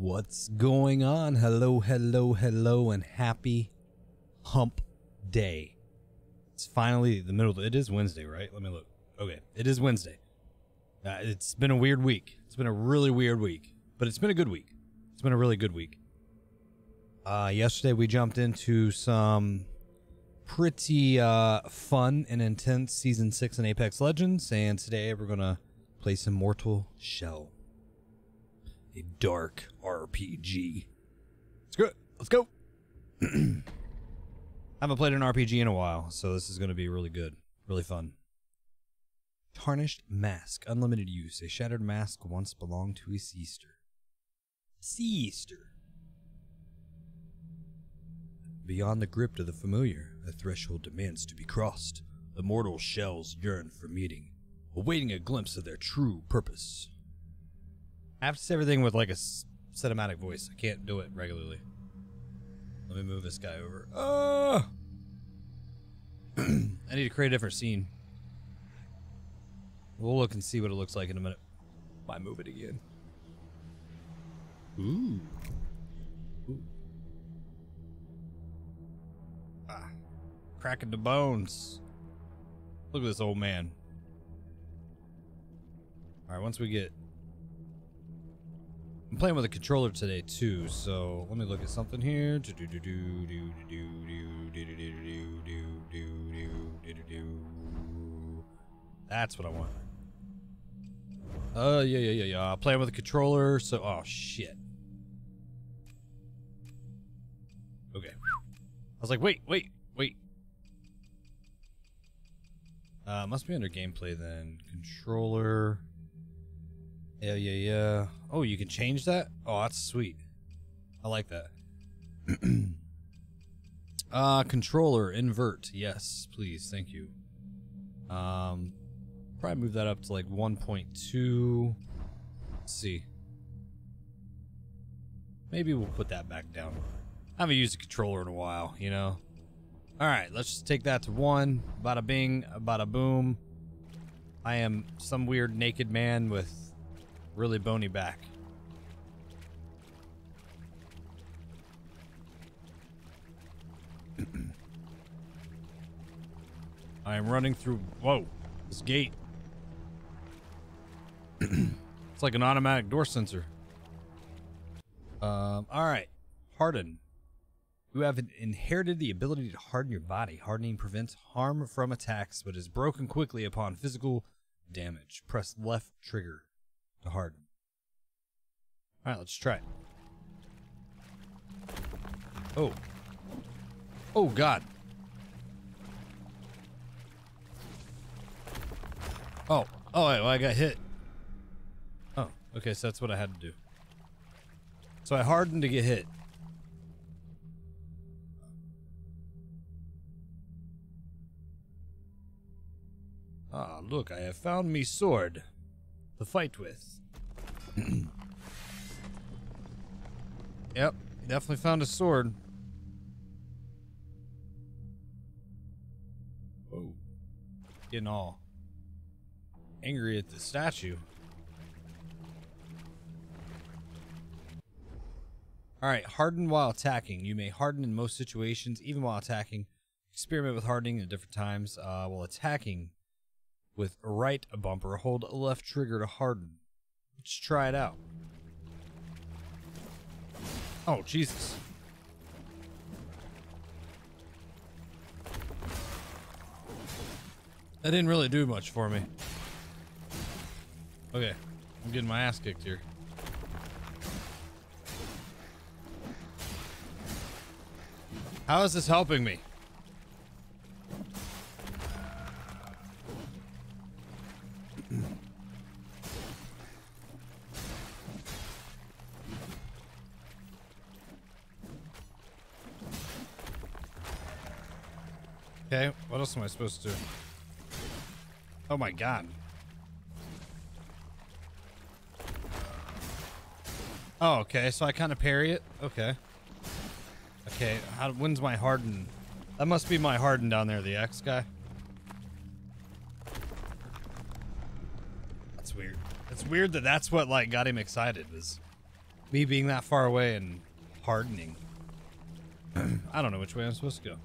What's going on? Hello, hello, hello, and happy hump day. It's finally the middle. Of, it is Wednesday, right? Let me look. Okay, it is Wednesday. Uh, it's been a weird week. It's been a really weird week, but it's been a good week. It's been a really good week. Uh, yesterday we jumped into some pretty uh, fun and intense season six in Apex Legends, and today we're gonna play some Mortal Shell, a dark RPG. Let's go. Let's go. I haven't played an RPG in a while, so this is gonna be really good, really fun. Tarnished Mask, unlimited use. A shattered mask once belonged to a Sester. Sester. Beyond the grip of the familiar, a threshold demands to be crossed. The mortal shells yearn for meeting, awaiting a glimpse of their true purpose. I have to say everything with like a cinematic voice. I can't do it regularly. Let me move this guy over. Oh! I need to create a different scene. We'll look and see what it looks like in a minute. Why move it again? Ooh. Ooh. Ah. Cracking the bones. Look at this old man. Alright, once we get... I'm playing with a controller today too, so let me look at something here. That's what I want. Uh, yeah, yeah, yeah, yeah. I'm playing with a controller, so... Oh, shit. Okay. I was like, wait, wait, wait. Uh, must be under gameplay then. Controller. Yeah, yeah, yeah. Oh, you can change that? Oh, that's sweet. I like that. uh, controller, invert. Yes, please. Thank you. Um, probably move that up to like 1.2. Let's see. Maybe we'll put that back down. I haven't used a controller in a while, you know? Alright, let's just take that to one. Bada bing, bada boom. I am some weird naked man with really bony back. I am running through. Whoa, this gate. it's like an automatic door sensor. Um, all right. Harden. You have inherited the ability to harden your body. Hardening prevents harm from attacks, but is broken quickly upon physical damage. Press left trigger to harden. All right, let's try it. Oh. Oh, God. Oh. Oh, wait, well, I got hit. Oh, okay, so that's what I had to do. So I hardened to get hit. Ah, look, I have found me sword to fight with. yep, definitely found a sword. Whoa. Getting all angry at the statue. Alright, harden while attacking. You may harden in most situations, even while attacking. Experiment with hardening at different times. Uh, while attacking, with right bumper, hold left trigger to harden. Let's try it out. Oh, Jesus. That didn't really do much for me. Okay, I'm getting my ass kicked here. How is this helping me? Else am I supposed to do? Oh my god. Oh, okay, so I kind of parry it? Okay. Okay, how, when's my harden? That must be my harden down there, the X guy. That's weird. It's weird that that's what, like, got him excited, was Me being that far away and hardening. I don't know which way I'm supposed to go.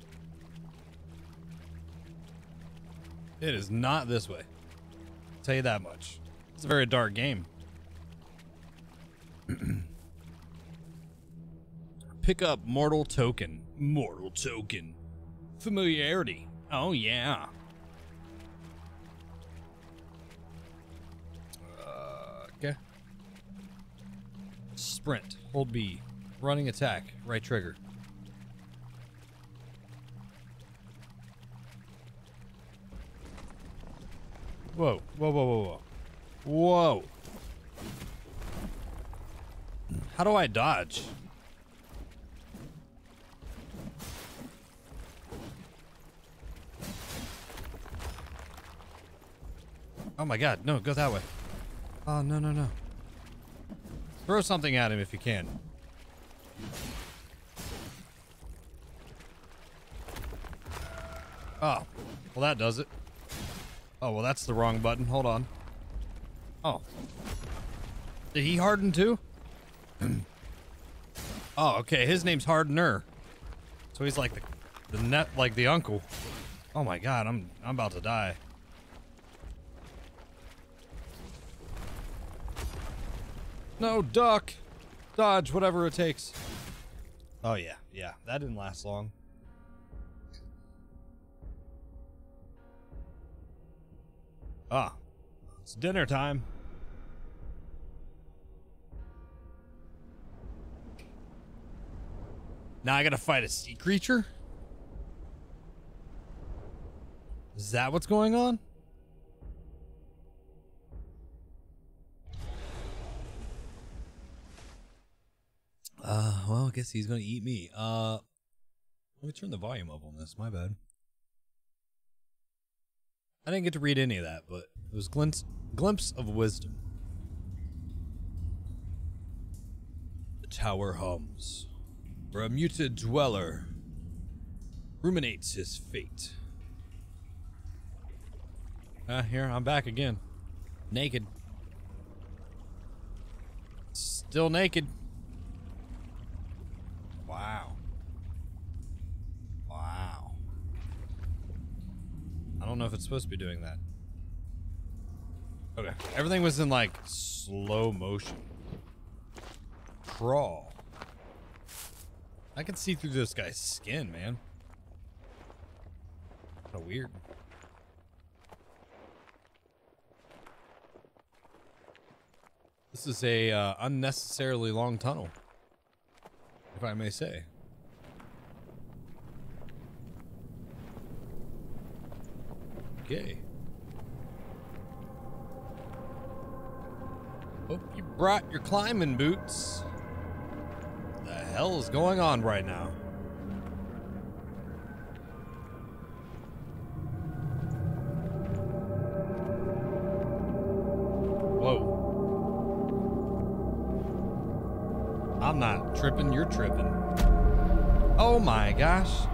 It is not this way. I'll tell you that much. It's a very dark game. Pick up Mortal Token. Mortal Token. Familiarity. Oh, yeah. Uh, okay. Sprint. Hold B. Running attack. Right trigger. Whoa. Whoa, whoa, whoa, whoa. Whoa. How do I dodge? Oh my god, no, go that way. Oh, no, no, no. Throw something at him if you can. Oh, well that does it. Oh, well that's the wrong button. Hold on. Oh. Did he harden too? oh, okay. His name's Hardener. So he's like the, the net, like the uncle. Oh my god, I'm I'm about to die. No, duck. Dodge, whatever it takes. Oh yeah, yeah. That didn't last long. Ah, it's dinner time. Now I gotta fight a sea creature? Is that what's going on? Uh, well, I guess he's gonna eat me. Uh, let me turn the volume up on this. My bad. I didn't get to read any of that, but it was glimpse glimpse of wisdom. The tower hums, where a muted dweller ruminates his fate. Ah, uh, here I'm back again, naked, still naked. Wow. Wow. I don't know if it's supposed to be doing that. Okay. Everything was in like slow motion. Crawl. I can see through this guy's skin, man. Kind of weird. This is a uh, unnecessarily long tunnel if I may say. Okay. Hope you brought your climbing boots. The hell is going on right now? Whoa. I'm not tripping, you're tripping. Oh my gosh.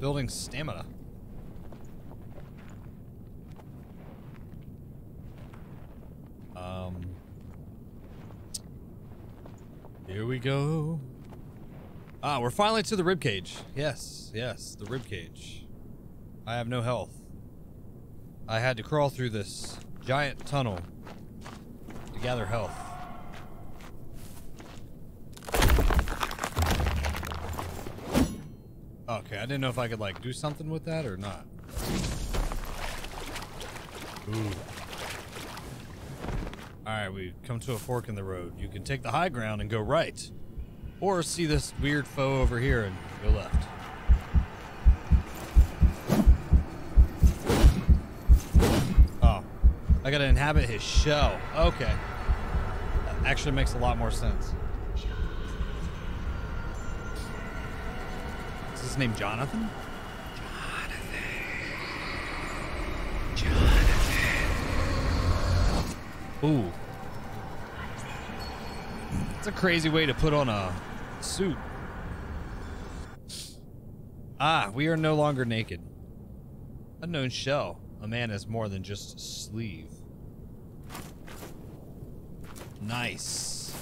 Building stamina. Um. Here we go. Ah, we're finally to the rib cage. Yes, yes, the rib cage. I have no health. I had to crawl through this giant tunnel to gather health. Okay, I didn't know if I could like do something with that or not. Ooh. Alright, we've come to a fork in the road. You can take the high ground and go right. Or see this weird foe over here and go left. Oh. I gotta inhabit his shell. Okay. That actually makes a lot more sense. Is his name Jonathan? Jonathan. Ooh. It's a crazy way to put on a suit. Ah, we are no longer naked. Unknown shell. A man is more than just sleeve. Nice.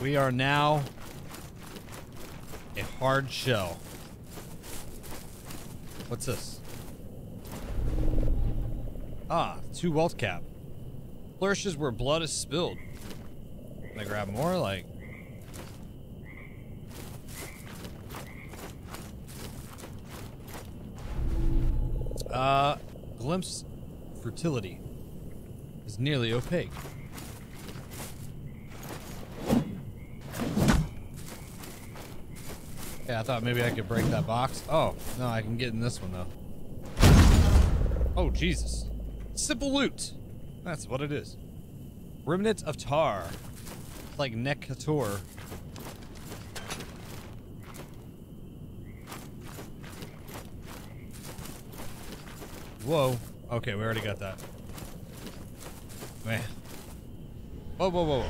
We are now a hard shell. What's this? Ah, two Weltcap. Flourishes where blood is spilled. Can I grab more? Like. Uh, glimpse fertility is nearly opaque. Yeah, I thought maybe I could break that box. Oh, no, I can get in this one, though. Oh, Jesus. Simple loot. That's what it is. Remnant of tar. Like Nekator. Whoa. Okay, we already got that. Man. Whoa, whoa, whoa.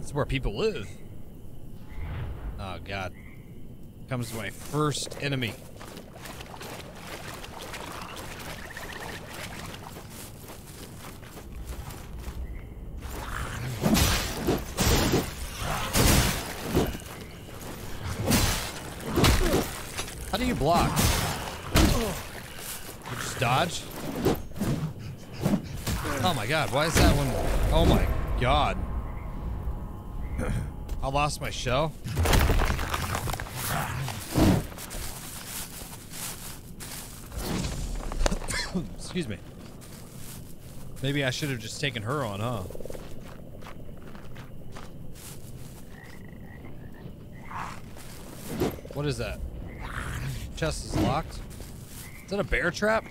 it's where people live. Oh, God. Comes my first enemy. How do you block? Just dodge? Oh my god, why is that one? Oh my god. I lost my shell. Excuse me. Maybe I should have just taken her on, huh? What is that? Chest is locked. Is that a bear trap?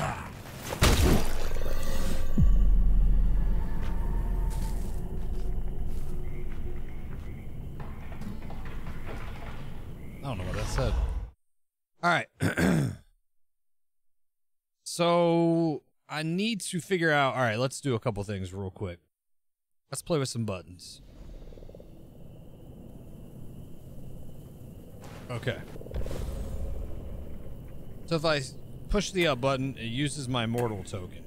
I don't know what that said. All right. so I need to figure out. All right, let's do a couple things real quick. Let's play with some buttons. Okay. So if I push the up button, it uses my mortal token.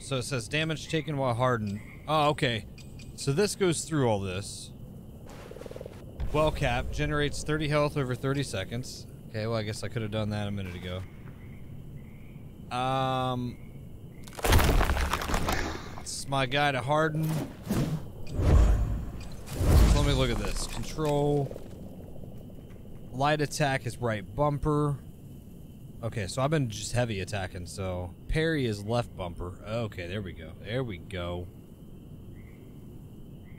So it says damage taken while hardened. Oh, okay. So this goes through all this. Weltcap generates 30 health over 30 seconds. Okay, well I guess I could have done that a minute ago. Um, it's my guy to harden. Me look at this. Control. Light attack is right bumper. Okay, so I've been just heavy attacking, so parry is left bumper. Okay, there we go. There we go.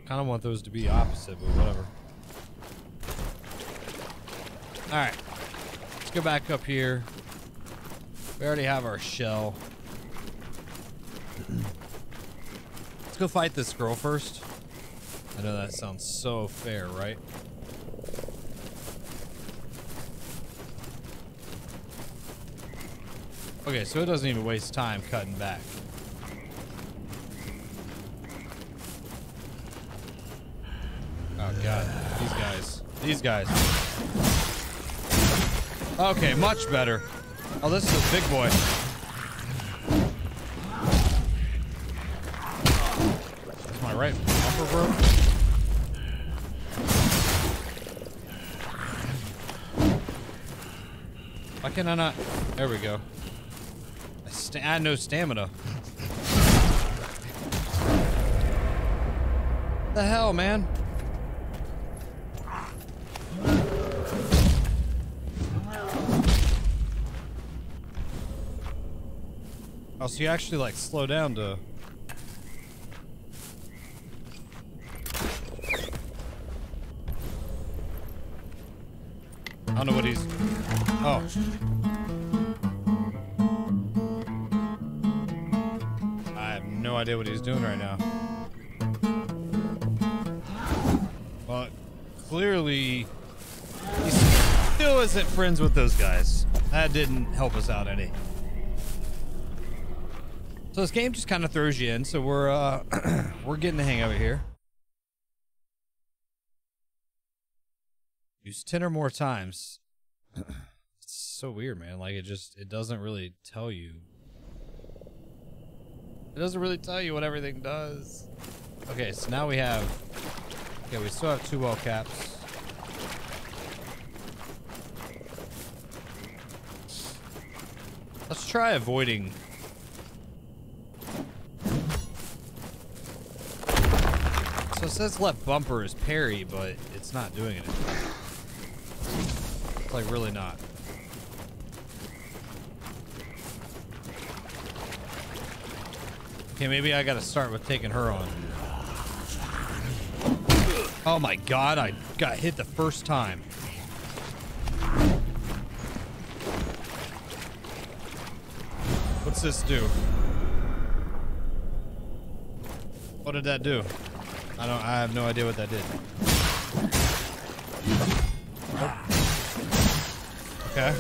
Kind of want those to be opposite, but whatever. Alright. Let's go back up here. We already have our shell. Let's go fight this girl first. I know that sounds so fair, right? Okay, so it doesn't even waste time cutting back. Oh god, these guys. These guys. Okay, much better. Oh, this is a big boy. That's my right bumper broke. Can I not? There we go. I, I had no stamina. The hell, man? Oh, so you actually like slow down to. I have no idea what he's doing right now. But clearly, he still isn't friends with those guys. That didn't help us out any. So this game just kind of throws you in. So we're uh, we're getting the hang of it here. Use ten or more times. so weird, man. Like it just it doesn't really tell you. It doesn't really tell you what everything does. Okay, so now we have... Okay, we still have two Weltcaps. Let's try avoiding... So it says left bumper is parry, but it's not doing it. It's like really not. Okay, maybe I gotta start with taking her on. Oh my god, I got hit the first time. What's this do? What did that do? I don't I have no idea what that did. Okay.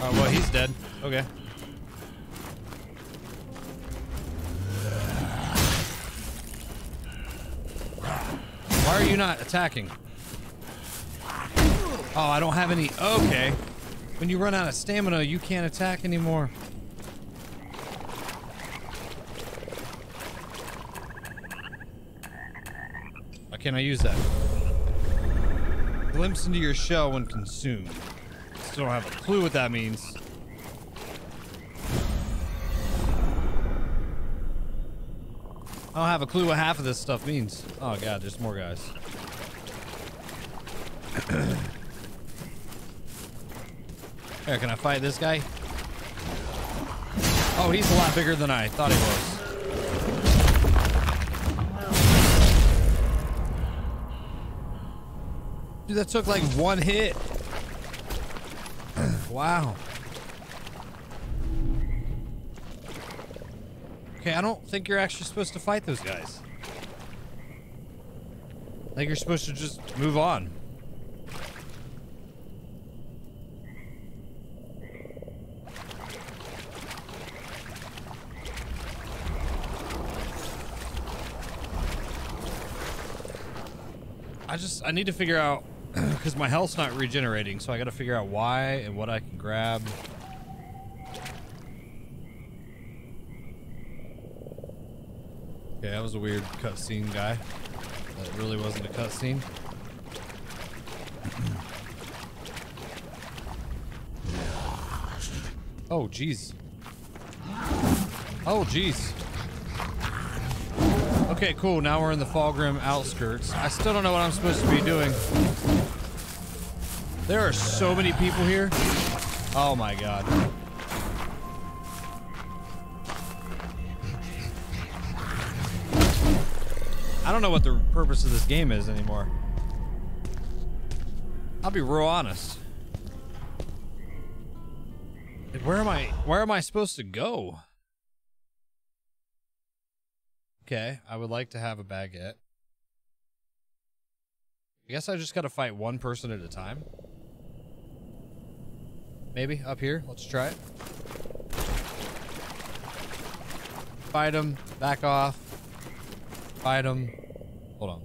Oh well he's dead. Okay. Why are you not attacking? Oh, I don't have any. Okay. When you run out of stamina, you can't attack anymore. Why can't I use that? Glimpse into your shell when consumed. Still don't have a clue what that means. I don't have a clue what half of this stuff means. Oh god, there's more guys. Here, can I fight this guy? Oh, he's a lot bigger than I thought he was. Dude, that took like one hit. wow. Okay, I don't think you're actually supposed to fight those guys. I think you're supposed to just move on. I just, I need to figure out, because my health's not regenerating, so I gotta figure out why and what I can grab. Okay, that was a weird cutscene guy. That really wasn't a cutscene. oh, jeez. Oh, jeez. Okay, cool. Now we're in the Fallgrim outskirts. I still don't know what I'm supposed to be doing. There are so many people here. Oh my god. I don't know what the purpose of this game is anymore. I'll be real honest. Where am I? Where am I supposed to go? Okay, I would like to have a baguette. I guess I just gotta fight one person at a time. Maybe up here. Let's try it. Fight him. Back off. Fight him. Hold on.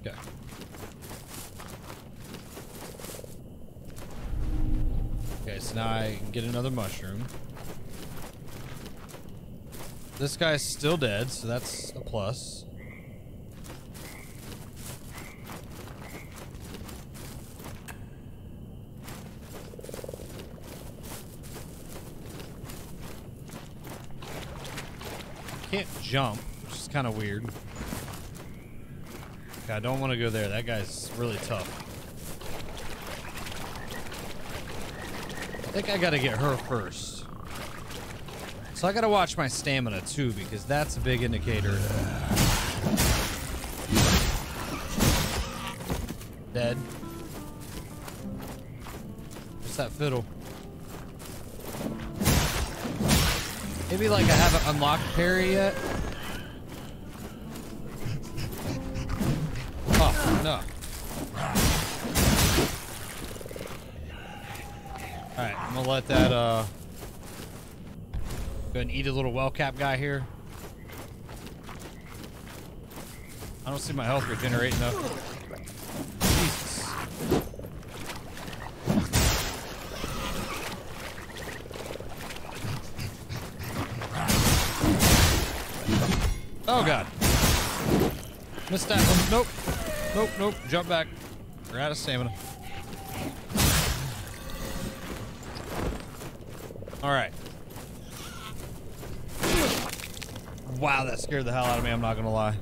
Okay. Okay, so now I can get another mushroom. This guy's still dead, so that's a plus. Can't jump, which is kind of weird. Okay, I don't want to go there. That guy's really tough. I think I gotta get her first. So I gotta watch my stamina too, because that's a big indicator. Dead. What's that fiddle? Maybe like I haven't unlocked parry yet. let that, uh... Go and eat a little Weltcap guy here. I don't see my health regenerating though. Jesus. Oh god. Missed that one. Nope. Nope, nope. Jump back. We're out of stamina. Alright. Wow, that scared the hell out of me, I'm not gonna lie.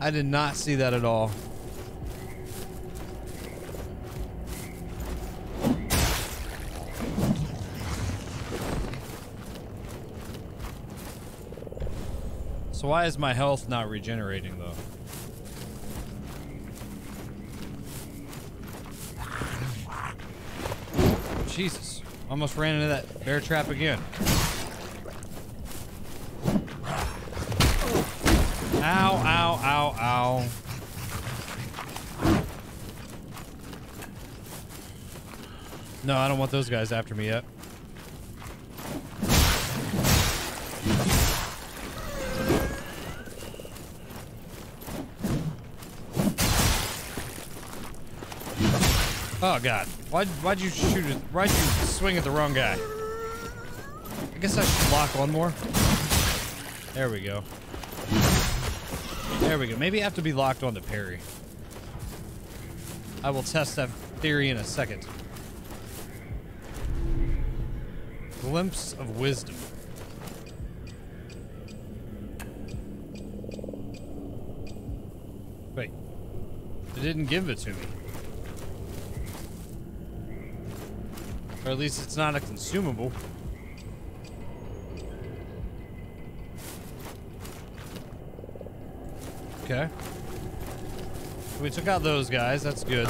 I did not see that at all. So why is my health not regenerating though? Jesus. Almost ran into that bear trap again. Ow, ow, ow, ow. No, I don't want those guys after me yet. Oh god. Why'd, why'd you shoot it? Why'd you swing at the wrong guy? I guess I should block one more. There we go. There we go. Maybe I have to be locked on to parry. I will test that theory in a second. Glimpse of wisdom. Wait. It didn't give it to me. Or at least it's not a consumable. Okay. We took out those guys. That's good.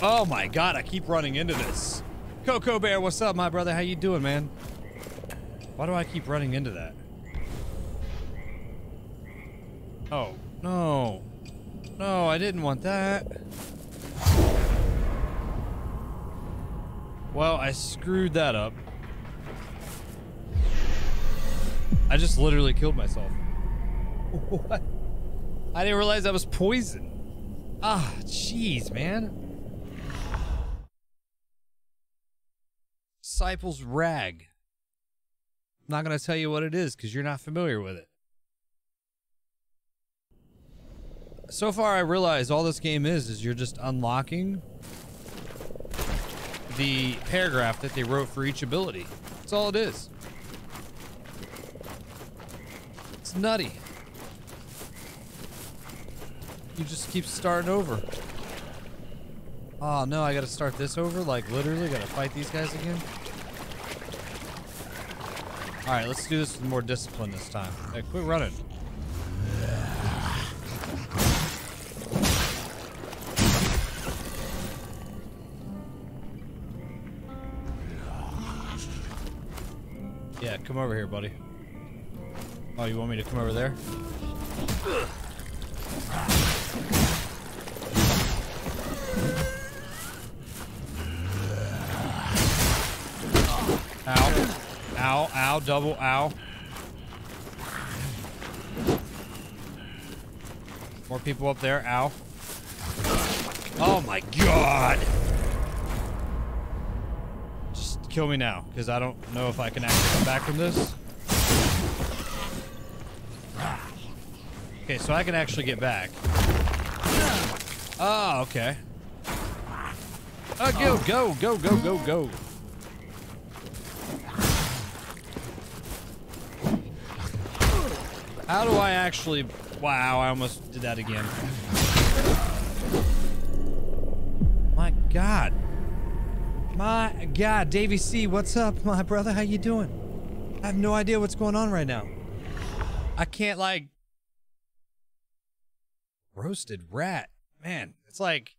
oh my god, I keep running into this. Coco Bear, what's up, my brother? How you doing, man? Why do I keep running into that? Oh, no. No, I didn't want that. Well, I screwed that up. I just literally killed myself. What? I didn't realize that was poison. Ah, jeez, man. Disciples rag. I'm not going to tell you what it is because you're not familiar with it. So far, I realize all this game is, is you're just unlocking the paragraph that they wrote for each ability. That's all it is. It's nutty. You just keep starting over. Oh no, I gotta start this over? Like literally gotta fight these guys again? Alright, let's do this with more discipline this time. Hey, quit running. Come over here, buddy. Oh, you want me to come over there? Ow. Ow, ow, double ow. More people up there, ow. Oh my god! Kill me now, because I don't know if I can actually come back from this. Okay, so I can actually get back. Oh, okay. Oh, go, go, go, go, go, go. How do I actually... Wow, I almost did that again. My God. My God, Davy C, what's up, my brother? How you doing? I have no idea what's going on right now. I can't like roasted rat. Man, it's like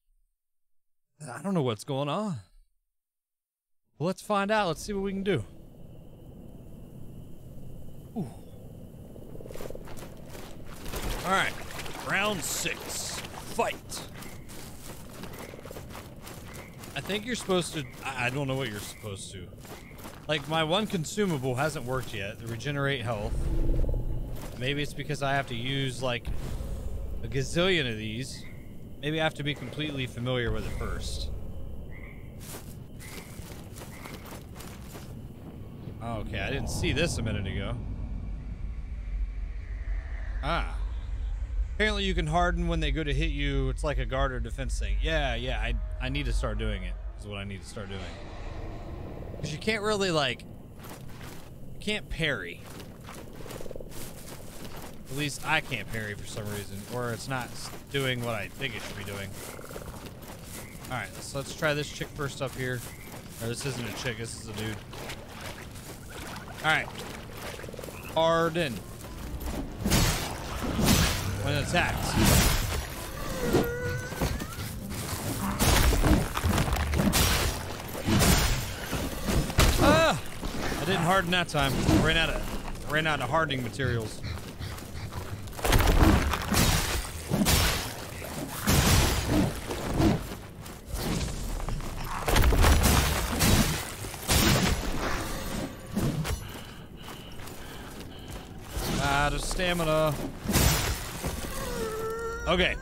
I don't know what's going on. Well, let's find out. Let's see what we can do. Ooh. All right, round six, fight. I think you're supposed to... I don't know what you're supposed to. Like, my one consumable hasn't worked yet. The regenerate health. Maybe it's because I have to use, like, a gazillion of these. Maybe I have to be completely familiar with it first. Okay, I didn't see this a minute ago. Ah. Apparently you can harden when they go to hit you. It's like a guard or defense thing. Yeah, yeah, I, I need to start doing it. Is what I need to start doing. Because you can't really, like... You can't parry. At least I can't parry for some reason. Or it's not doing what I think it should be doing. Alright, let's, let's try this chick first up here. Or this isn't a chick, this is a dude. Alright. Harden. When attacked. Didn't harden that time. ran out of ran out of hardening materials. Out of stamina. Okay.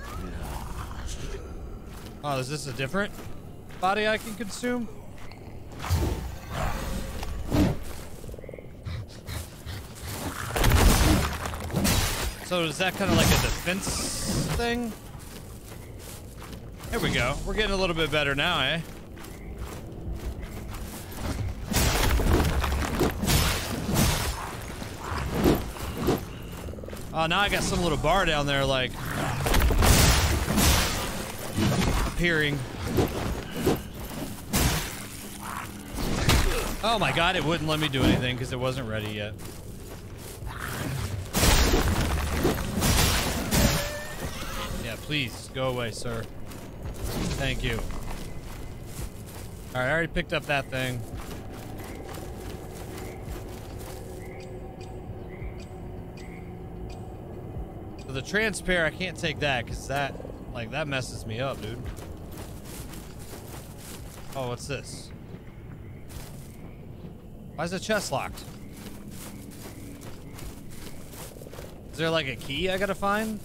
Oh, is this a different body I can consume? So is that kind of like a defense thing? There we go. We're getting a little bit better now, eh? Oh, now I got some little bar down there, like, appearing. Oh my god, it wouldn't let me do anything because it wasn't ready yet. Please, go away, sir. Thank you. Alright, I already picked up that thing. So the transpare, I can't take that because that, like, that messes me up, dude. Oh, what's this? Why is the chest locked? Is there like a key I gotta find?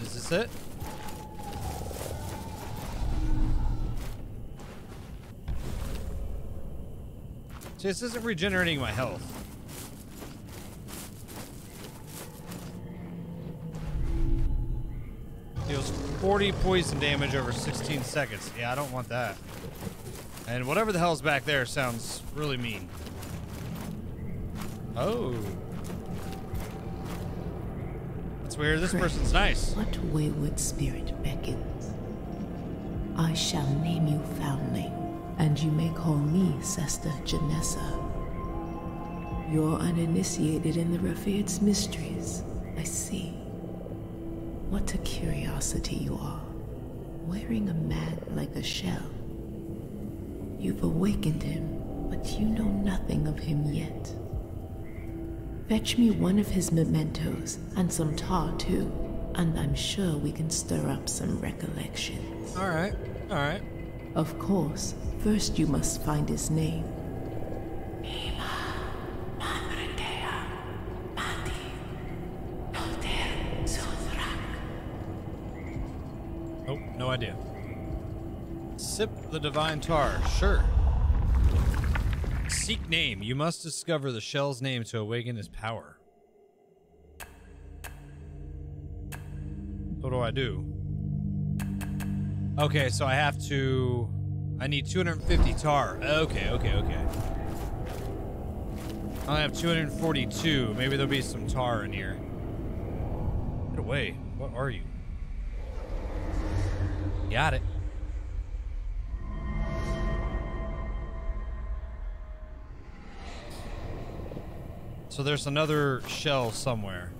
Is this it? See, this isn't regenerating my health. Deals 40 poison damage over 16 seconds. Yeah, I don't want that. And whatever the hell's back there sounds really mean. Oh. That's weird. This person's nice. What wayward spirit beckons? I shall name you Foundling, and you may call me Sester Genessa. You're uninitiated in the Rafird's mysteries, I see. What a curiosity you are, wearing a man like a shell. You've awakened him, but you know nothing of him yet. Fetch me one of his mementos, and some tar too, and I'm sure we can stir up some recollections. Alright, alright. Of course, first you must find his name. Nope, oh, no idea. Sip the divine tar, sure. Seek name. You must discover the shell's name to awaken his power. What do I do? Okay, so I have to... I need 250 tar. Okay, okay, okay. I have 242. Maybe there'll be some tar in here. Get away. What are you? Got it. So there's another shell somewhere.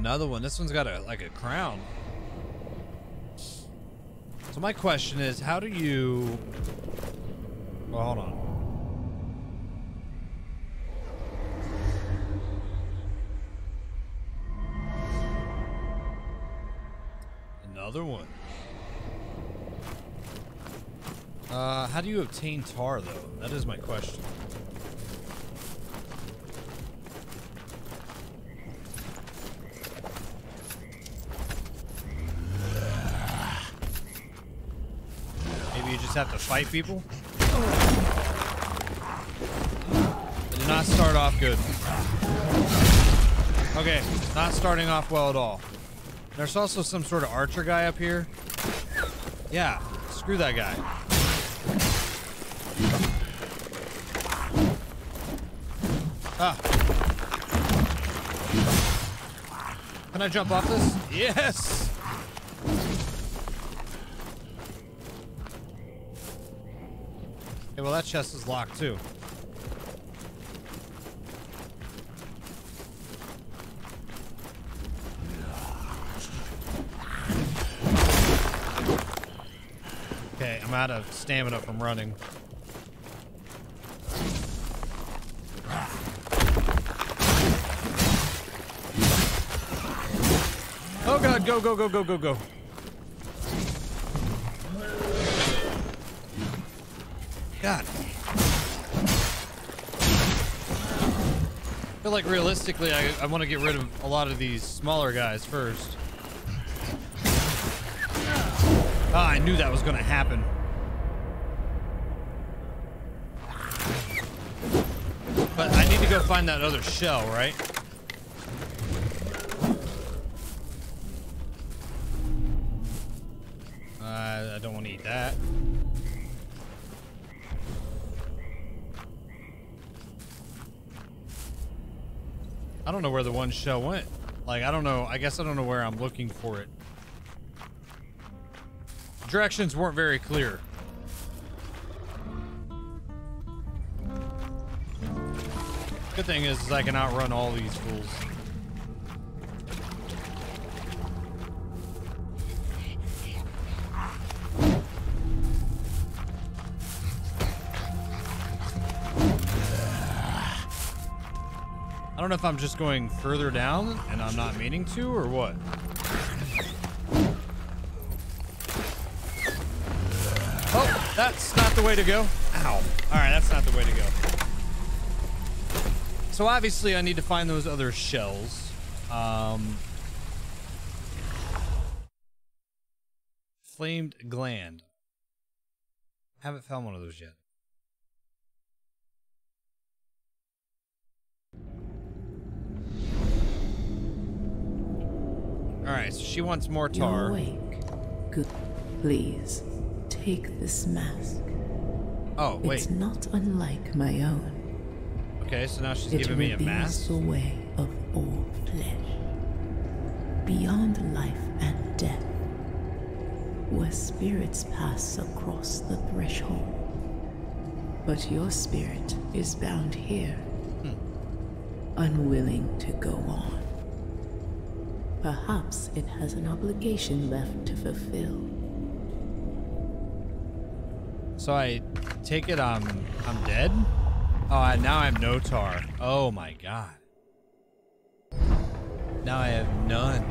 Another one. This one's got a like a crown. So my question is, how do you... Well, hold on. Another one. Uh, how do you obtain tar, though? That is my question. Just have to fight people? It did not start off good. Okay, not starting off well at all. There's also some sort of archer guy up here. Yeah, screw that guy. Ah. Can I jump off this? Yes! Okay, well that chest is locked too. Okay, I'm out of stamina from running. Oh god, go, go, go, go, go, go. God. I feel like realistically, I, I want to get rid of a lot of these smaller guys first. Ah, I knew that was going to happen. But I need to go find that other shell, right? I don't know where the one shell went. Like, I don't know. I guess I don't know where I'm looking for it. Directions weren't very clear. Good thing is, is I can outrun all these fools. Don't know if I'm just going further down and I'm not meaning to or what. Oh, that's not the way to go. Ow. All right, that's not the way to go. So obviously I need to find those other shells. Um, flamed gland. Haven't found one of those yet. All right, so she wants more tar. You're awake. Good. Please, take this mask. Oh, wait. It's not unlike my own. Okay, so now she's It giving me a mask. the way of all flesh. Beyond life and death, where spirits pass across the threshold. But your spirit is bound here, Hmm. unwilling to go on. Perhaps it has an obligation left to fulfill. So I take it I'm I'm dead? Oh, I, now I'm Notar. Oh my god. Now I have none.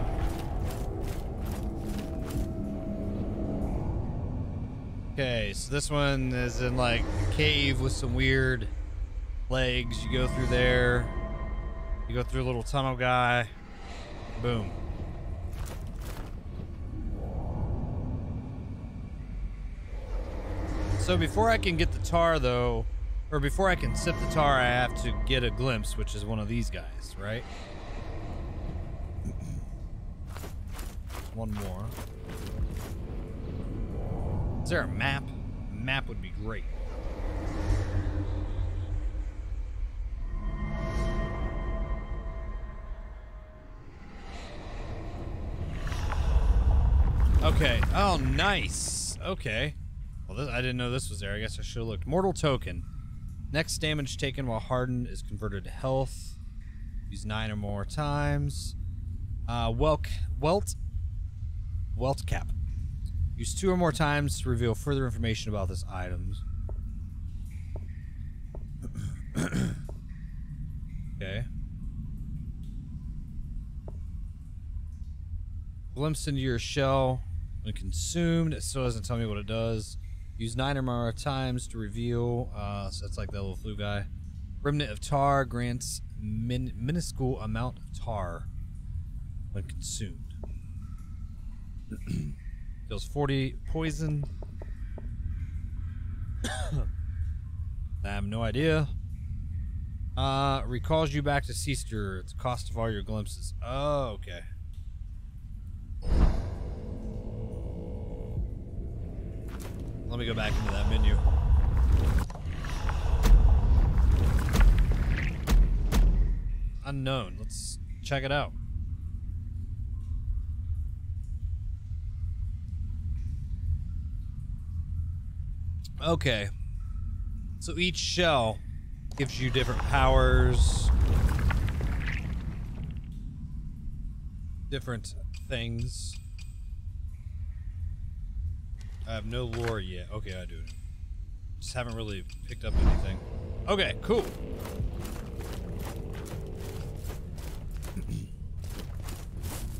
Okay, so this one is in like a cave with some weird legs. You go through there. You go through a little tunnel guy. Boom. So before I can get the tar, though, or before I can sip the tar, I have to get a glimpse, which is one of these guys, right? One more. Is there a map? A map would be great. Okay. Oh, nice. Okay. I didn't know this was there. I guess I should have looked. Mortal token. Next damage taken while hardened is converted to health. Use nine or more times. Uh, Welk, Welt, Weltcap. Use two or more times to reveal further information about this item. okay. Glimpse into your shell. When consumed, it still doesn't tell me what it does. Use nine or more times to reveal. Uh, so that's like that little flu guy. Remnant of tar grants min- minuscule amount of tar when consumed. Deals 40 poison. I have no idea. Uh, recalls you back to Sester. It's cost of all your glimpses. Oh, okay. Let me go back into that menu. Unknown. Let's check it out. Okay. So each shell gives you different powers, different things. I have no lore yet. Okay, I do. Just haven't really picked up anything. Okay, cool.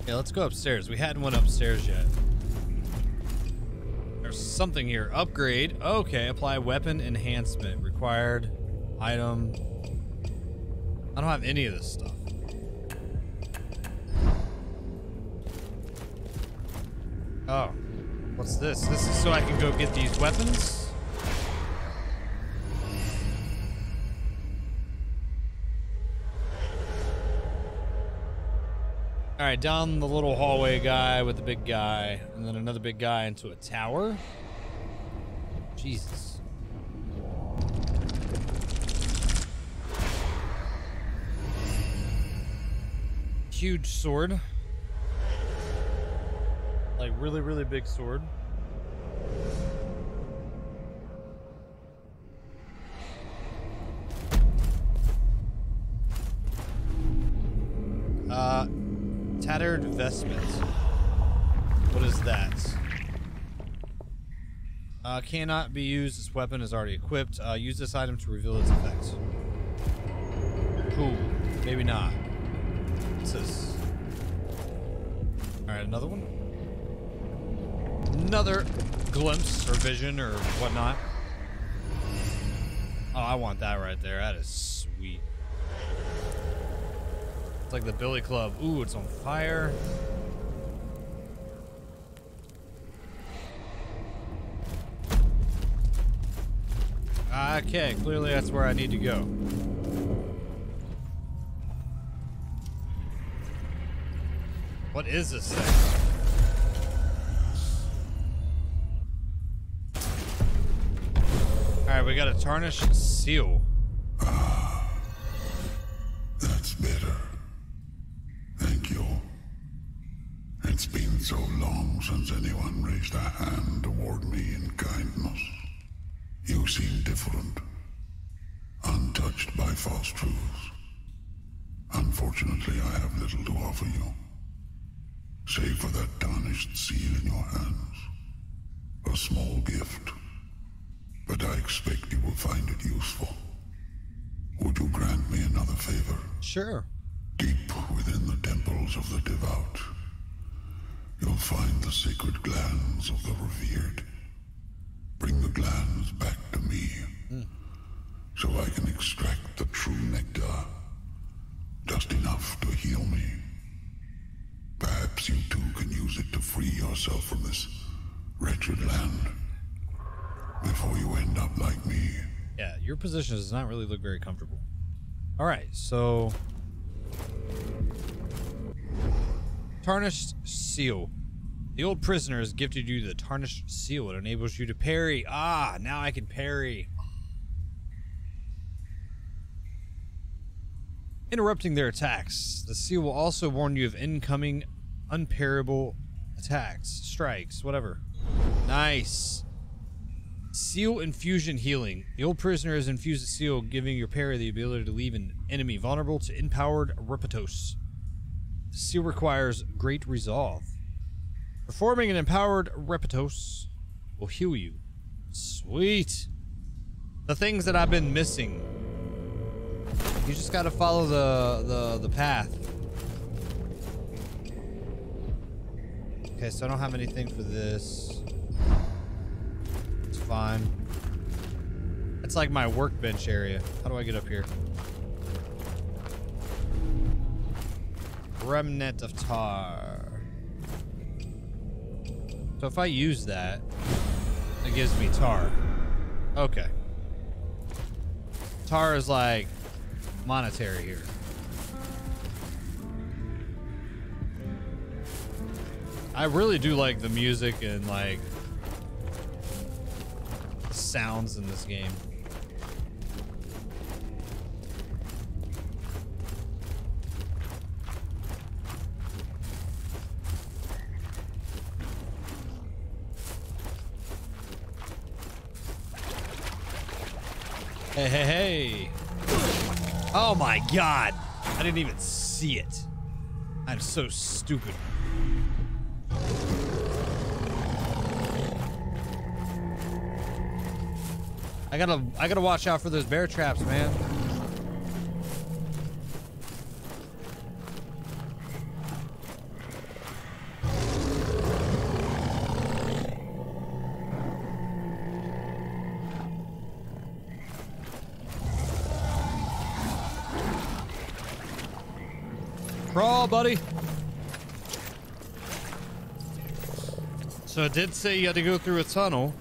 yeah, let's go upstairs. We hadn't went upstairs yet. There's something here. Upgrade. Okay, apply weapon enhancement. Required item. I don't have any of this stuff. Oh. What's this? This is so I can go get these weapons? Alright, down the little hallway guy with the big guy, and then another big guy into a tower. Jesus. Huge sword. Really, really big sword. Uh, tattered vestment. What is that? Uh, cannot be used. This weapon is already equipped. Uh, use this item to reveal its effects. Cool. Maybe not. What's this? Alright, another one. Another glimpse or vision or whatnot. Oh, I want that right there. That is sweet. It's like the Billy Club. Ooh, it's on fire. Okay, clearly that's where I need to go. What is this thing? We got a tarnished seal. Position does not really look very comfortable. All right, so tarnished seal. The old prisoner has gifted you the tarnished seal. It enables you to parry. Ah, now I can parry. Interrupting their attacks. The seal will also warn you of incoming unparable attacks, strikes, whatever. Nice. Seal infusion healing. The old prisoner has infused a seal, giving your parry the ability to leave an enemy vulnerable to empowered ripostes. The seal requires great resolve. Performing an empowered ripostes will heal you. Sweet. The things that I've been missing. You just gotta follow the the the path. Okay, so I don't have anything for this. Fine. It's like my workbench area. How do I get up here? Remnant of tar. So if I use that, it gives me tar. Okay. Tar is like monetary here. I really do like the music and like sounds in this game. Hey, hey, hey. Oh my god. I didn't even see it. I'm so stupid. I gotta I gotta watch out for those bear traps, man. Crawl, buddy. So it did say you had to go through a tunnel.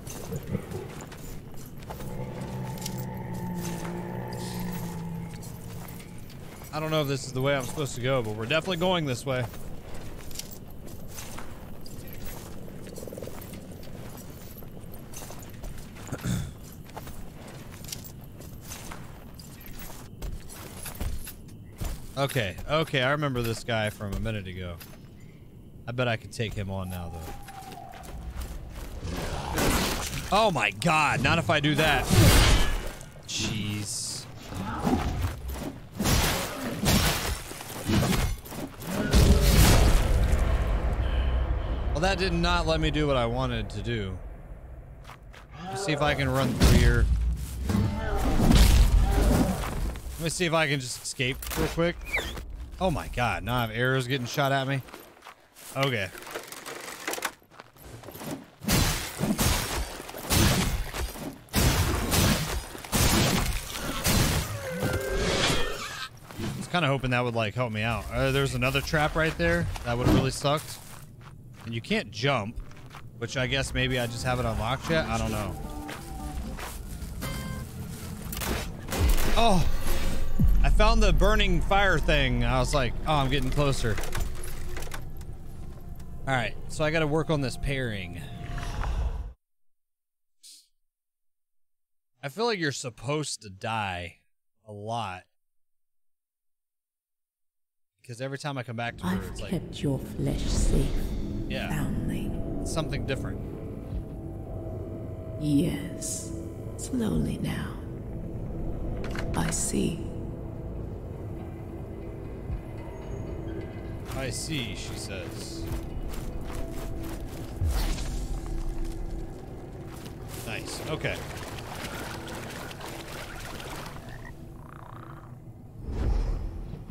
I don't know if this is the way I'm supposed to go, but we're definitely going this way. okay, okay, I remember this guy from a minute ago. I bet I could take him on now, though. Oh my god, not if I do that. Jeez. Well, that did not let me do what I wanted to do. Let's see if I can run through here. Let me see if I can just escape real quick. Oh my god, now I have arrows getting shot at me. Okay. I was kind of hoping that would like help me out. Uh, there's another trap right there. That would have really sucked. And you can't jump, which I guess maybe I just haven't unlocked yet. I don't know. Oh, I found the burning fire thing. I was like, oh, I'm getting closer. All right, so I got to work on this pairing. I feel like you're supposed to die a lot. Because every time I come back to her, I've it's like kept your flesh safe, Yeah. foundling. something different. Yes, slowly now. I see. I see, she says. Nice. Okay.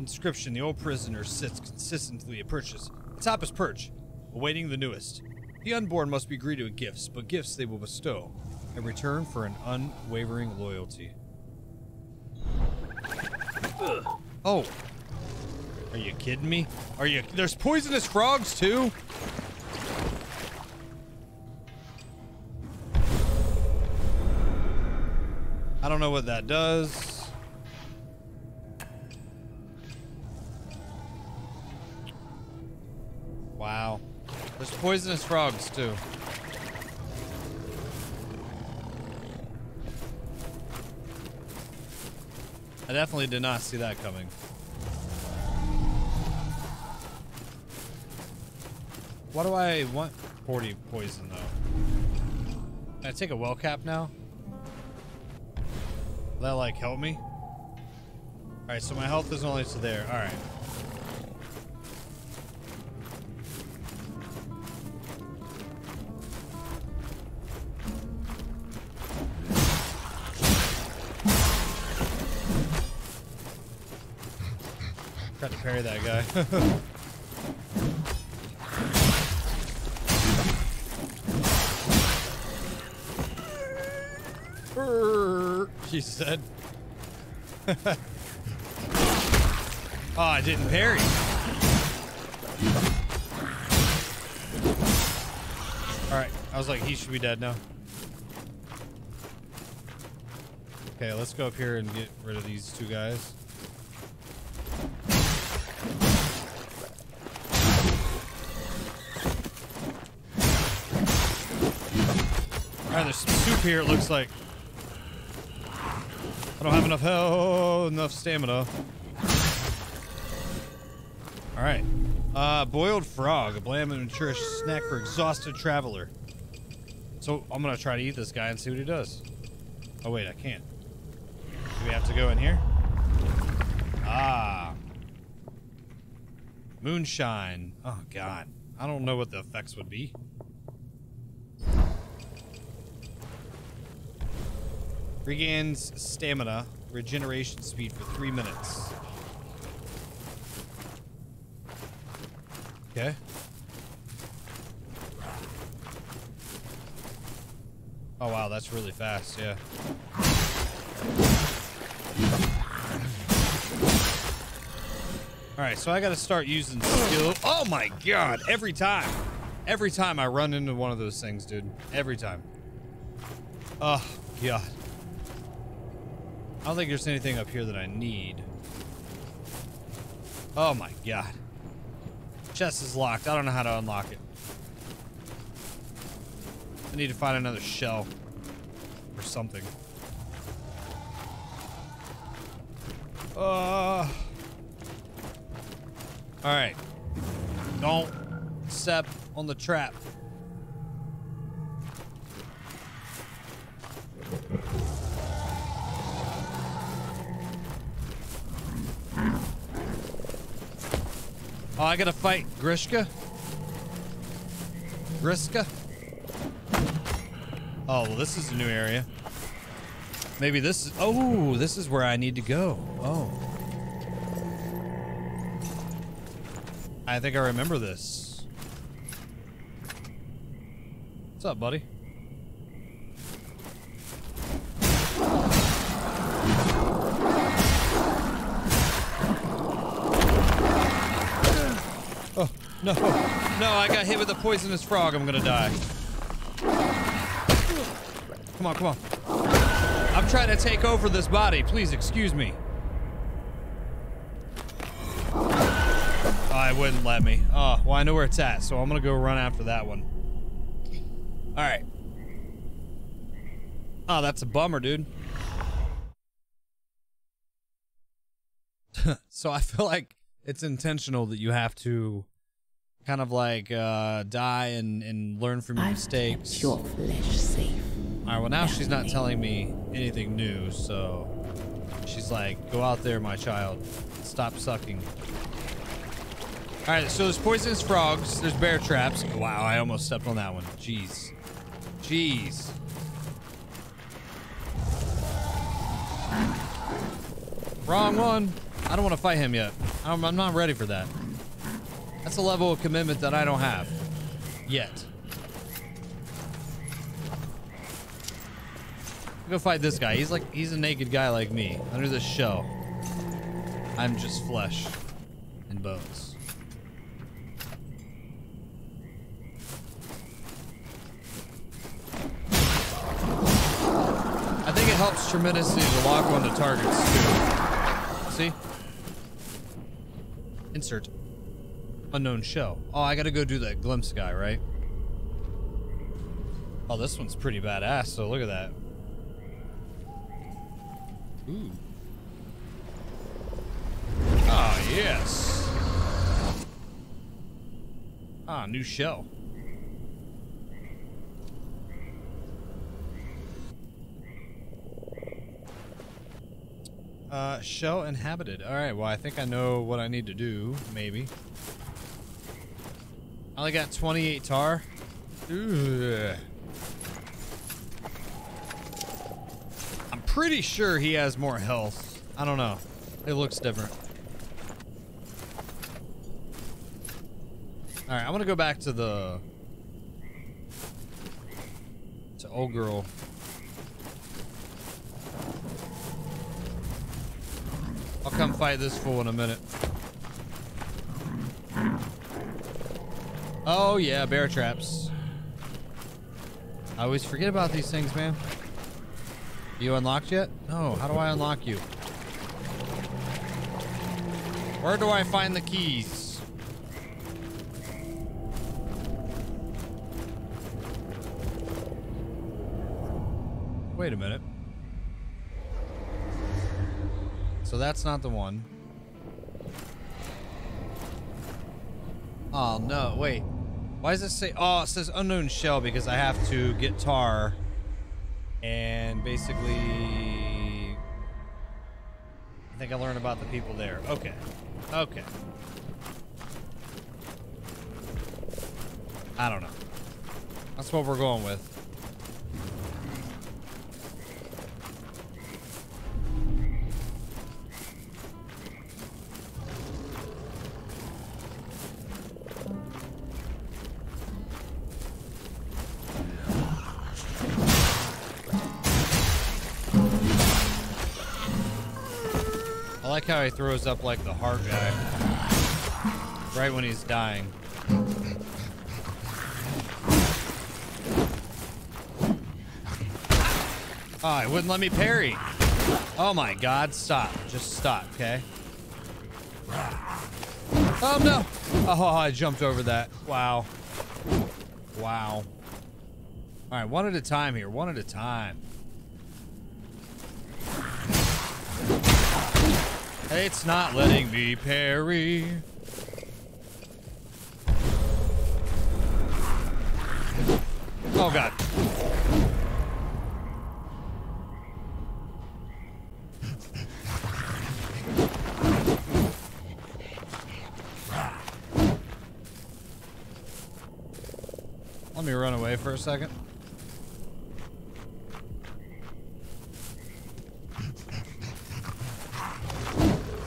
Inscription The old prisoner sits consistently. Atop his perch, awaiting the newest. The unborn must be greeted with gifts, but gifts they will bestow in return for an unwavering loyalty. Oh. Are you kidding me? Are you? There's poisonous frogs too? I don't know what that does. Wow. There's poisonous frogs too. I definitely did not see that coming. Why do I want 40 poison though? Can I take a Weltcap now? Will that like help me? Alright, so my health is only to there. Alright. Parry that guy. She said. oh, I didn't parry. All right, I was like, he should be dead now. Okay, let's go up here and get rid of these two guys. Here, it looks like. I don't have enough health, enough stamina. Alright. Uh, boiled frog, a bland and nutritious snack for exhausted traveler. So I'm gonna try to eat this guy and see what he does. Oh wait, I can't. Do we have to go in here? Ah. Moonshine. Oh god. I don't know what the effects would be. Regains stamina, regeneration speed for three minutes. Okay. Oh wow, that's really fast, yeah. Alright, so I gotta start using skill. Oh my god, every time. Every time I run into one of those things, dude. Every time. Oh, god. I don't think there's anything up here that I need. Oh my god. Chest is locked. I don't know how to unlock it. I need to find another shell. Or something. Uh... Alright. Don't step on the trap. Oh, I gotta fight Grishka? Griska? Oh, well, this is a new area. Maybe this is... Oh, this is where I need to go. Oh. I think I remember this. What's up, buddy? No. No, I got hit with a poisonous frog. I'm gonna die. Come on, come on. I'm trying to take over this body. Please excuse me. Oh, wouldn't let me. Oh, well, I know where it's at, so I'm gonna go run after that one. Alright. Oh, that's a bummer, dude. so I feel like it's intentional that you have to kind of like uh, die and, and learn from your I've mistakes. your flesh safe. All right, well now she's not telling me anything new, so she's like, "Go out there, my child. Stop sucking." All right, so there's poisonous frogs. There's bear traps. Wow, I almost stepped on that one. Jeez, jeez. Wrong one. I don't want to fight him yet. I'm, I'm not ready for that. That's a level of commitment that I don't have yet. Go fight this guy. He's like he's a naked guy like me under this shell. I'm just flesh and bones. I think it helps tremendously to lock onto targets too. See? Insert unknown shell. Oh, I gotta go do that glimpse guy, right? Oh, this one's pretty badass, so look at that. Ooh. Ah, yes. Ah, new shell. Uh, shell inhabited. Alright, well, I think I know what I need to do, maybe. I only got 28 tar. I'm pretty sure he has more health. I don't know. It looks different. Alright, I'm gonna go back to the... To old girl. I'll come fight this fool in a minute. Oh yeah, bear traps. I always forget about these things, man. You unlocked yet? No, how do I unlock you? Where do I find the keys? Wait a minute. So that's not the one. Oh, no, wait. Why does it say, oh, it says unknown shell because I have to get tar and basically, I think I learned about the people there. Okay, okay. I don't know. That's what we're going with. He throws up like the heart guy. Right when he's dying. Oh, it wouldn't let me parry. Oh my god, stop. Just stop, okay? Oh no! Oh, I jumped over that. Wow. Wow. Alright, one at a time here. One at a time. It's not letting me parry. Oh god. Let me run away for a second.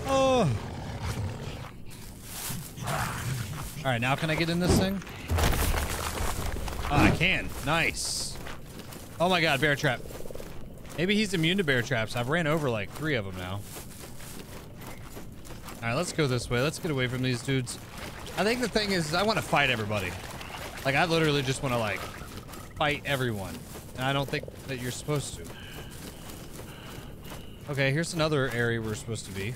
Oh. All right, now can I get in this thing? Oh, I can. Nice. Oh my god, bear trap. Maybe he's immune to bear traps. I've ran over like three of them now. All right, let's go this way. Let's get away from these dudes. I think the thing is, I want to fight everybody. Like, I literally just want to, like, fight everyone. And I don't think that you're supposed to. Okay, here's another area we're supposed to be.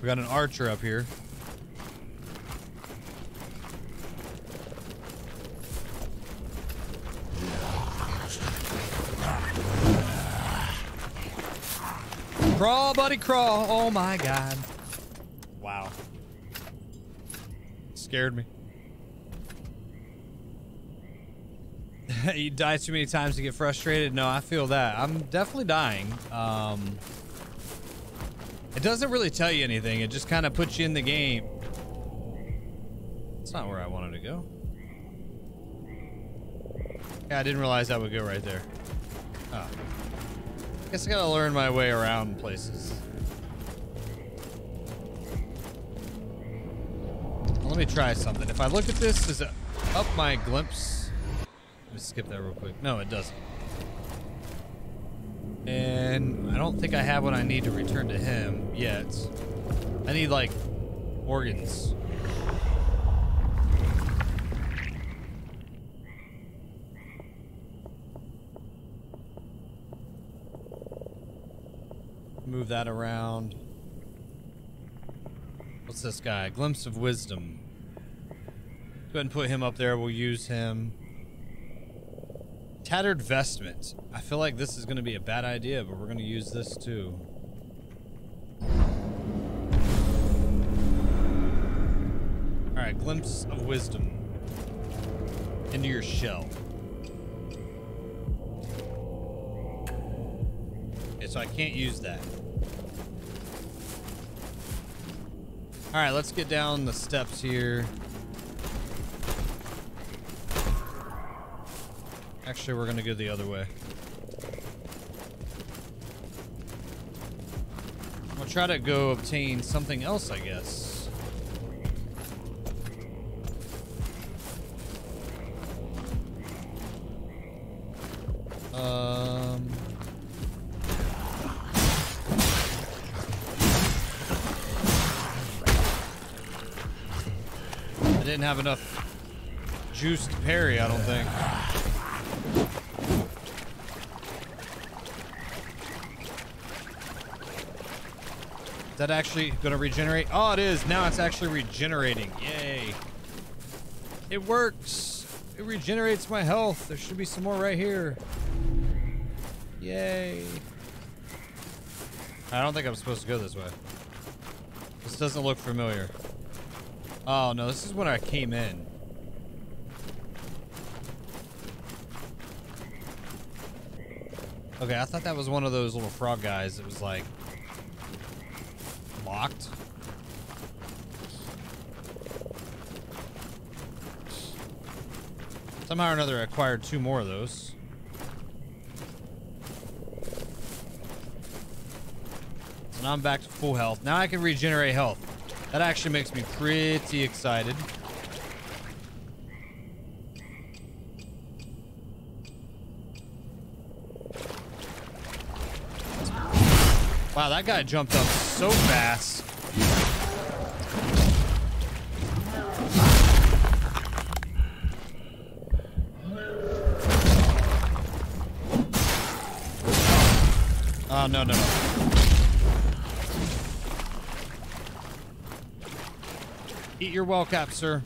We got an archer up here. Crawl, buddy, crawl. Oh my god. Wow. Scared me. you die too many times to get frustrated? No, I feel that. I'm definitely dying. Um, it doesn't really tell you anything. It just kind of puts you in the game. That's not where I wanted to go. Yeah, I didn't realize that would go right there. Oh. Guess I gotta learn my way around places. Let me try something. If I look at this, does it up my glimpse? Let me skip that real quick. No, it doesn't. And I don't think I have what I need to return to him yet. I need, like, organs. Move that around. What's this guy? Glimpse of Wisdom. Go ahead and put him up there. We'll use him. Tattered Vestment. I feel like this is going to be a bad idea, but we're going to use this too. Alright, Glimpse of Wisdom. Into your shell. Okay, so I can't use that. Alright, let's get down the steps here. Actually, we're gonna go the other way. We'll try to go obtain something else, I guess. Um... didn't have enough juice to parry, I don't think. Is that actually gonna regenerate? Oh, it is. Now it's actually regenerating. Yay. It works. It regenerates my health. There should be some more right here. Yay. I don't think I'm supposed to go this way. This doesn't look familiar. Oh, no. This is when I came in. Okay, I thought that was one of those little frog guys that was like locked. Somehow or another, I acquired two more of those. Now I'm back to full health. Now I can regenerate health. That actually makes me pretty excited. Wow, that guy jumped up so fast. Eat your Weltcap, sir.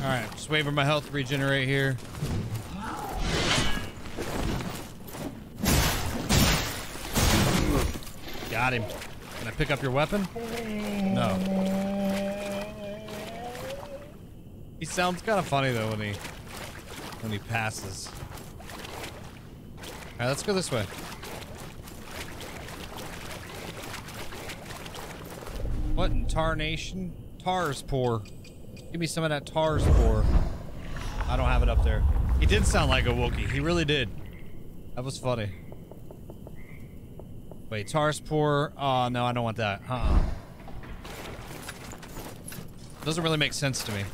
Alright, just wait for my health to regenerate here. Got him. Can I pick up your weapon? No. He sounds kind of funny though when he when he passes. Alright, let's go this way. What in tarnation? Tarspore. Give me some of that Tarspore. I don't have it up there. He did sound like a Wookiee. He really did. That was funny. Wait, Tarspore. Oh, no, I don't want that. Huh. Doesn't really make sense to me.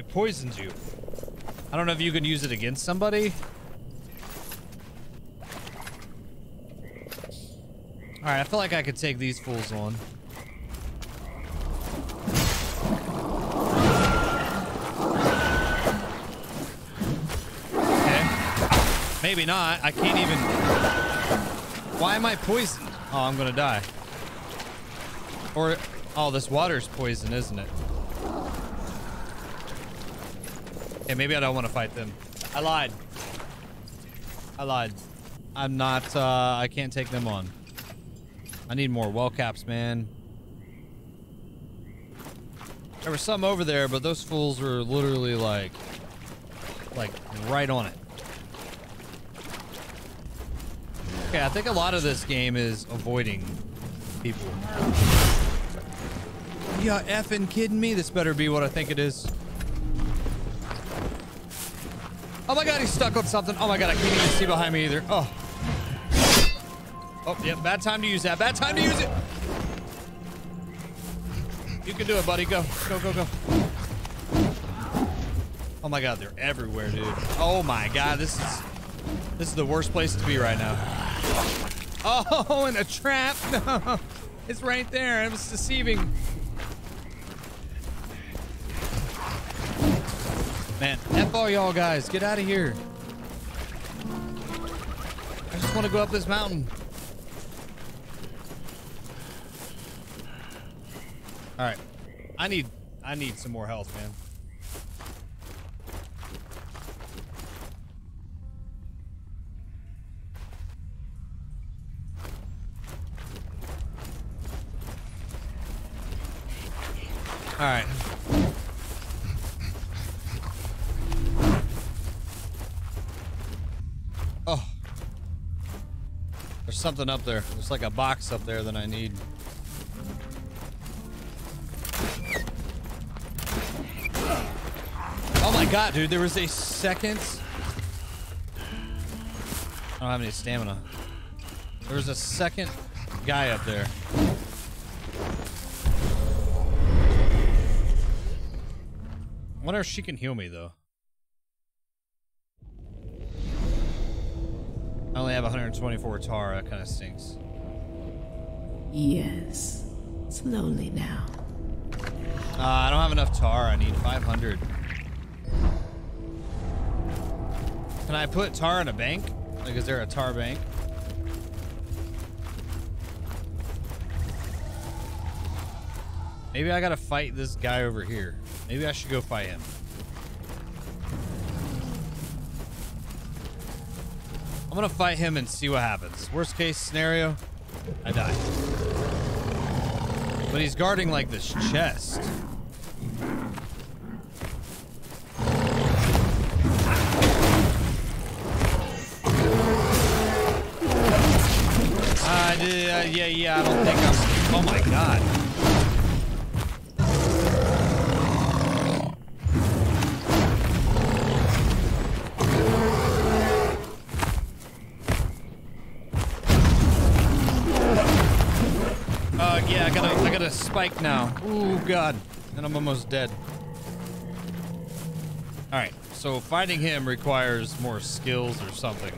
It poisons you. I don't know if you can use it against somebody. Alright, I feel like I could take these fools on. Okay. Maybe not. I can't even... Why am I poisoned? Oh, I'm gonna die. Or... Oh, this water's poison, isn't it? Okay, maybe I don't want to fight them. I lied. I lied. I'm not, uh, I can't take them on. I need more Weltcaps, man. There was some over there, but those fools were literally like, like right on it. Okay, I think a lot of this game is avoiding people. You effing kidding me? This better be what I think it is. Oh my god, he's stuck on something. Oh my god, I can't even see behind me either. Oh. Oh, yeah, bad time to use that. Bad time to use it. You can do it, buddy. Go. Go, go, go. Oh my god, they're everywhere, dude. Oh my god, this is this is the worst place to be right now. Oh, in a trap. No. It's right there. It was deceiving. Man, F all y'all guys. Get out of here. I just want to go up this mountain. All right. I need I need some more health, man. All right. Oh. There's something up there. There's like a box up there that I need. God, dude, there was a second. I don't have any stamina. There was a second guy up there. I wonder if she can heal me though. I only have 124 tar. That kind of stinks. Yes. Slowly now. Uh, I don't have enough tar. I need 500. Can I put tar in a bank? Like, is there a tar bank? Maybe I gotta fight this guy over here. Maybe I should go fight him. I'm gonna fight him and see what happens. Worst case scenario, I die. But he's guarding like this chest. Yeah, yeah, I don't think I'm... Oh my god. Uh, yeah, I got a, I got a spike now. Ooh, God. And I'm almost dead. Alright, so fighting him requires more skills or something.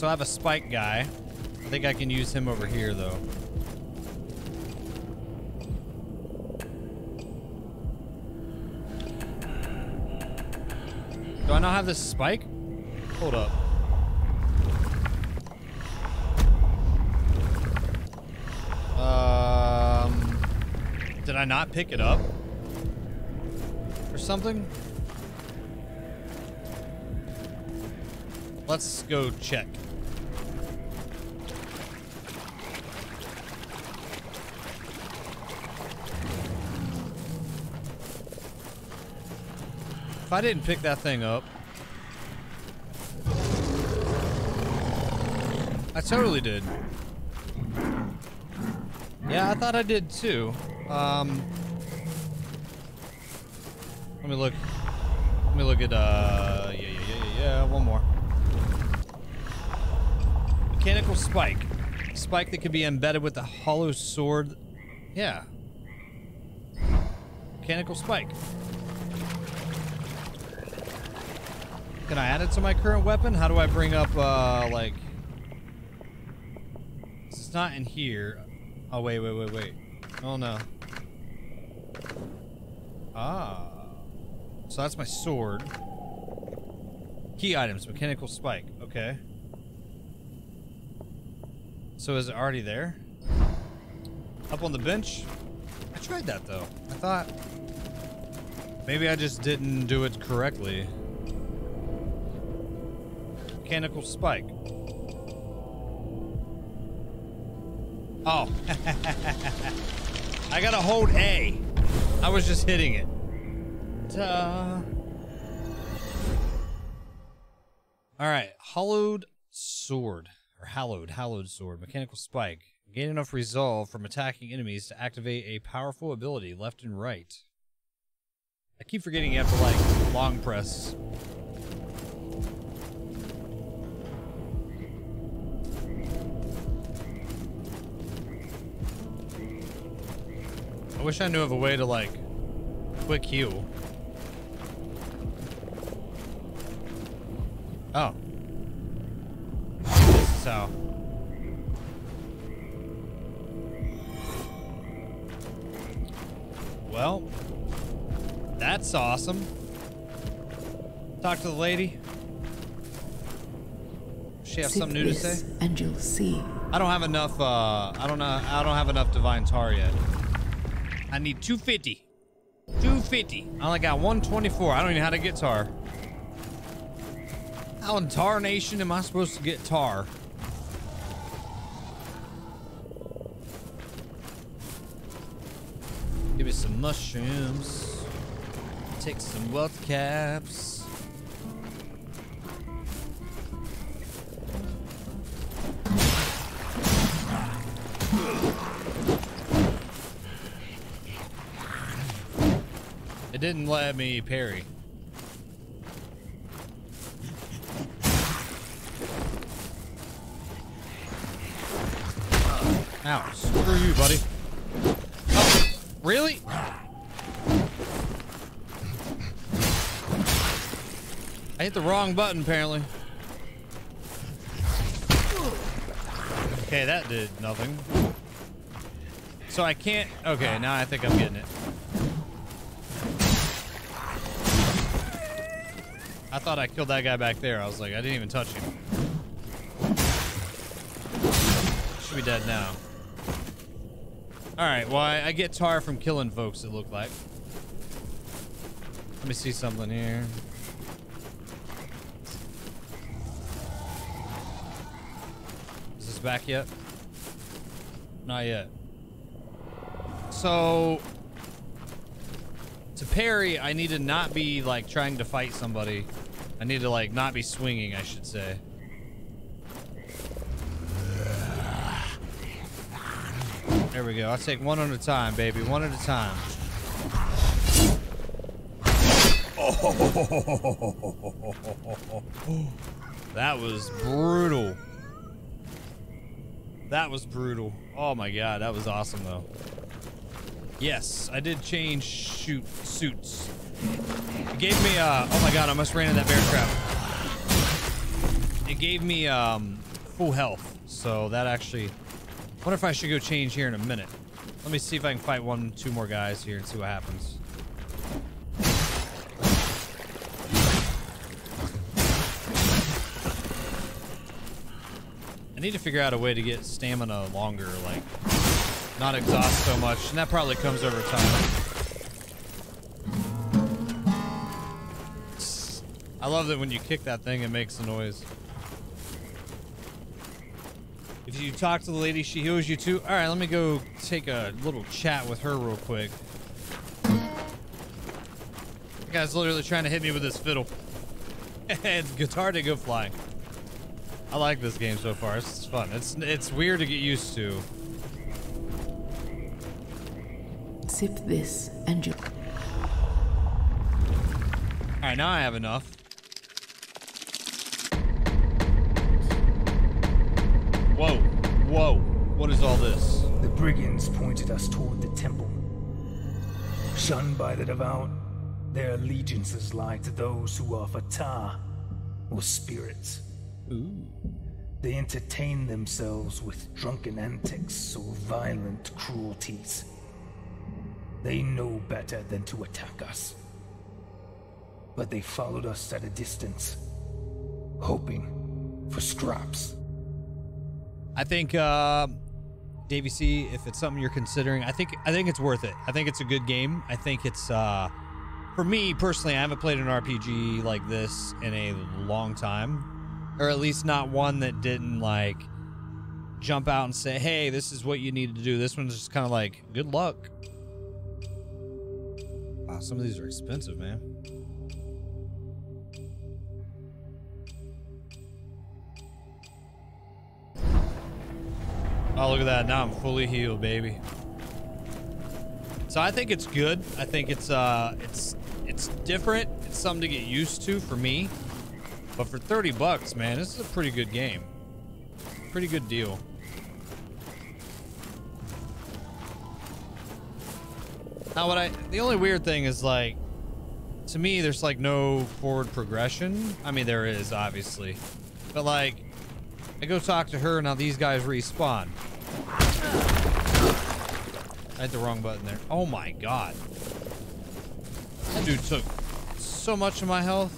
So I have a spike guy. I think I can use him over here, though. Do I not have this spike? Hold up. Um, did I not pick it up? Or something? Let's go check. If I didn't pick that thing up, I totally did. Yeah, I thought I did too. Um, let me look. Let me look at. Uh, yeah, yeah, yeah, yeah. One more. Mechanical spike. Spike that could be embedded with a hollow sword. Yeah. Mechanical spike. Can I add it to my current weapon? How do I bring up, uh, like... It's not in here. Oh, wait, wait, wait, wait. Oh, no. Ah. So that's my sword. Key items, mechanical spike. Okay. So is it already there? Up on the bench? I tried that though. I thought maybe I just didn't do it correctly. Mechanical spike. Oh. I gotta hold A. I was just hitting it. Duh. Alright, hollowed sword. Or hallowed, hallowed sword. Mechanical spike. Gain enough resolve from attacking enemies to activate a powerful ability left and right. I keep forgetting you have to like long press. I wish I knew of a way to like quick heal. Oh. This is how. Well, that's awesome. Talk to the lady. She have something new to say? And you'll see. I don't have enough. Uh, I don't know. I don't have enough divine tar yet. I need 250. 250. I only got 124. I don't even know how to get tar. How in Tar Nation am I supposed to get tar? Give me some mushrooms. Take some Weltcaps. It didn't let me parry. Ow, screw you, buddy. Oh, really? I hit the wrong button, apparently. Okay, that did nothing. So I can't. Okay, now I think I'm getting it. I thought I killed that guy back there. I was like, I didn't even touch him. Should be dead now. Alright, well, I, get tar from killing folks, it looked like. Let me see something here. Is this back yet? Not yet. So, to parry, I need to not be like trying to fight somebody. I need to like not be swinging, I should say. There we go. I'll take one at a time, baby. One at a time. that was brutal. That was brutal. Oh my god, that was awesome though. Yes, I did change shoot suits. It gave me uh oh my god, I must ran in that bear trap. It gave me um full health. So that actually I wonder if I should go change here in a minute. Let me see if I can fight one, two more guys here and see what happens. I need to figure out a way to get stamina longer, like not exhaust so much, and that probably comes over time. I love that when you kick that thing, it makes a noise. If you talk to the lady, she heals you too. All right, let me go take a little chat with her real quick. Guy's literally trying to hit me with his fiddle. and guitar to go flying. I like this game so far. It's fun. It's it's weird to get used to. Sip this and you. All right, now I have enough. Whoa, whoa! What is all this? The brigands pointed us toward the temple. Shunned by the devout, their allegiances lie to those who offer tar, or spirits. Ooh. They entertain themselves with drunken antics or violent cruelties. They know better than to attack us. But they followed us at a distance, hoping for scraps. I think, uh, Davey C, if it's something you're considering, I think I think it's worth it. I think it's a good game. I think it's uh, for me personally. I haven't played an RPG like this in a long time, or at least not one that didn't like jump out and say, "Hey, this is what you need to do." This one's just kind of like, "Good luck." Wow, some of these are expensive, man. Oh, look at that. Now I'm fully healed, baby. So I think it's good. I think it's uh it's it's different. It's something to get used to for me. But for 30 bucks, man, this is a pretty good game. Pretty good deal. Now what I the only weird thing is like to me there's like no forward progression. I mean there is obviously. But like I go talk to her now these guys respawn. I hit the wrong button there. Oh my god. That dude took so much of my health.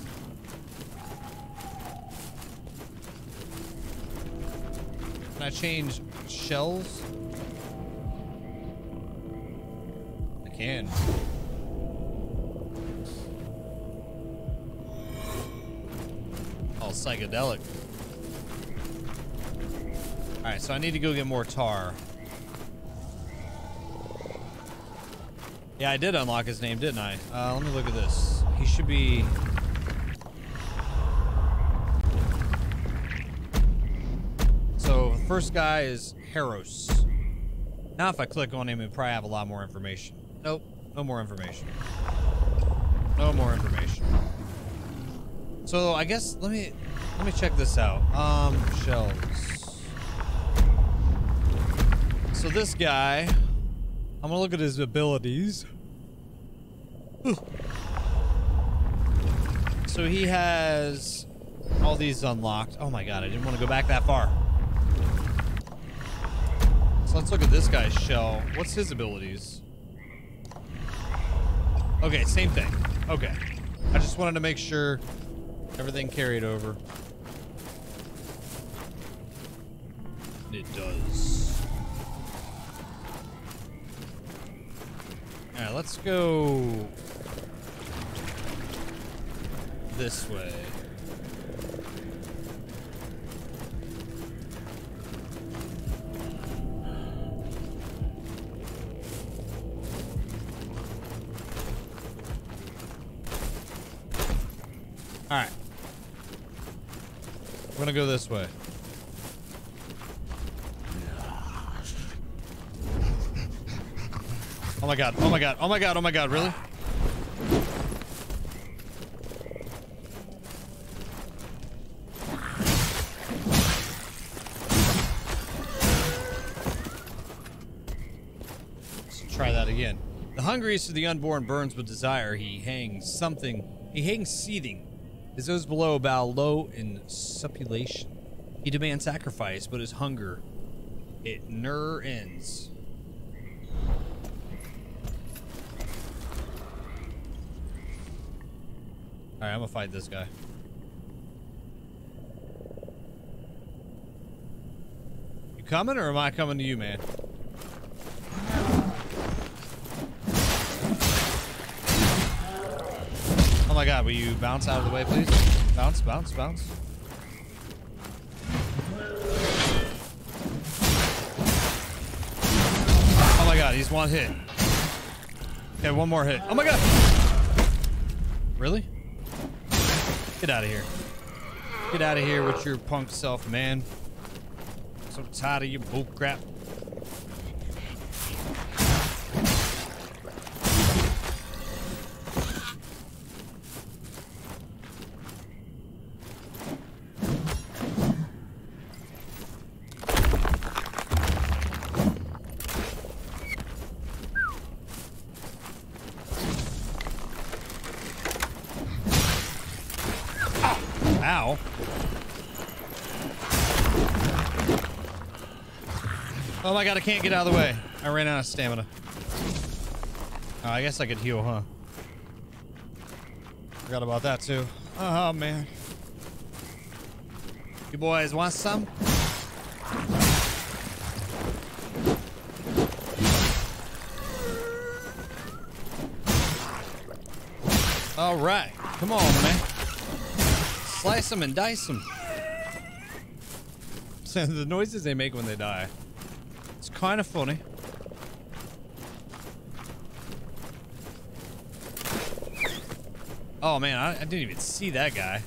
Can I change shells? Can. All psychedelic. Alright, so I need to go get more tar. Yeah, I did unlock his name, didn't I? Uh, let me look at this. He should be... So, first guy is Harros. Now if I click on him, it probably have a lot more information. Nope, no more information. No more information. So, I guess, let me, let me check this out. Um, shells. So this guy, I'm gonna look at his abilities. So he has all these unlocked. Oh my god, I didn't want to go back that far. So let's look at this guy's shell. What's his abilities? Okay, same thing. Okay. I just wanted to make sure everything carried over. It does. Alright, let's go this way. Alright. We're gonna go this way. Oh my god, oh my god, oh my god, oh my god, really? Let's try that again. The hungriest of the unborn burns with desire. He hangs something. He hangs seething. As those below bow low in supplication. He demands sacrifice, but his hunger, it ne'er ends. Alright, I'm gonna fight this guy. You coming or am I coming to you, man? My god, will you bounce out of the way, please? Bounce, bounce, bounce. Oh my god, he's one hit. Okay, one more hit. Oh my god! Really? Get out of here. Get out of here with your punk self, man. So tired of your bull my god, I can't get out of the way. I ran out of stamina. Oh, I guess I could heal, huh? Forgot about that too. Oh man. You boys want some? All right, come on, man. Slice them and dice them. the noises they make when they die. Kind of funny. Oh man, I, I didn't even see that guy.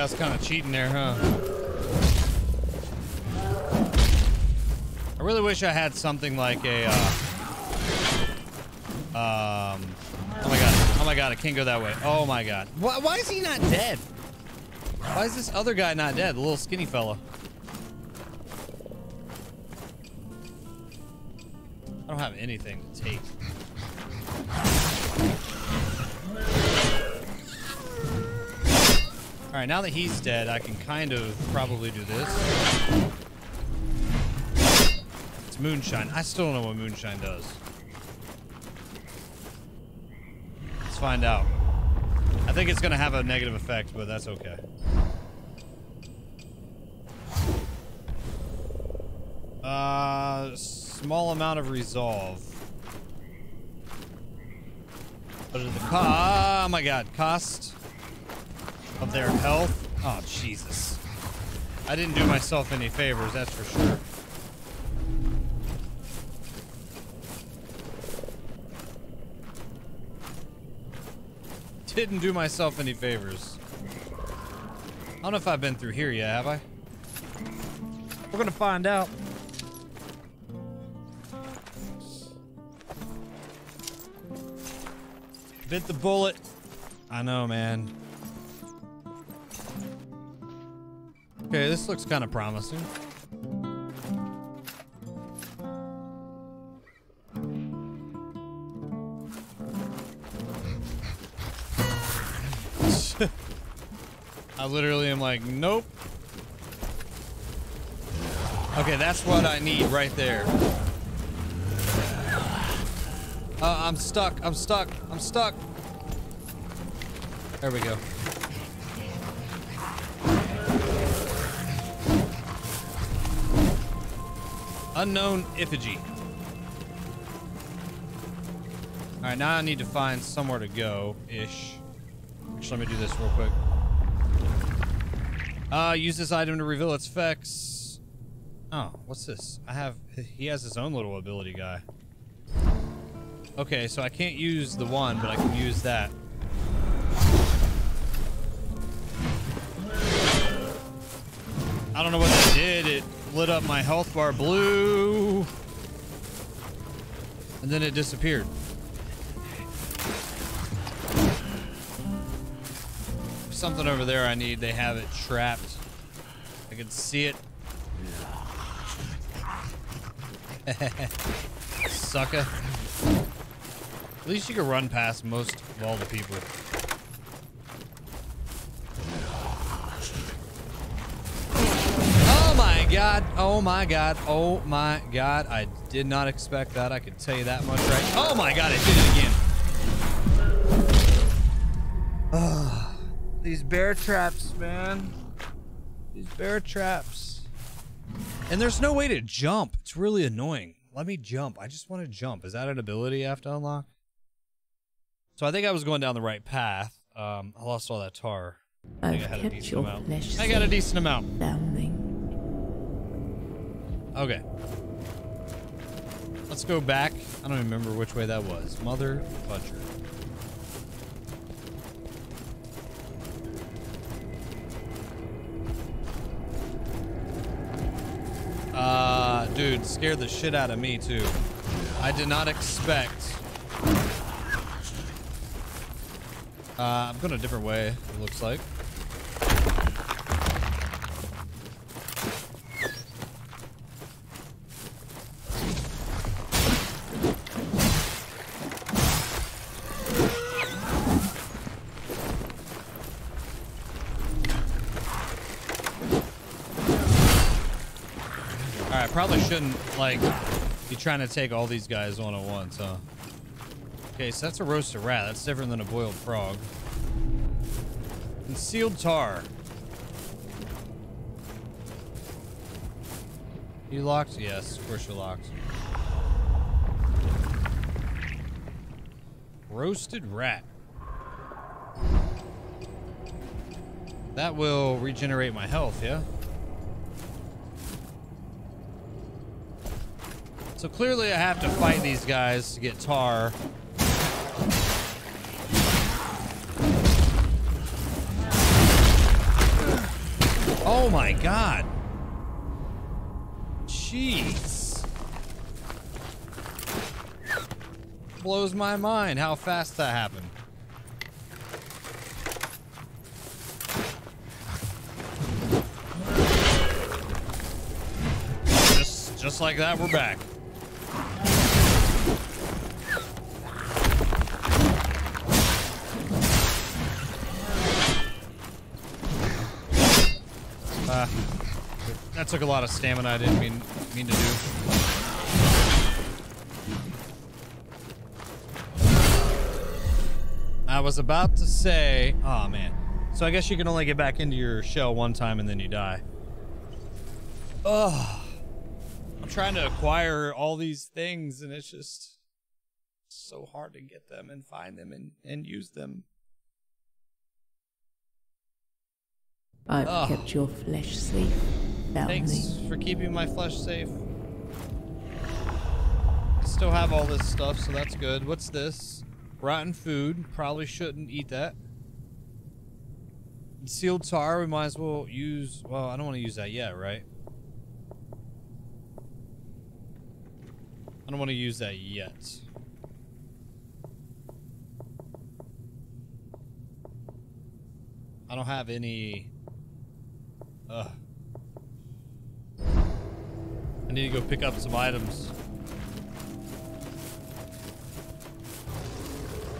Was kind of cheating there, huh? I really wish I had something like a, uh, um, oh my god, oh my god, I can't go that way. Oh my god. Why, why is he not dead? Why is this other guy not dead? The little skinny fella. I don't have anything to take. All right, now that he's dead, I can kind of probably do this. It's moonshine. I still don't know what moonshine does. Let's find out. I think it's going to have a negative effect, but that's okay. Uh, small amount of resolve. Is the? Oh my god, cost of their health. Oh, Jesus. I didn't do myself any favors, that's for sure. Didn't do myself any favors. I don't know if I've been through here yet, have I? We're gonna find out. Bit the bullet. I know, man. Okay, this looks kind of promising. I literally am like, nope. Okay, that's what I need right there. Uh, I'm stuck. I'm stuck. I'm stuck. There we go. Unknown effigy. Alright, now I need to find somewhere to go ish. Actually, let me do this real quick. Uh, use this item to reveal its effects. Oh, what's this? I have. He has his own little ability guy. Okay, so I can't use the one, but I can use that. I don't know what that did. It lit up my health bar blue. And then it disappeared. Something over there I need. They have it trapped. I can see it. Sucker. At least you can run past most of all the people. Oh my god. Oh my god. Oh my god. I did not expect that. I could tell you that much right. Oh my god, I did it again. Ah, these bear traps, man. These bear traps. And there's no way to jump. It's really annoying. Let me jump. I just want to jump. Is that an ability I have to unlock? So I think I was going down the right path. Um, I lost all that tar. I, think I've I kept your amount. flesh I got a decent amount. foundling. Okay. Let's go back. I don't remember which way that was. Mother Fudger. Uh, dude, scared the shit out of me too. I did not expect. Uh, I'm going a different way, it looks like. Shouldn't, like, be trying to take all these guys on at once, huh? Okay, so that's a roasted rat. That's different than a boiled frog. Concealed tar. You locked? Yes, of course you're locked. Roasted rat. That will regenerate my health, yeah? So clearly I have to fight these guys to get tar. Oh my god. Jeez. Blows my mind how fast that happened. Just, just like that, we're back. Took a lot of stamina I didn't mean mean to do. I was about to say, oh man. So I guess you can only get back into your shell one time and then you die. Ugh. I'm trying to acquire all these things and it's just so hard to get them and find them and, and use them. I've Ugh. kept your flesh safe. Thanks for keeping my flesh safe. I still have all this stuff, so that's good. What's this? Rotten food. Probably shouldn't eat that. Sealed tar, we might as well use... Well, I don't want to use that yet, right? I don't want to use that yet. I don't have any. Ugh. I need to go pick up some items.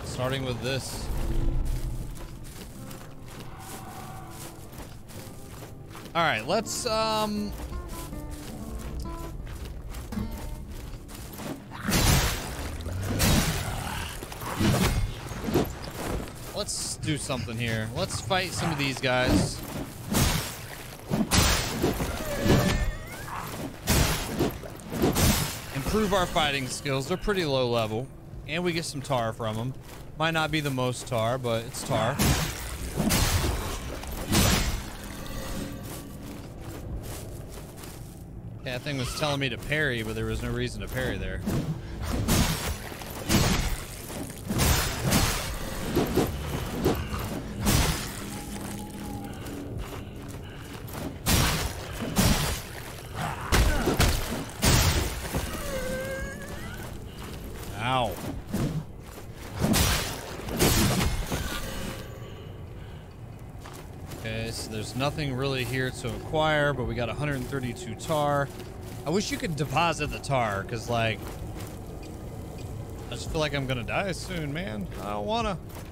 Starting with this. All right, let's um Let's do something here. Let's fight some of these guys. Improve our fighting skills. They're pretty low level. And we get some tar from them. Might not be the most tar, but it's tar. Yeah, that thing was telling me to parry, but there was no reason to parry there. Ow. Okay, so there's nothing really here to acquire, but we got 132 tar. I wish you could deposit the tar, because, like, I just feel like I'm gonna die soon, man. I don't wanna. Oh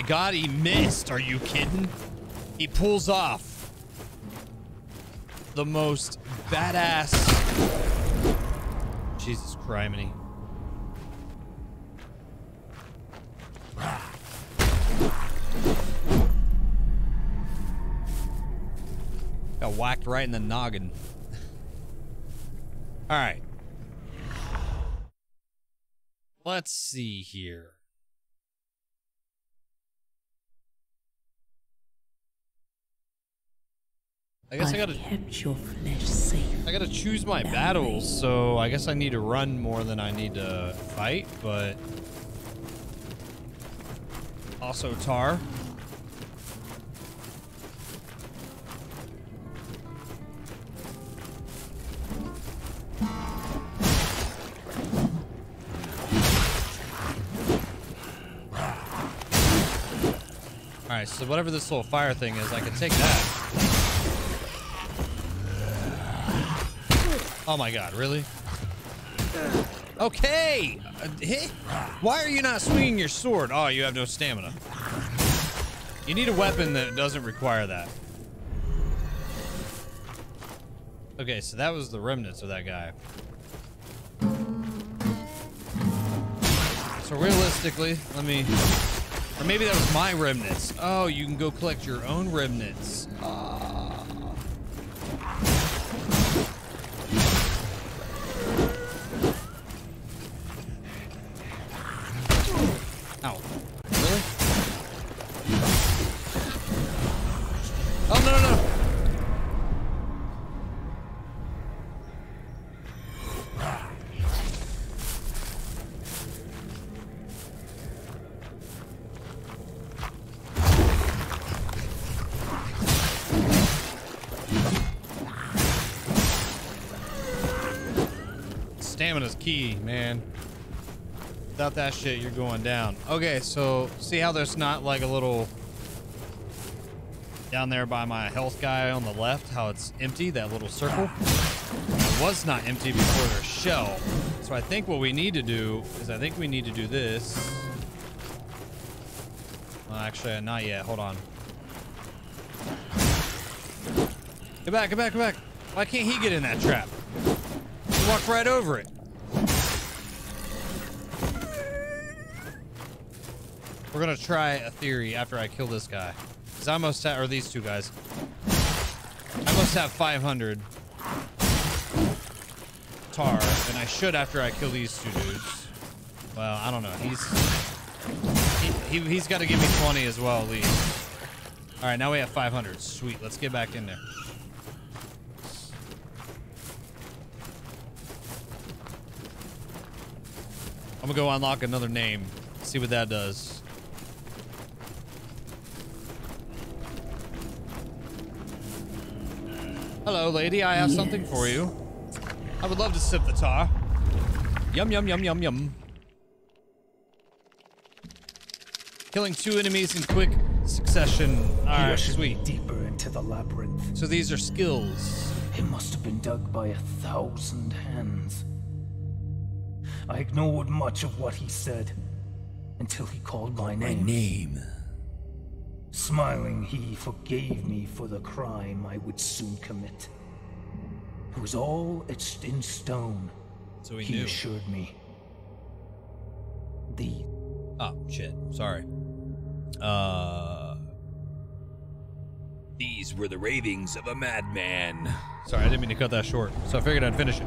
my god, he missed. Are you kidding? He pulls off the most badass. Jesus criminy. Got whacked right in the noggin. All right. Let's see here. I guess I I've gotta kept your flesh safe. I gotta choose my That battles, way. so I guess I need to run more than I need to fight, but also tar. Alright, so whatever this little fire thing is, I can take that. Oh my god, really? Okay! Uh, hit. Why are you not swinging your sword? Oh, you have no stamina. You need a weapon that doesn't require that. Okay, so that was the remnants of that guy. So realistically, let me... Or maybe that was my remnants. Oh, you can go collect your own remnants. Ah. Stamina's key, man. Without that shit, you're going down. Okay, so see how there's not like a little down there by my health guy on the left, how it's empty, that little circle? It was not empty before their shell. So I think what we need to do is I think we need to do this. Well, actually, uh, not yet. Hold on. Get back, get back, get back. Why can't he get in that trap? He walked right over it. We're gonna try a theory after I kill this guy. Cause I must have, or these two guys. I must have 500 tar, and I should after I kill these two dudes. Well, I don't know. He's he, he, he's got to give me 20 as well, at least. All right, now we have 500. Sweet. Let's get back in there. I'm gonna go unlock another name. See what that does. Hello, lady. I have something for you. I would love to sip the tar. Yum, yum, yum, yum, yum. Killing two enemies in quick succession. All He right, sweet. deeper into the labyrinth. So these are skills. It must have been dug by a thousand hands. I ignored much of what he said until he called my name. My name. Smiling, he forgave me for the crime I would soon commit. It was all etched in stone, So we he knew. assured me. The Oh, shit. Sorry. Uh. These were the ravings of a madman. Sorry, I didn't mean to cut that short. So I figured I'd finish it.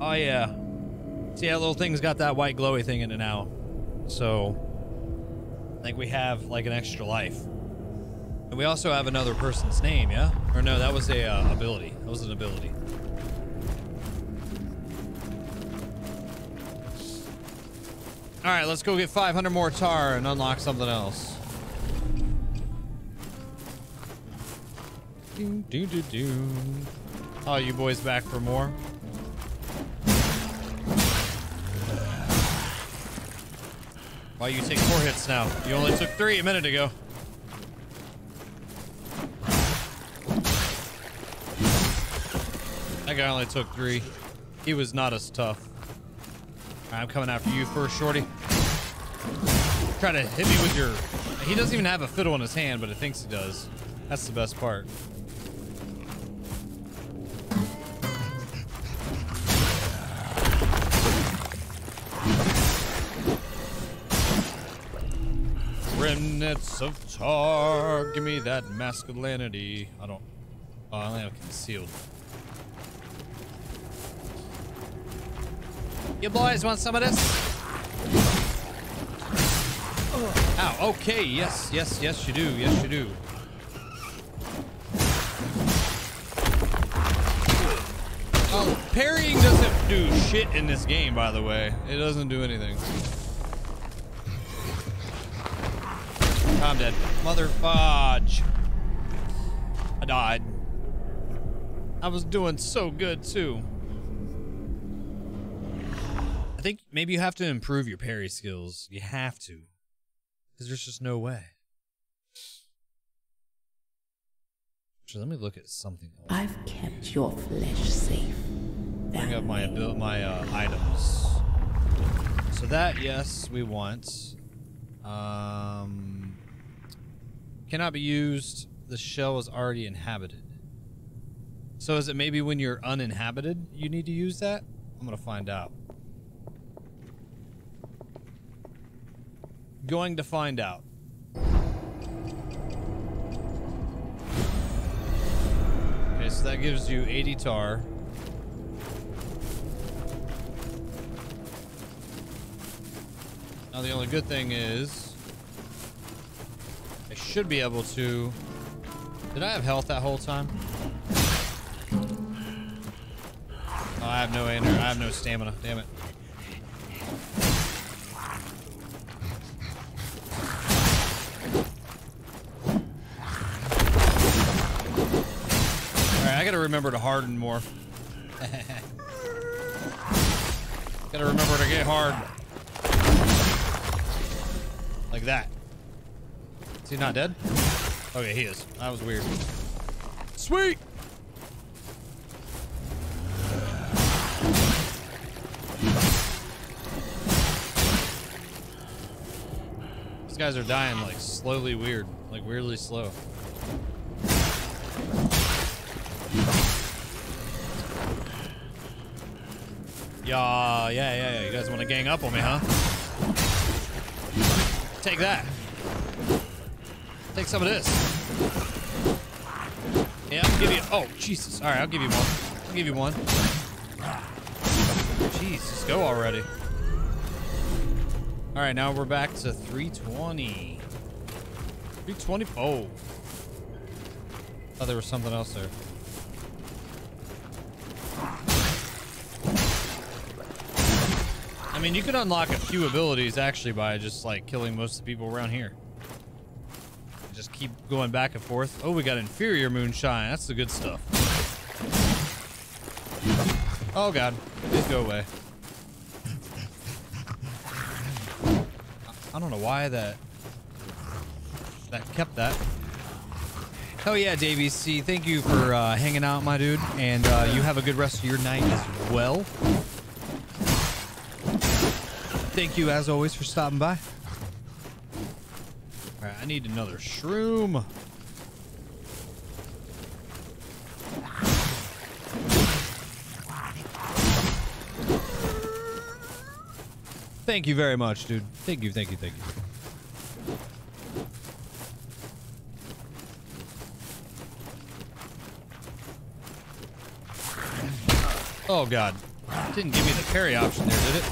Oh, yeah. See, that little thing's got that white glowy thing in it now. So. Think we have, like, an extra life. And we also have another person's name, yeah? Or no, that was a uh, ability. That was an ability. All right, let's go get 500 more tar and unlock something else. Do, do, do, do. Oh, you boys back for more? Why you take four hits now? You only took three a minute ago. That guy only took three. He was not as tough. Right, I'm coming after you first, Shorty. Try to hit me with your... He doesn't even have a fiddle in his hand, but it thinks he does. That's the best part. Of tar, give me that masculinity. I don't... Oh, I only have concealed. You boys want some of this? Ow, okay, yes, yes, yes you do, yes you do. Oh, parrying doesn't do shit in this game, by the way. It doesn't do anything. I'm dead. Mother fudge. I died. I was doing so good, too. I think maybe you have to improve your parry skills. You have to. Because there's just no way. So let me look at something else. I've kept your flesh safe. Bring up my abil- my uh, items. So that, yes, we want. Um, cannot be used. The shell is already inhabited. So is it maybe when you're uninhabited you need to use that? I'm gonna find out. Going to find out. Okay, so that gives you 80 tar. Now the only good thing is I should be able to Did I have health that whole time? Oh, I have no ener I have no stamina. Damn it. Alright, I gotta remember to harden more. gotta remember to get hard. Like that. He not dead? Okay, he is. That was weird. Sweet! These guys are dying like slowly weird. Like weirdly slow. Yeah, yeah, yeah, yeah. You guys want to gang up on me, huh? Take that. Take some of this. Yeah, I'll give you. Oh, Jesus. All right, I'll give you one. I'll give you one. Jeez, just go already. All right, now we're back to 320. 320. Oh. Thought there was something else there. I mean, you could unlock a few abilities actually by just like killing most of the people around here. Just keep going back and forth. Oh, we got inferior moonshine. That's the good stuff. Oh god, please go away. I don't know why that that kept that. Oh yeah, Davey C. Thank you for uh, hanging out, my dude, and uh, you have a good rest of your night as well. Thank you, as always, for stopping by. Right, I need another shroom. Thank you very much, dude. Thank you, thank you, thank you. Oh god. Didn't give me the carry option there, did it?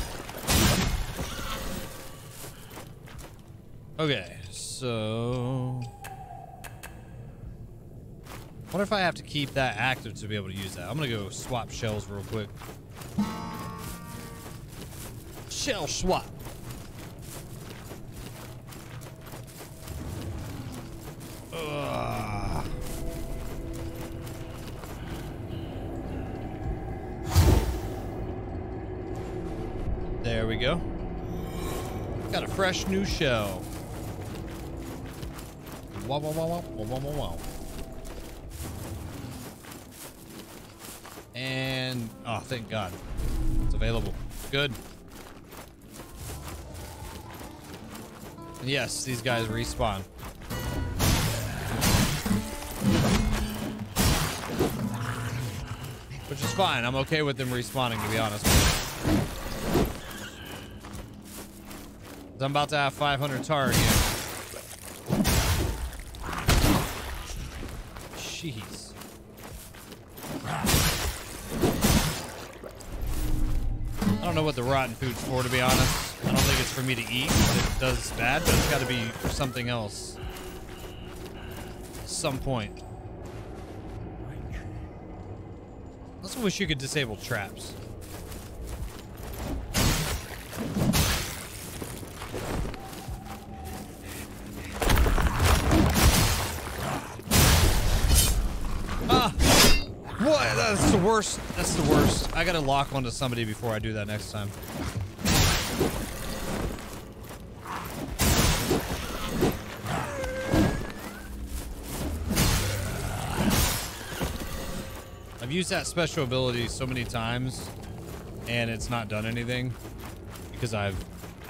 Okay, so... wonder if I have to keep that active to be able to use that? I'm gonna go swap shells real quick. Shell swap. Ugh. There we go. Got a fresh new shell. Wow, wow, wow, wow, wow, wow, wow. And, oh, thank God. It's available. Good. Yes, these guys respawn. Which is fine. I'm okay with them respawning, to be honest. I'm about to have 500 tar again. Jeez. I don't know what the rotten food's for, to be honest. I don't think it's for me to eat. It does bad, but it's got to be for something else. Some point. I also wish you could disable traps. That's the worst. I gotta lock onto somebody before I do that next time. I've used that special ability so many times, and it's not done anything because I've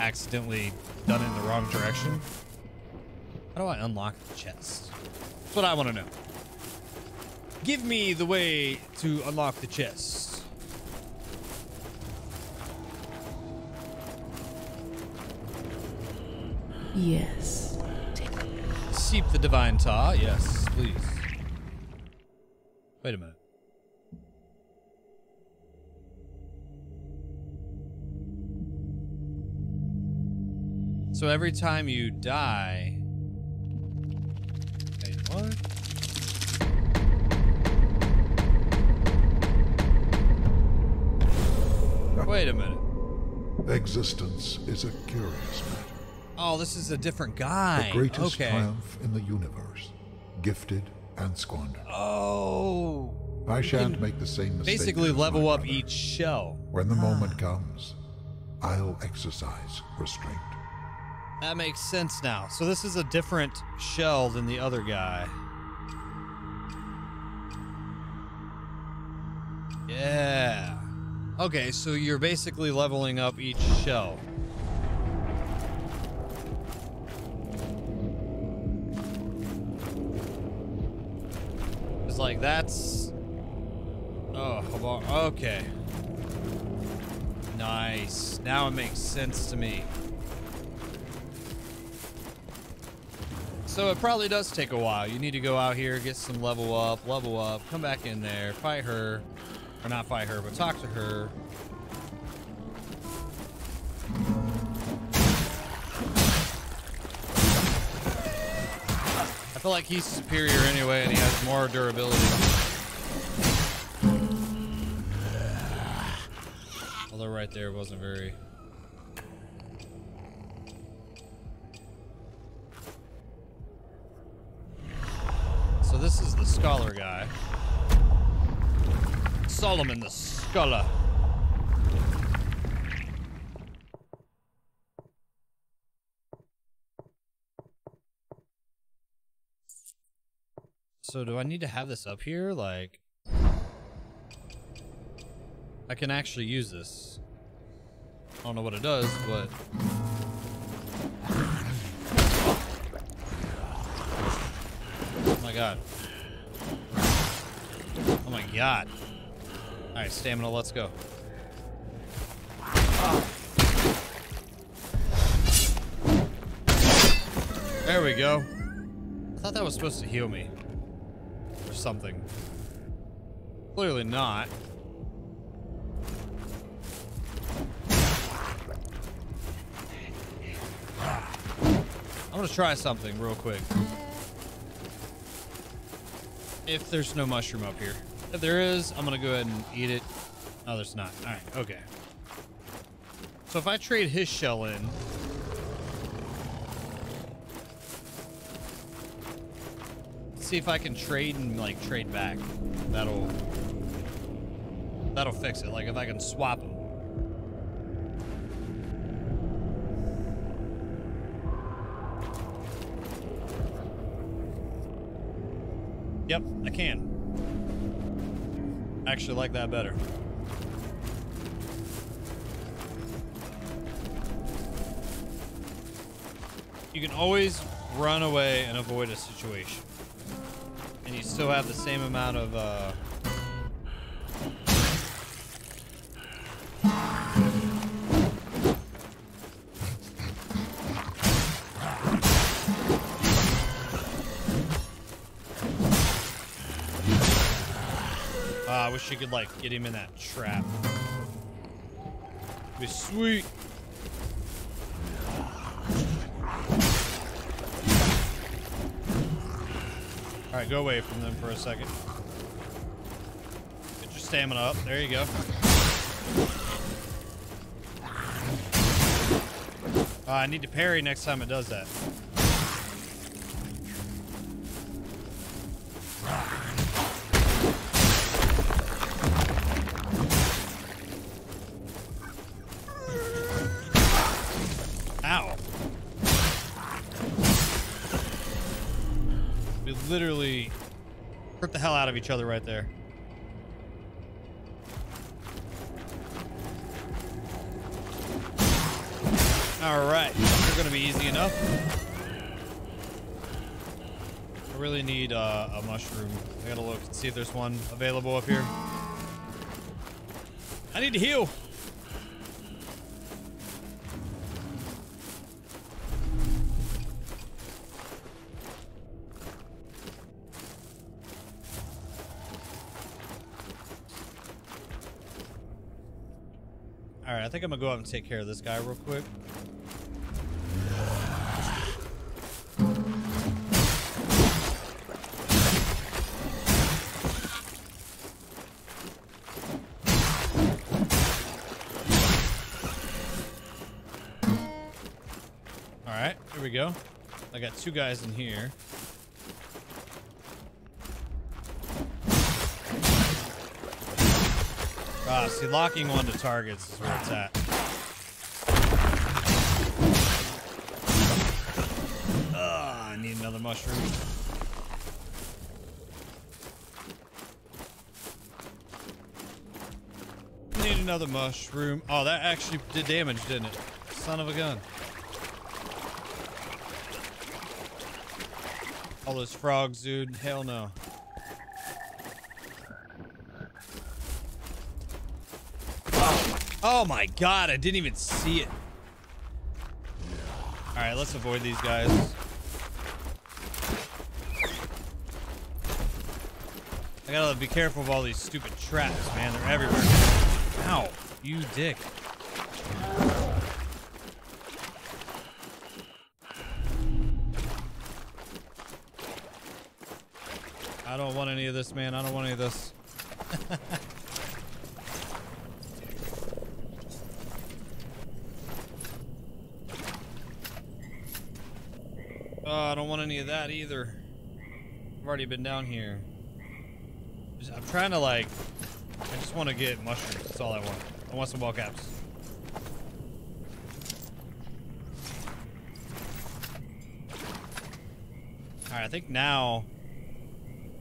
accidentally done it in the wrong direction. How do I unlock the chest? That's what I want to know. Give me the way to unlock the chest. Yes. Seep the divine tar. Yes, please. Wait a minute. So every time you die. Wait, what? Wait a minute. Existence is a curious matter. Oh, this is a different guy. The greatest okay. triumph in the universe, gifted and squandered. Oh. I shan't make the same mistake. Basically level up brother. each shell. When the moment ah. comes, I'll exercise restraint. That makes sense now. So this is a different shell than the other guy. Yeah. Okay, so you're basically leveling up each shell. It's like that's. Oh, okay. Nice. Now it makes sense to me. So it probably does take a while. You need to go out here, get some level up, level up, come back in there, fight her. Or not fight her, but talk to her. I feel like he's superior anyway, and he has more durability. Although right there wasn't very... so this is the scholar guy. Solomon the scholar. So do I need to have this up here? Like, I can actually use this. I don't know what it does, but Oh my god. Oh my god. Alright, stamina, let's go. There we go. I thought that was supposed to heal me. Or something. Clearly not. I'm gonna try something real quick. If there's no mushroom up here. If there is, I'm gonna go ahead and eat it. Oh, there's not. Alright, okay. So if I trade his shell in. See if I can trade and like trade back. That'll that'll fix it. Like if I can swap them. Yep, I can. Actually like that better. You can always run away and avoid a situation. And you still have the same amount of, uh... wish you could, like, get him in that trap. Be sweet. All right, go away from them for a second. Get your stamina up. There you go. Uh, I need to parry next time it does that. Of each other right there. All right, they're gonna be easy enough. I really need uh, a mushroom. I gotta look and see if there's one available up here. I need to heal. Think I'm gonna go out and take care of this guy real quick. All right, here we go. I got two guys in here. Ah, see, locking onto targets is where it's at. Ah, I need another mushroom. Need another mushroom. Oh, that actually did damage, didn't it? Son of a gun. All those frogs, dude. Hell no. Oh my god, I didn't even see it. Alright, let's avoid these guys. I gotta be careful of all these stupid traps, man. They're everywhere. Ow, you dick. I don't want any of this, man. I don't want any of this. Oh, I don't want any of that either. I've already been down here. Just- I'm trying to like, I just want to get mushrooms. That's all I want. I want some Weltcaps. All right, I think now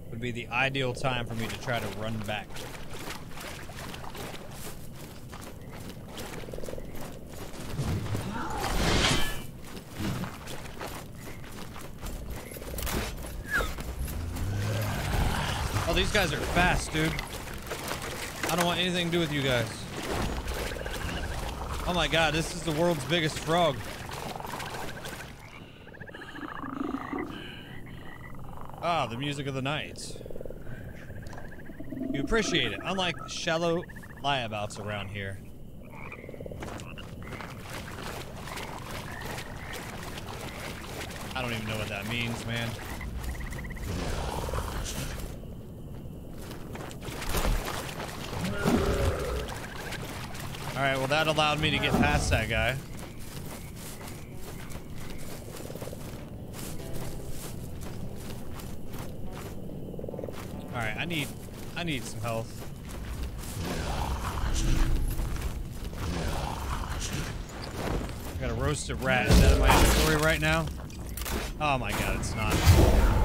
would be the ideal time for me to try to run back. Oh, these guys are fast, dude. I don't want anything to do with you guys. Oh my god, this is the world's biggest frog. Ah, the music of the night. You appreciate it, unlike shallow liabouts around here. I don't even know what that means, man. Alright, well that allowed me to get past that guy. Alright, I need I need some health. I got a roasted rat. Is that in my inventory right now? Oh my god, it's not.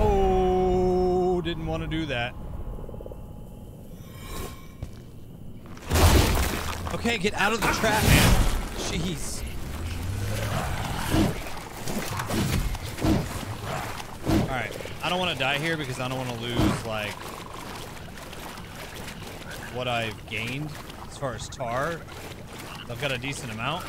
Oh, didn't want to do that. Okay, get out of the trap, man. Jeez. Alright, I don't want to die here because I don't want to lose, like, what I've gained as far as tar. I've got a decent amount.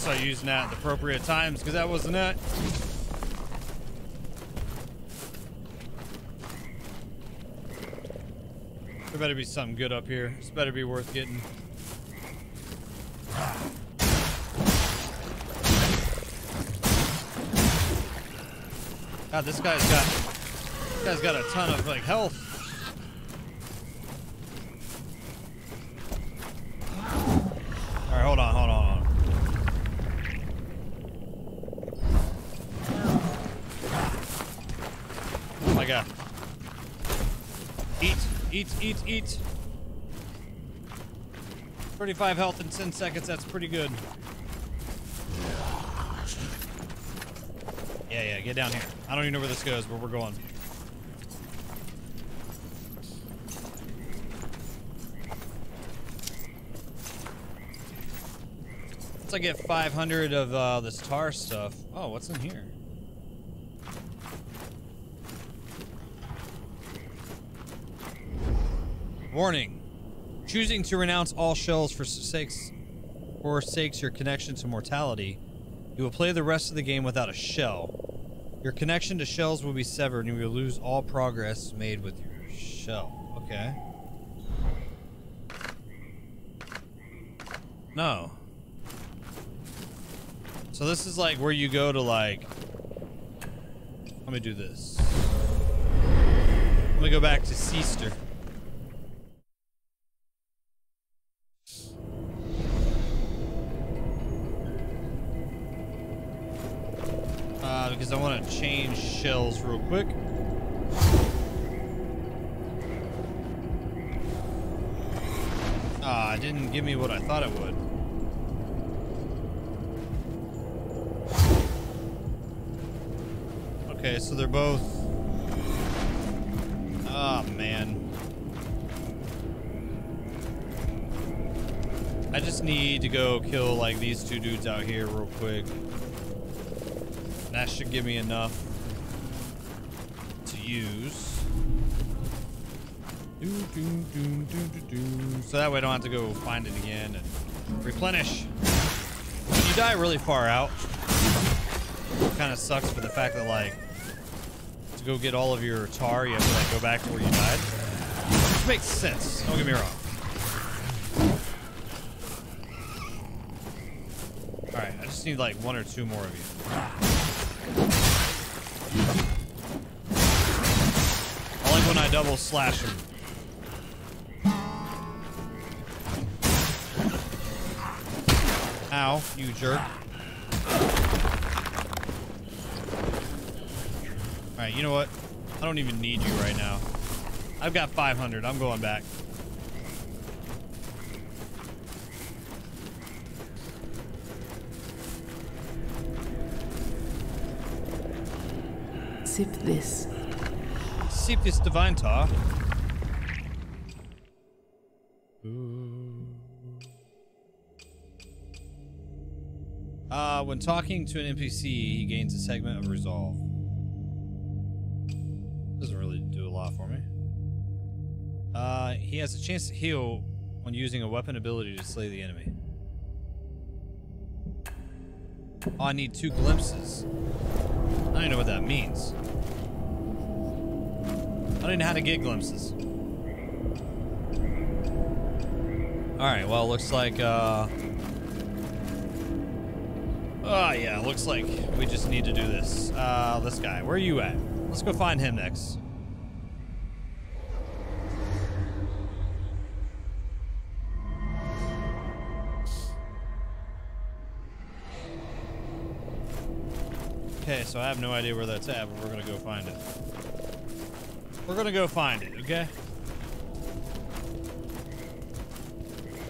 Start using that at the appropriate times because that wasn't it. There better be something good up here. This better be worth getting. God, this guy's got this guy's got a ton of like health. All right, hold on, hold on, hold on. Oh my god. Eat, eat, eat, eat. 35 health in 10 seconds, that's pretty good. Yeah, yeah, get down here. I don't even know where this goes, but we're going. Once I get 500 of uh, this tar stuff. Oh, what's in here? Warning. Choosing to renounce all shells for sakes forsakes your connection to mortality. You will play the rest of the game without a shell. Your connection to shells will be severed and you will lose all progress made with your shell. Okay. No. So this is like where you go to like Let me do this. Let me go back to Sester. Uh, because I want to change shells real quick. Ah, it didn't give me what I thought it would. Okay, so they're both. Ah, man. I just need to go kill like these two dudes out here real quick. That should give me enough to use. So that way I don't have to go find it again and replenish. You die really far out, it kind of sucks for the fact that, like, to go get all of your tar, you have to, like, go back to where you died. Which makes sense, don't get me wrong. Alright, I just need like one or two more of you. I like when I double slash him. Ow, you jerk. Alright, you know what? I don't even need you right now. I've got 500. I'm going back. Sip this. Sip this divine tar. Uh, when talking to an NPC, he gains a segment of resolve. Doesn't really do a lot for me. Uh, he has a chance to heal when using a weapon ability to slay the enemy. Oh, I need two glimpses. I don't even know what that means. I don't even know how to get glimpses. Alright, well, looks like, uh... Oh, yeah, looks like we just need to do this. Uh, this guy, where are you at? Let's go find him next. Okay, so I have no idea where that's at, but we're gonna go find it. We're gonna go find it, okay?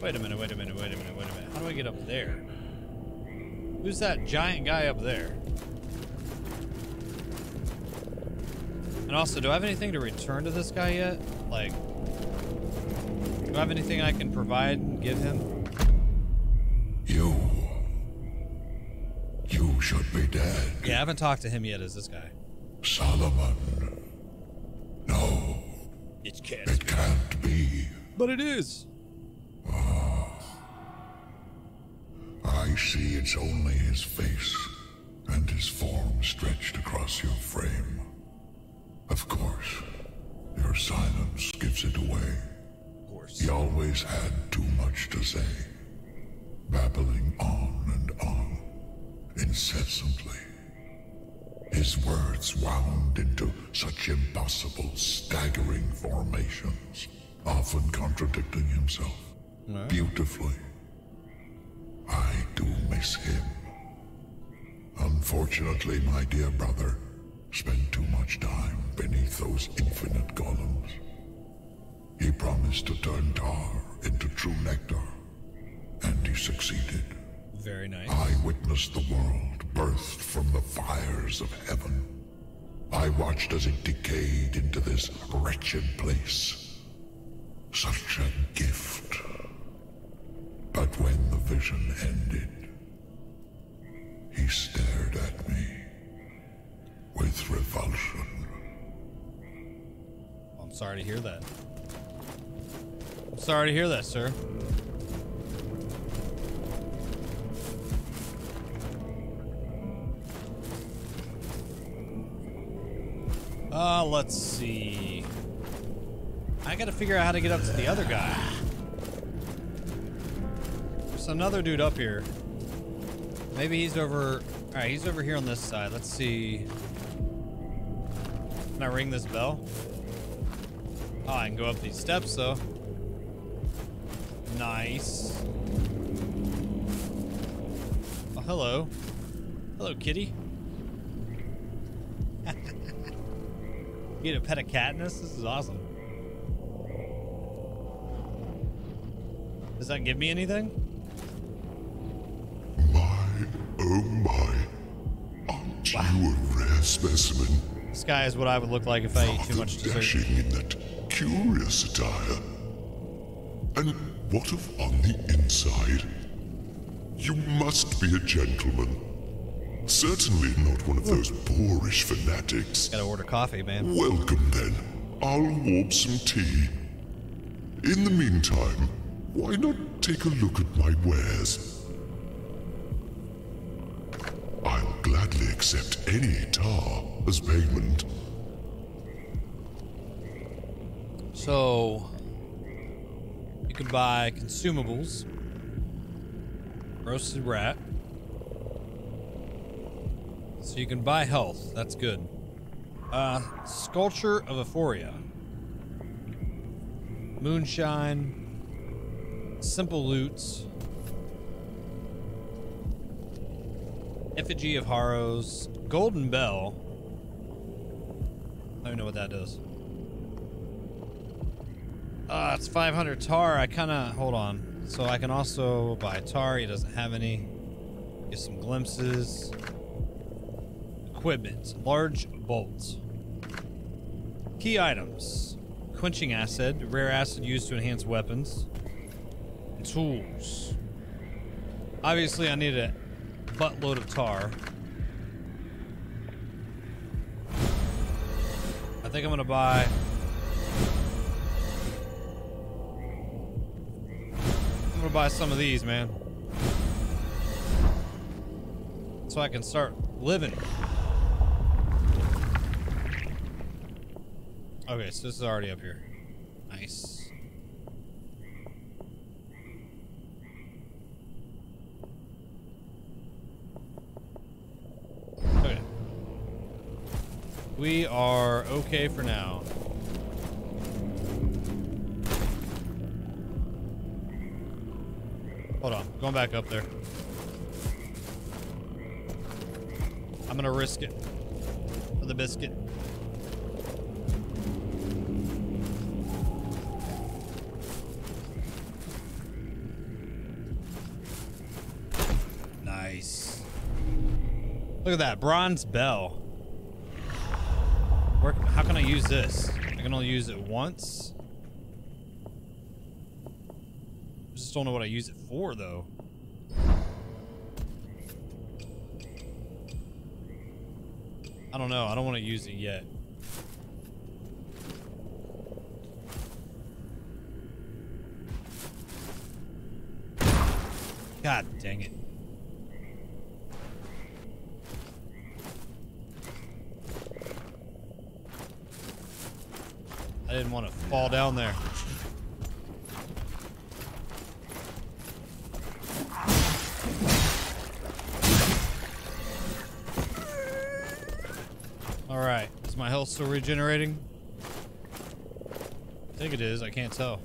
Wait a minute, wait a minute, wait a minute, wait a minute. How do I get up there? Who's that giant guy up there? And also, do I have anything to return to this guy yet? Like, do I have anything I can provide and give him? You. You should be dead. Yeah, I haven't talked to him yet as this guy. Solomon. No, It's cat. it can't be. But it is. Ah. I see it's only his face and his form stretched across your frame. Of course, your silence gives it away. Of course. He always had too much to say, babbling on, incessantly. His words wound into such impossible, staggering formations, often contradicting himself beautifully. I do miss him. Unfortunately, my dear brother spent too much time beneath those infinite columns. He promised to turn tar into true nectar, and he succeeded. Very nice. I witnessed the world burst from the fires of heaven. I watched as it decayed into this wretched place. Such a gift. But when the vision ended, he stared at me with revulsion. I'm sorry to hear that. I'm sorry to hear that, sir. Uh, let's see. I gotta figure out how to get up to the other guy. There's another dude up here. Maybe he's over... Alright, he's over here on this side. Let's see. Can I ring this bell? Oh, I can go up these steps, though. Nice. Oh, hello. Hello, kitty. You get a pet of Katniss? This is awesome. Does that give me anything? My, oh my. Aren't you a rare specimen? This guy is what I would look like if I ate too much dessert. dashing in that curious attire. And what of on the inside? You must be a gentleman. Certainly not one of those boorish fanatics. Gotta order coffee, man. Welcome then. I'll warp some tea. In the meantime, why not take a look at my wares? I'll gladly accept any tar as payment. So, you can buy consumables, roasted rat, So you can buy health. That's good. Uh, Sculpture of Euphoria. Moonshine. Simple loots. Effigy of Harros. Golden Bell. I don't know what that does. Ah, it's 500 tar. I kind of... Hold on. So I can also buy tar. He doesn't have any. Get some glimpses. Equipment. Large bolts. Key items. Quenching acid. Rare acid used to enhance weapons. And tools. Obviously, I need a buttload of tar. I think I'm gonna buy... I'm gonna buy some of these, man. So I can start living. Okay, so this is already up here. Nice. Okay. We are okay for now. Hold on, going back up there. I'm gonna risk it for the biscuit. Nice. Look at that bronze bell. Where, how can I use this? I can only use it once. I just don't know what I use it for, though. I don't know. I don't want to use it yet. God dang it. I didn't want to fall down there. Alright, is my health still regenerating? I think it is, I can't tell.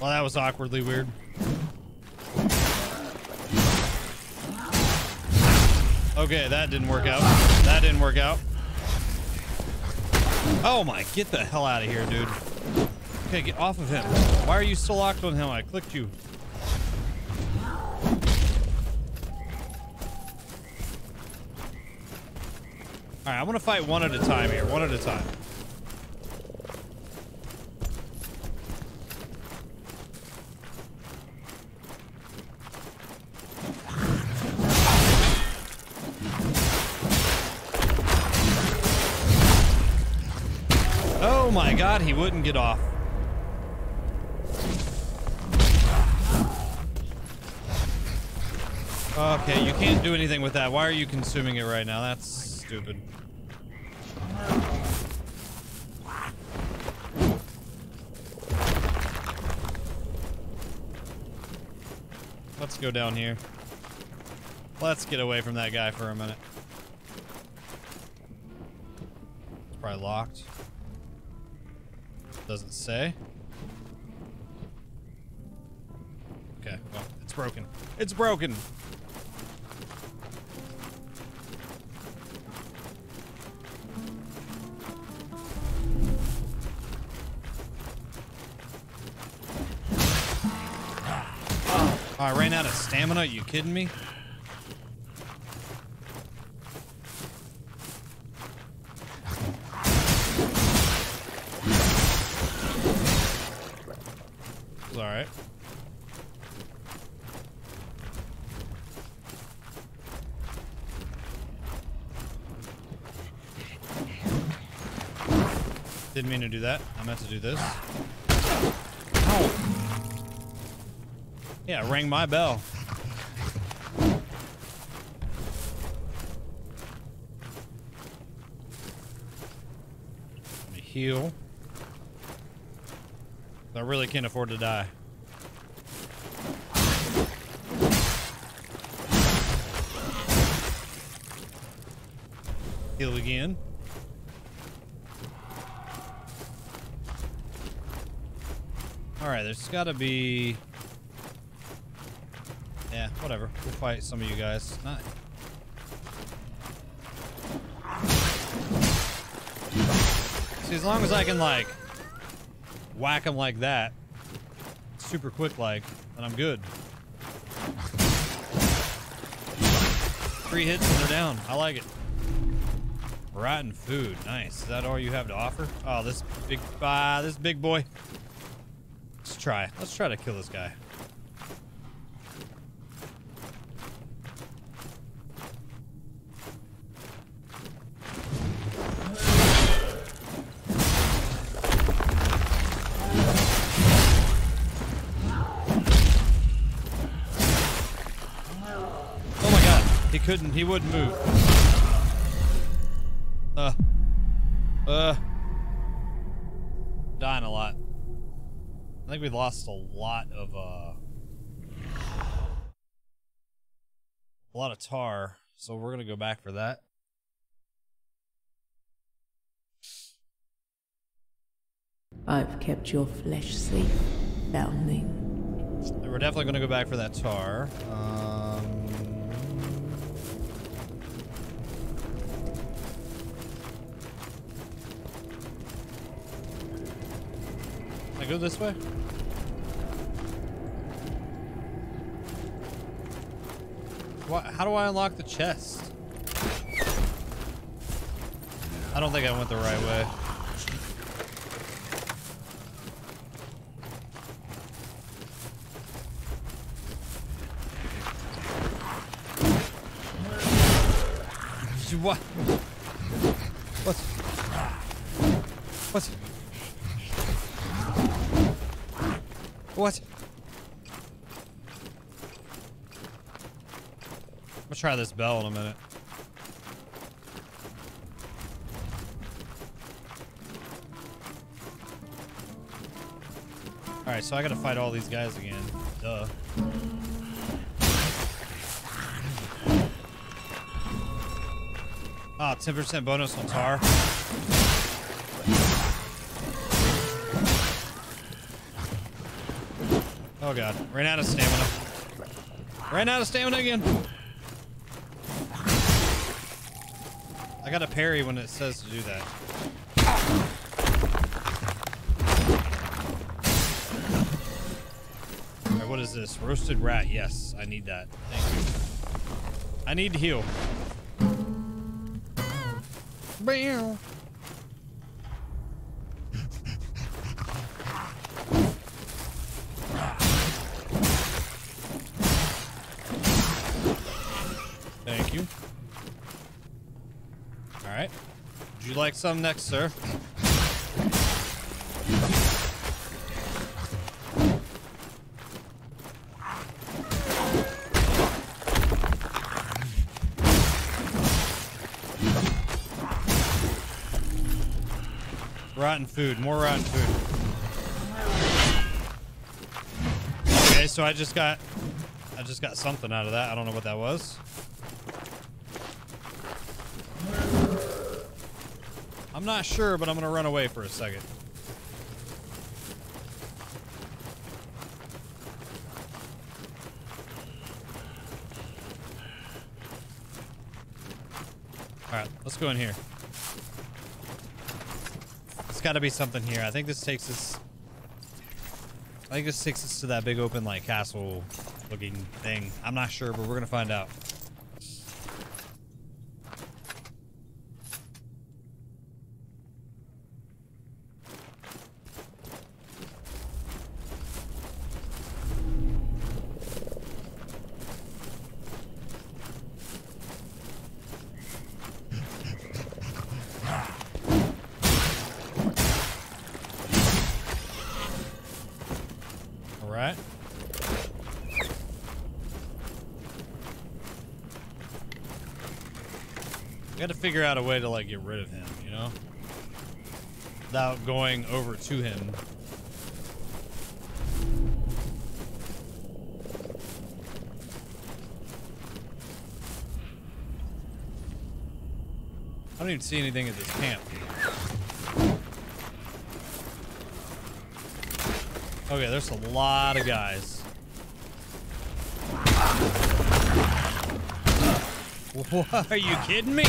Well, that was awkwardly weird. Okay, that didn't work out. That didn't work out. Oh my, get the hell out of here, dude. Okay, get off of him. Why are you still locked on him? I clicked you. Alright, I want to fight one at a time here. One at a time. Oh he wouldn't get off. Okay, you can't do anything with that. Why are you consuming it right now? That's stupid. Let's go down here. Let's get away from that guy for a minute. It's probably locked. Doesn't say. Okay, well, it's broken. It's broken! Oh, I ran out of stamina. Are you kidding me? do that. I meant to do this. Ow. Yeah, rang my bell. heal. I really can't afford to die. Heal again. Alright, there's gotta be... Yeah, whatever. We'll fight some of you guys. Not... See, as long as I can, like, whack them like that, super quick like, then I'm good. Three hits and they're down. I like it. Rotten food. Nice. Is that all you have to offer? Oh, this big, ah, uh, this big boy. Let's try. Let's try to kill this guy. Oh my god, he couldn't, he wouldn't move. Lost a lot of, uh. A lot of tar, so we're gonna go back for that. I've kept your flesh safe, Foundling. We're definitely gonna go back for that tar. Um. I go this way? What? How do I unlock the chest? I don't think I went the right way. What? What? What? What? I'm gonna try this bell in a minute. Alright, so I gotta fight all these guys again. Duh. Ah, 10% bonus on tar. Oh god. Ran out of stamina. Ran out of stamina again. I got a parry when it says to do that. What is this? Roasted rat. Yes, I need that. Thank you. I need to heal. Bam. you like some next, sir? Rotten food, more rotten food. Okay, so I just got I just got something out of that. I don't know what that was. I'm not sure, but I'm to run away for a second. Alright, let's go in here. It's got to be something here. I think this takes us... I think this takes us to that big open, like, castle looking thing. I'm not sure, but we're to find out. figure out a way to like get rid of him, you know? Without going over to him. I don't even see anything at this camp. Okay, there's a lot of guys. What? Are you kidding me?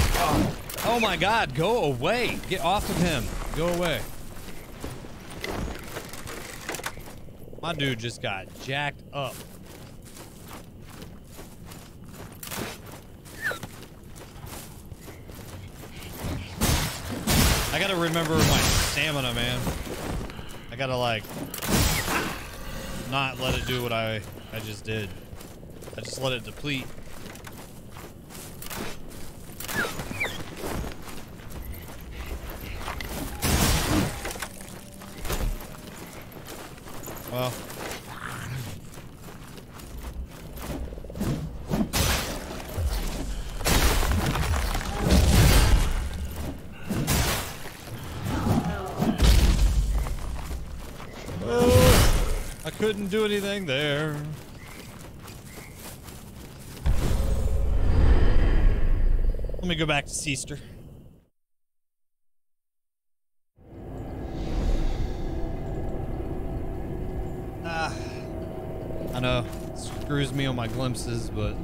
Oh my god, go away. Get off of him. Go away. My dude just got jacked up. I gotta remember my stamina, man. I gotta like not let it do what I I just did. I just let it deplete. Couldn't do anything there. Let me go back to Sester. Ah, I know, screws me on my glimpses, but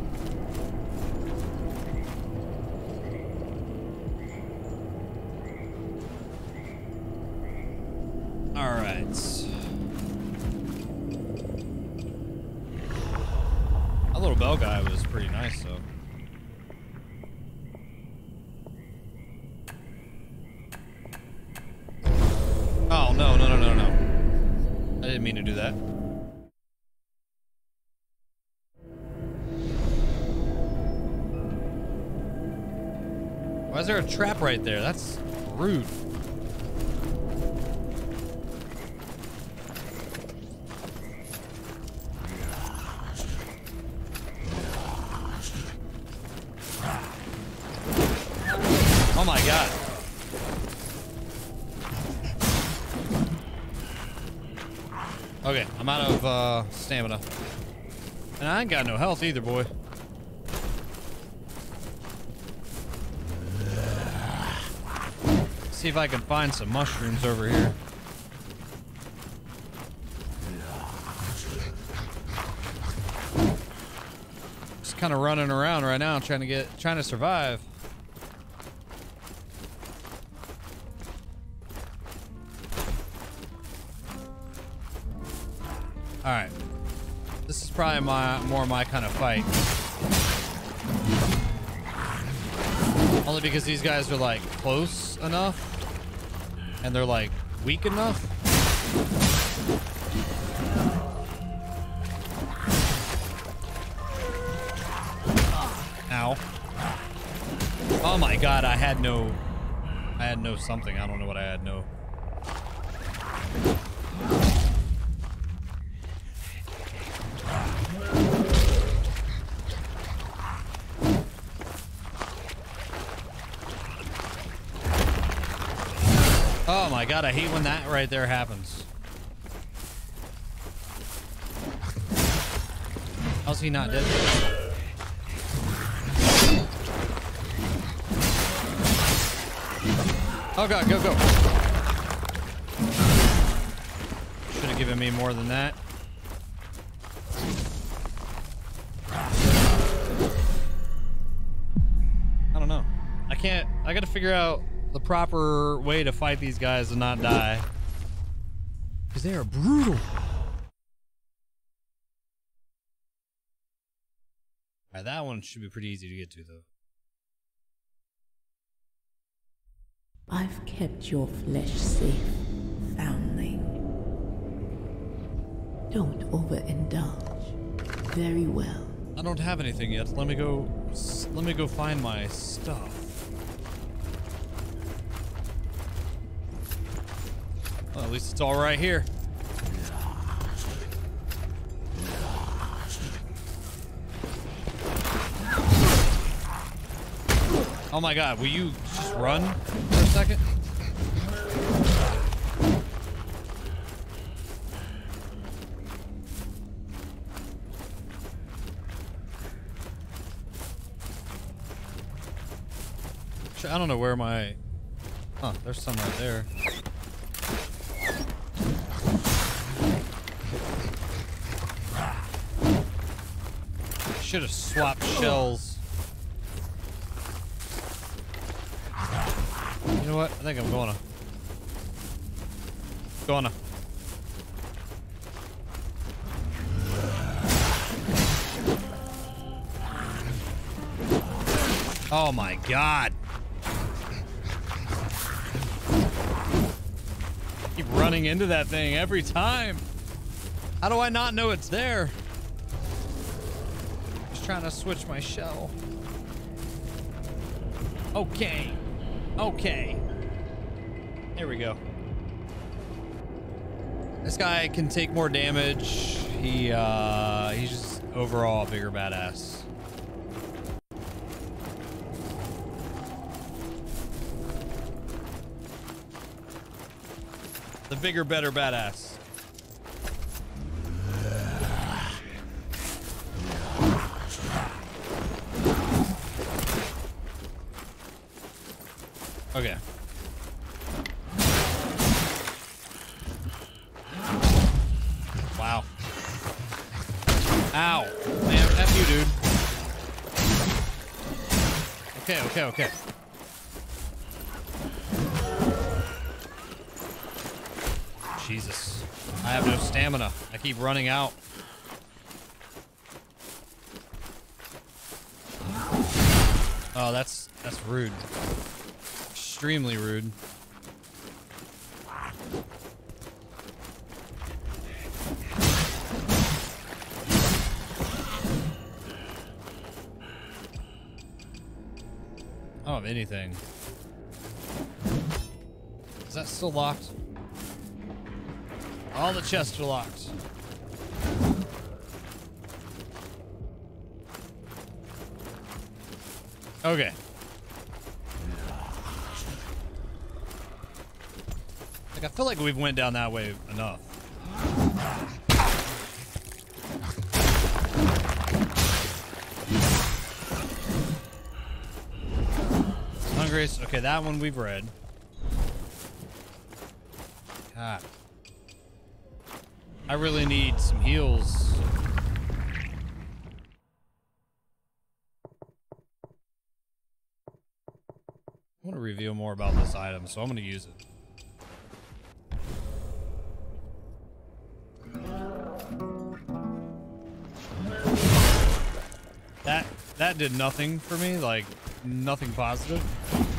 trap right there? That's rude. Oh my god. Okay, I'm out of uh, stamina. And I ain't got no health either, boy. See if I can find some mushrooms over here. Just kind of running around right now, trying to get, trying to survive. All right. This is probably my more my kind of fight. Only because these guys are like close enough and they're like weak enough. Ow. Oh my god, I had no I had no something. I don't know what I had no. Oh my god, I hate when that right there happens. How's he not dead? Oh god, go, go. Should have given me more than that. I don't know. I can't, I gotta figure out the proper way to fight these guys and not die. Because they are brutal. Alright, that one should be pretty easy to get to, though. I've kept your flesh safe, foundling. Don't overindulge. Very well. I don't have anything yet. Let me go. Let me go find my stuff. At least it's all right here. Oh my god, will you just run for a second? I don't know where my... Huh, there's some right there. Should have swapped shells. You know what? I think I'm gonna. Gonna. Oh my god. Keep running into that thing every time. How do I not know it's there? Trying to switch my shell. Okay. Okay. There we go. This guy can take more damage. He uh he's just overall a bigger badass. The bigger, better badass. Okay. Jesus. I have no stamina. I keep running out. Oh, that's that's rude. Extremely rude. Anything. Is that still locked? All the chests are locked. Okay. Like I feel like we've went down that way enough. Sungrace. Okay, that one we've read. God. I really need some heals. I want to reveal more about this item, so I'm going to use it. That that did nothing for me, like nothing positive.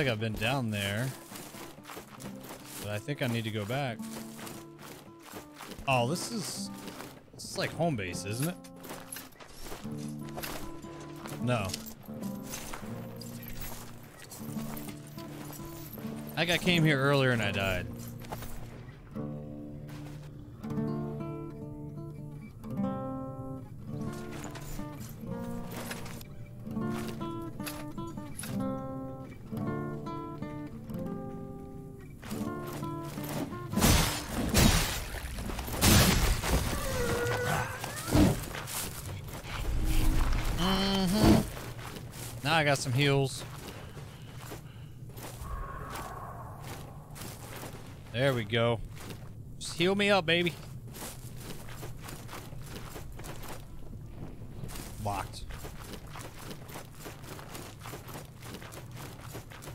Like I've been down there. But I think I need to go back. Oh, this is... This is like home base, isn't it? No. I think I came here earlier and I died. Some heals. There we go. Just heal me up, baby. Locked.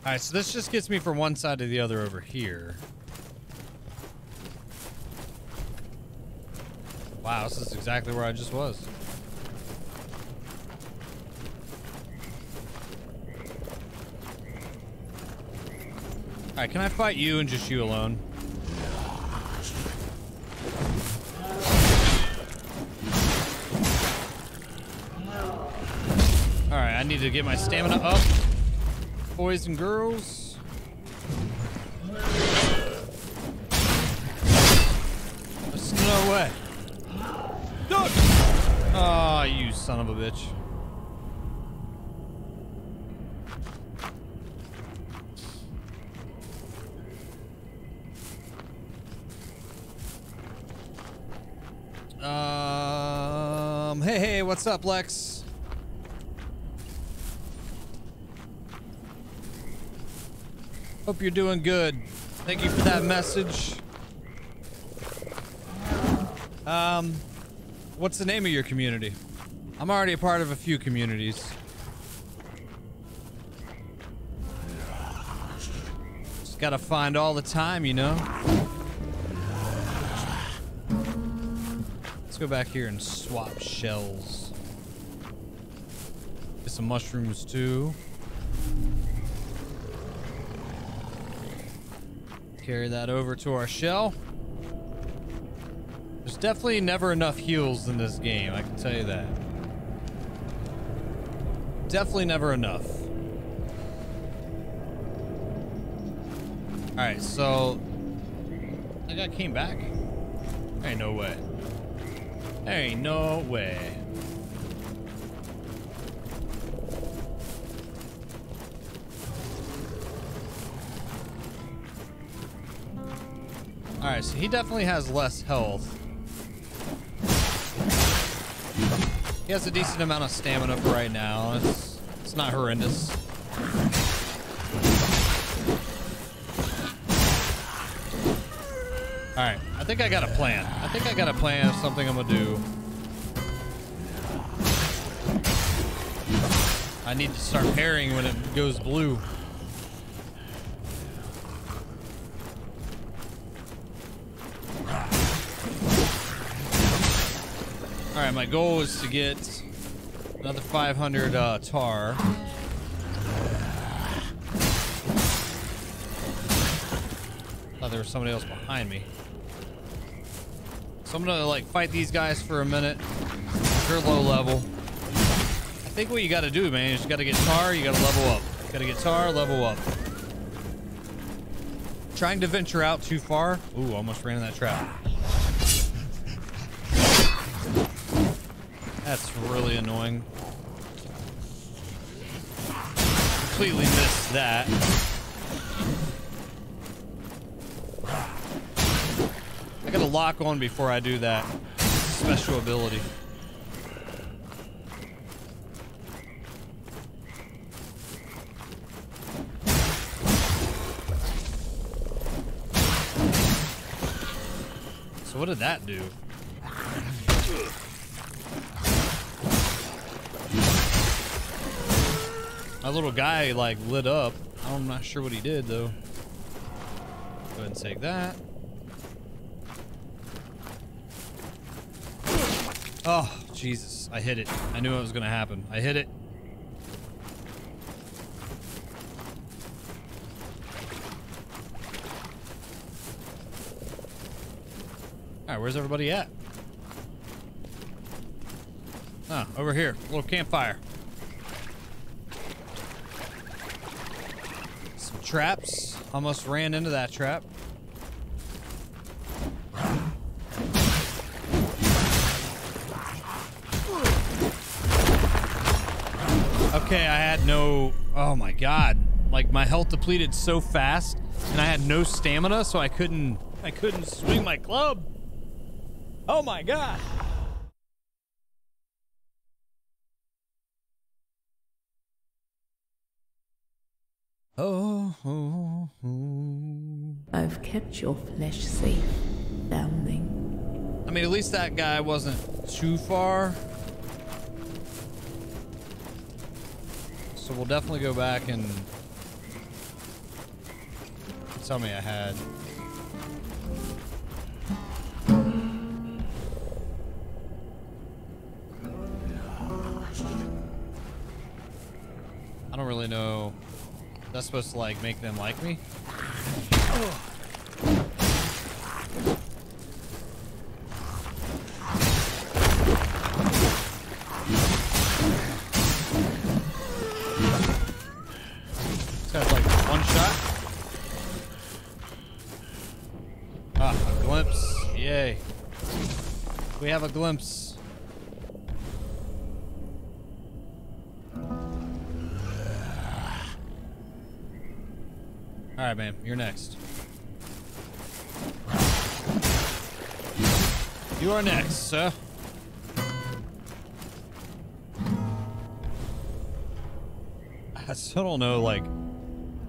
Alright, so this just gets me from one side to the other over here. Wow, this is exactly where I just was. Can I fight you and just you alone? Alright, I need to get my stamina up. Boys and girls. There's no way. Oh, you son of a bitch. What's up, Lex? Hope you're doing good. Thank you for that message. Um, what's the name of your community? I'm already a part of a few communities. Just gotta find all the time, you know? Let's go back here and swap shells. Some mushrooms too. Carry that over to our shell. There's definitely never enough heals in this game, I can tell you that. Definitely never enough. Alright, so... I got came back? There ain't no way. There ain't no way. Alright, so he definitely has less health. He has a decent amount of stamina for right now. It's, it's not horrendous. Alright, I think I got a plan. I think I got a plan of something I'm gonna do. I need to start parrying when it goes blue. My goal is to get another 500 uh, tar. Thought there was somebody else behind me. So I'm gonna like fight these guys for a minute. They're low level. I think what you gotta do, man, is you gotta get tar, you gotta level up. Gotta get tar, level up. Trying to venture out too far. Ooh, almost ran in that trap. Really annoying. Completely missed that. I gotta lock on before I do that special ability. So what did that do? My little guy like lit up. I'm not sure what he did though. Go ahead and take that. Oh, Jesus. I hit it. I knew it was going to happen. I hit it. Alright, where's everybody at? Ah, over here. little campfire. Some traps. Almost ran into that trap. Okay, I had no... Oh my god. Like, my health depleted so fast, and I had no stamina, so I couldn't... I couldn't swing my club. Oh my god. I've kept your flesh safe, foundling. I mean, at least that guy wasn't too far. So we'll definitely go back and tell me I had. I don't really know. That's supposed to like make them like me. This have a glimpse. All right, man, you're next. You are next, sir. I still don't know, like,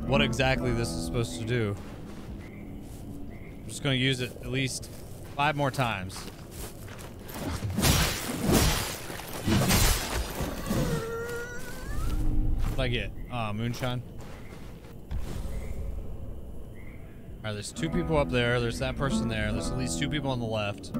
what exactly this is supposed to do. I'm just to use it at least five more times. I get? Ah, moonshine. Alright, there's two people up there. There's that person there. There's at least two people on the left.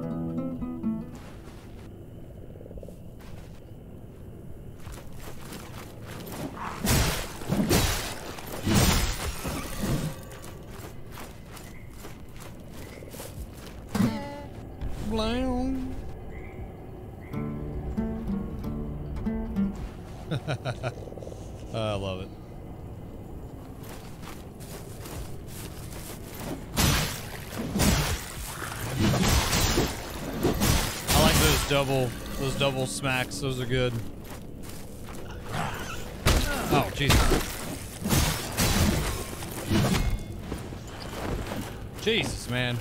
Smacks. Those are good. Oh, Jesus. Jesus, man.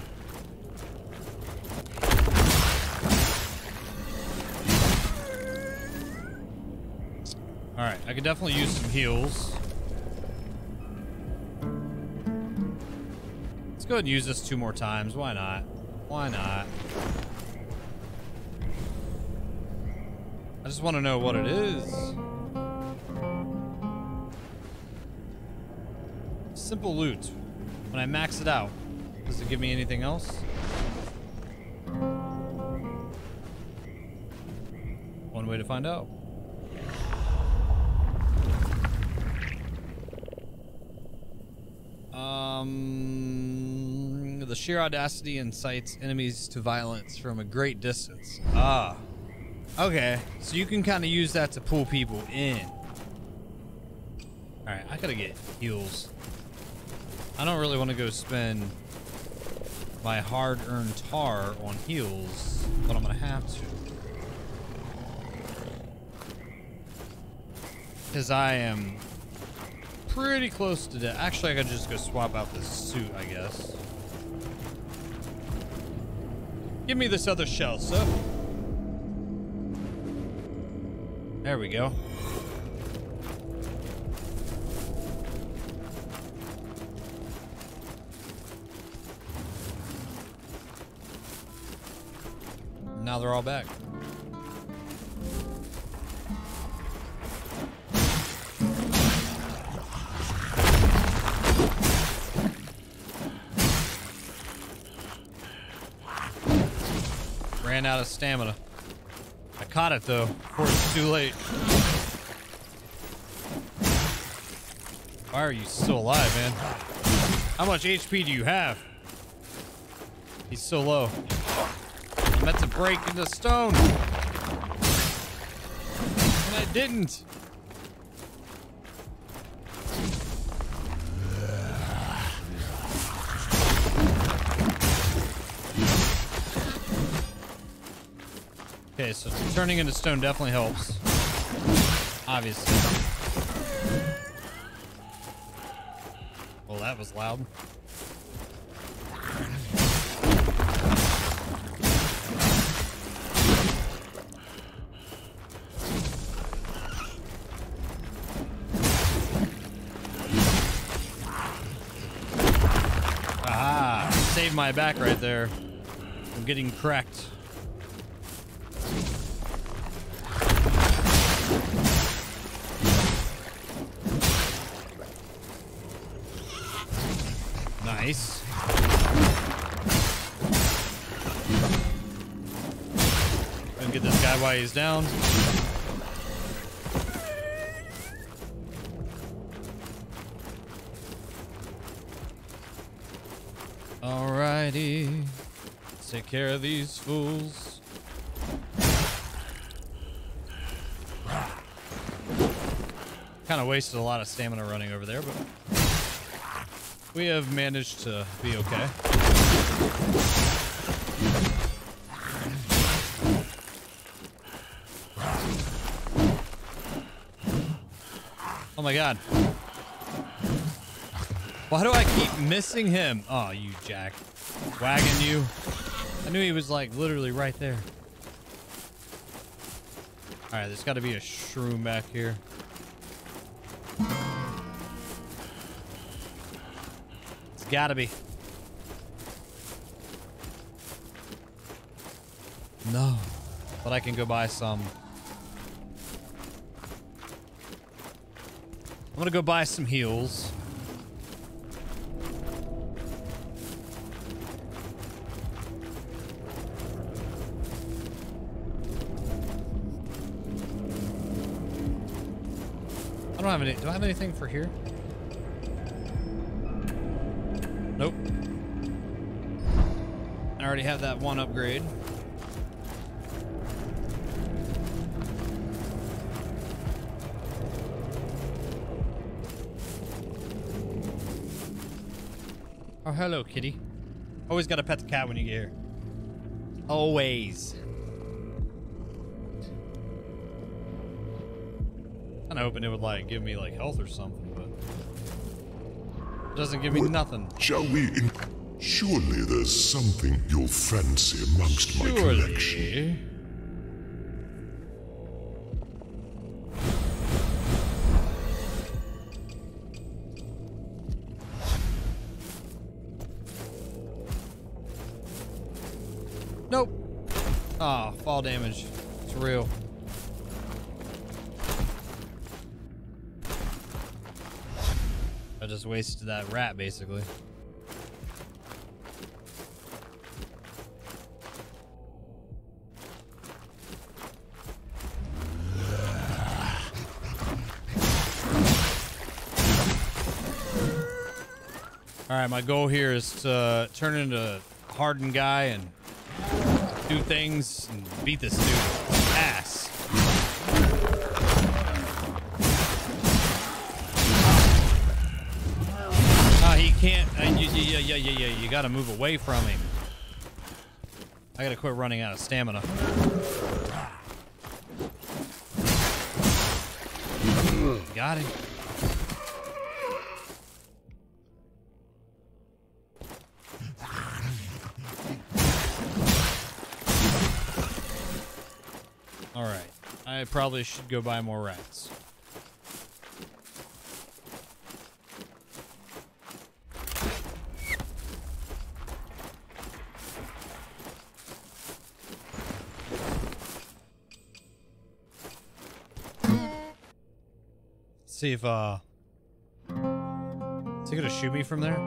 All right, I could definitely use some heals. Let's go ahead and use this two more times. Why not? Why not? Just want to know what it is. Simple loot. When I max it out, does it give me anything else? One way to find out. Um, the sheer audacity incites enemies to violence from a great distance. Ah. Okay, so you can kind of use that to pull people in. Alright, I gotta get heals. I don't really want to go spend my hard-earned tar on heals, but I'm gonna have to. Because I am pretty close to death. Actually, I could just go swap out this suit, I guess. Give me this other shell, sir. There we go. Now they're all back. Ran out of stamina. I caught it though, it's too late. Why are you still alive, man? How much HP do you have? He's so low. I meant to break into stone. And I didn't. Okay, so turning into stone definitely helps. Obviously. Well, that was loud. Ah, saved my back right there. I'm getting cracked. Down. Alrighty. Take care of these fools. Kind of wasted a lot of stamina running over there, but we have managed to be okay. My god. Why do I keep missing him? Oh, you jack. Wagging you. I knew he was like literally right there. Alright, there's got to be a shroom back here. It's got to be. No. But I can go buy some. I'm gonna go buy some heals. I don't have any. Do I have anything for here? Nope. I already have that one upgrade. Hello, kitty. Always gotta pet the cat when you get here. Always. Kinda hoping it would like give me like health or something, but it doesn't give me nothing. Shall we? In- Surely there's something you'll fancy amongst my collection. That rat, basically. All right, my goal here is to turn into a hardened guy and do things and beat this dude ass. You got to move away from him. I got to quit running out of stamina. Got him. All right. I probably should go buy more rats. See if uh Is he gonna shoot me from there?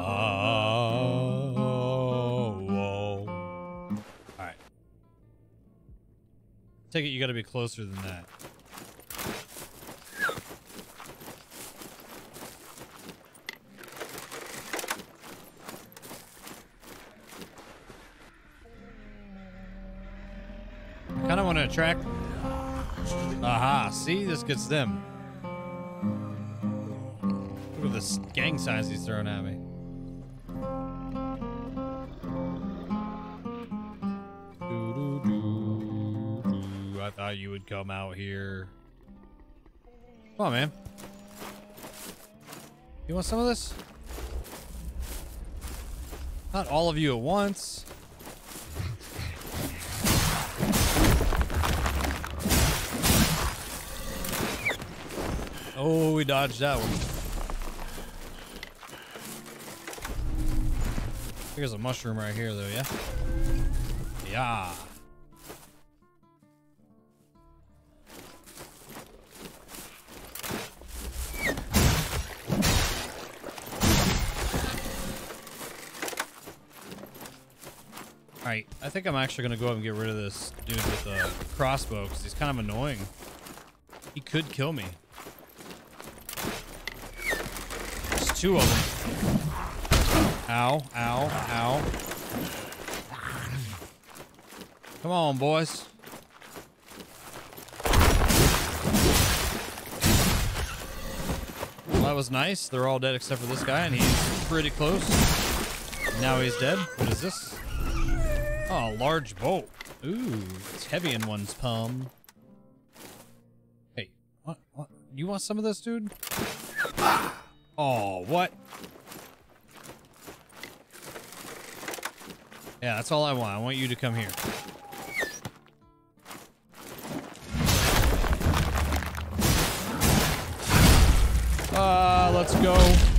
Oh. Take it you gotta be closer than that. Attract Aha, see this gets them. Look at this gang signs he's throwing at me. I thought you would come out here. Come on, man. You want some of this? Not all of you at once. Oh, we dodged that one. There's a mushroom right here, though, yeah? Yeah. Alright, I think I'm actually going to go up and get rid of this dude with the crossbow, because he's kind of annoying. He could kill me. There's two of them. Ow, ow, ow. Come on, boys. Well, that was nice. They're all dead except for this guy, and he's pretty close. Now he's dead. What is this? Oh, large bolt. Ooh, it's heavy in one's palm. Hey, what? What? You want some of this, dude? Oh, what? Yeah, that's all I want. I want you to come here. Uh, let's go.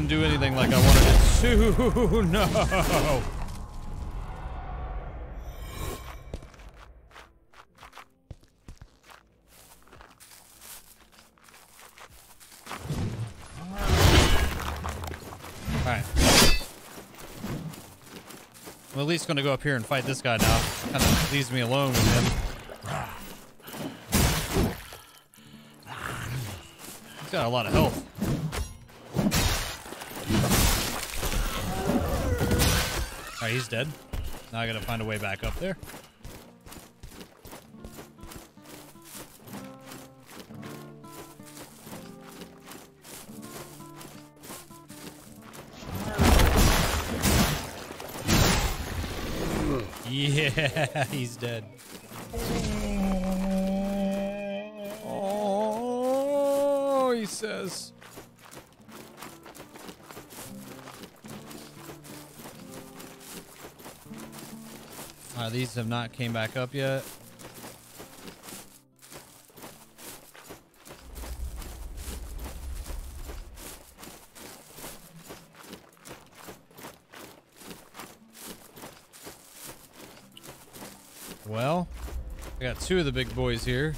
Didn't do anything like I wanted it to. No. Alright. I'm at least gonna go up here and fight this guy now. Kind of leaves me alone with him. He's got a lot of health. He's dead. Now I gotta find a way back up there. Yeah, he's dead. Oh, he says. These have not came back up yet. Well, I got two of the big boys here.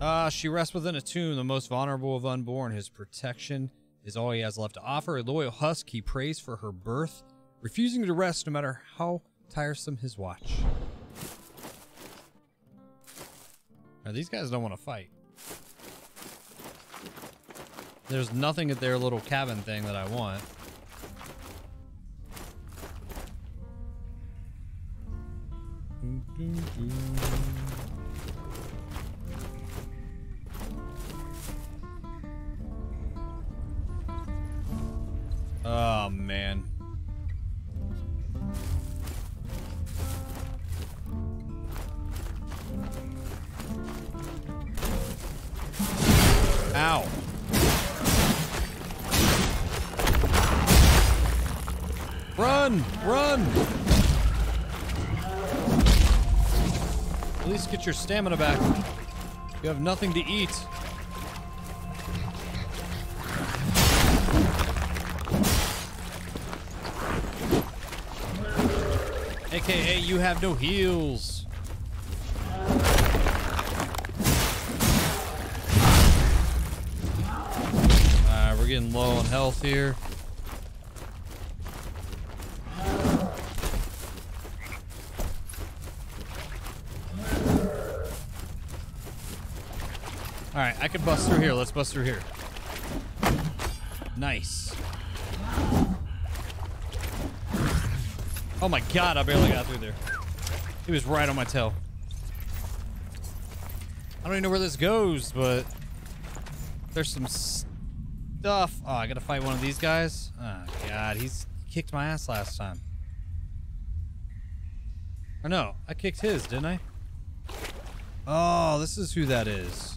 Ah, she rests within a tomb, the most vulnerable of unborn. His protection is all he has left to offer. A loyal husk, he prays for her birth, refusing to rest no matter how tiresome his watch. Now, these guys don't want to fight. There's nothing at their little cabin thing that I want. Stamina back. You have nothing to eat. AKA, you have no heals. Alright, we're getting low on health here. Alright, I can bust through here. Let's bust through here. Nice. Oh my god, I barely got through there. He was right on my tail. I don't even know where this goes, but there's some stuff. Oh, I gotta fight one of these guys. Oh god, he's kicked my ass last time. Or no, I kicked his, didn't I? Oh, this is who that is.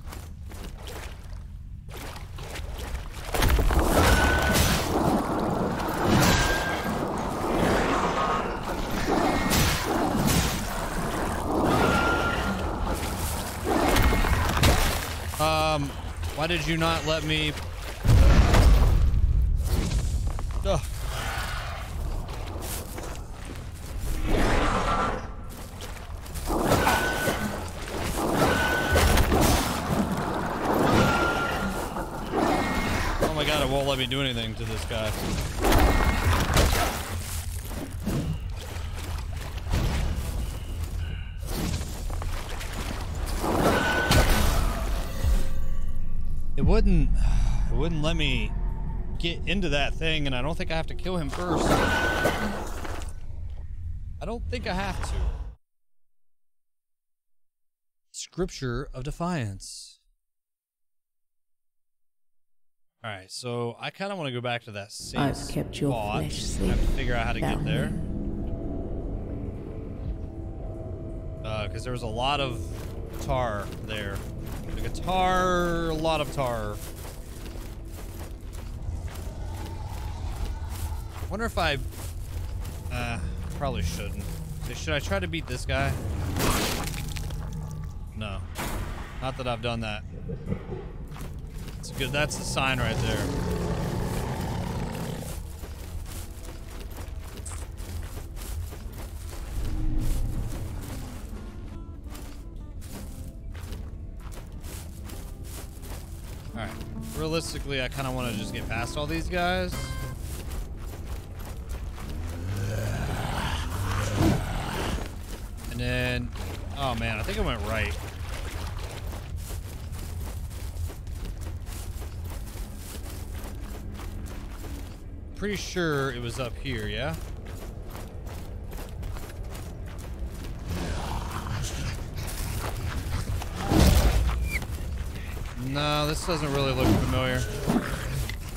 Why did you not let me? Ugh. Oh my god, it won't let me do anything to this guy. Wouldn't let me get into that thing, and I don't think I have to kill him first. I don't think I have to. Scripture of Defiance. Alright, so I kind of want to go back to that same I've kept your spot. flesh I have to figure out how to get there. Because uh, there was a lot of tar there. The guitar, a lot of tar. Wonder if I... Uh, probably shouldn't. Should I try to beat this guy? No. Not that I've done that. It's good. That's the sign right there. Alright. Realistically, I kind of want to just get past all these guys. And then... Oh man, I think I went right. Pretty sure it was up here, yeah? No, this doesn't really look familiar.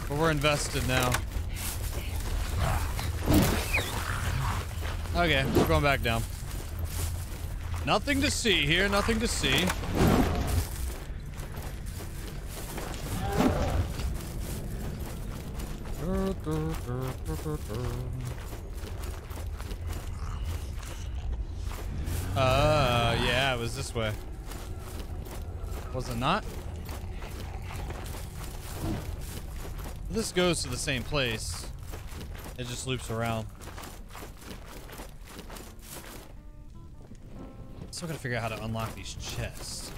But we're invested now. Okay, we're going back down. Nothing to see here, nothing to see. Uh, yeah, it was this way. Was it not? This goes to the same place. It just loops around. Still gotta figure out how to unlock these chests.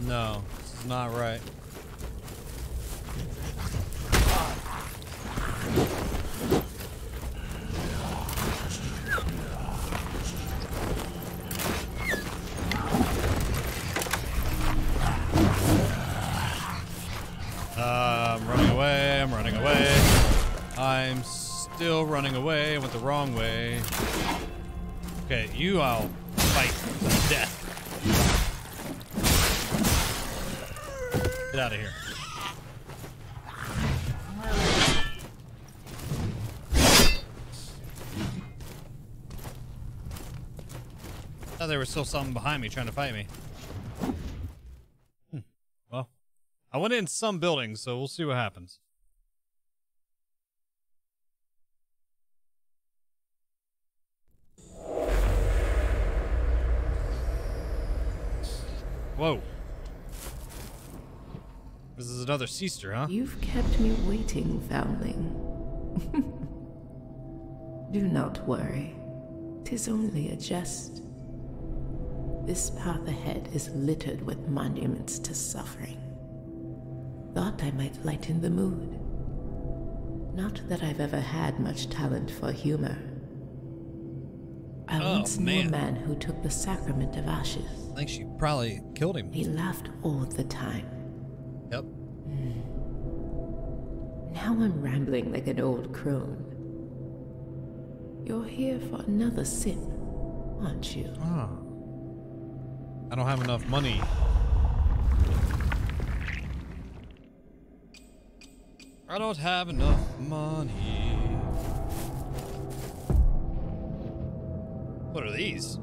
No, this is not right. Running away. I went the wrong way. Okay, you I'll fight to death. Get out of here. I thought there was still something behind me trying to fight me. Hmm. Well, I went in some buildings, so we'll see what happens. Whoa. This is another Sester, huh? You've kept me waiting, Foundling. Do not worry. Tis only a jest. This path ahead is littered with monuments to suffering. Thought I might lighten the mood. Not that I've ever had much talent for humor. I Oh, once knew a man who took the sacrament of ashes. I think she probably killed him. He laughed all the time. Yep. Now I'm rambling like an old crone. You're here for another sip, aren't you? Ah. I don't have enough money. I don't have enough money. What are these?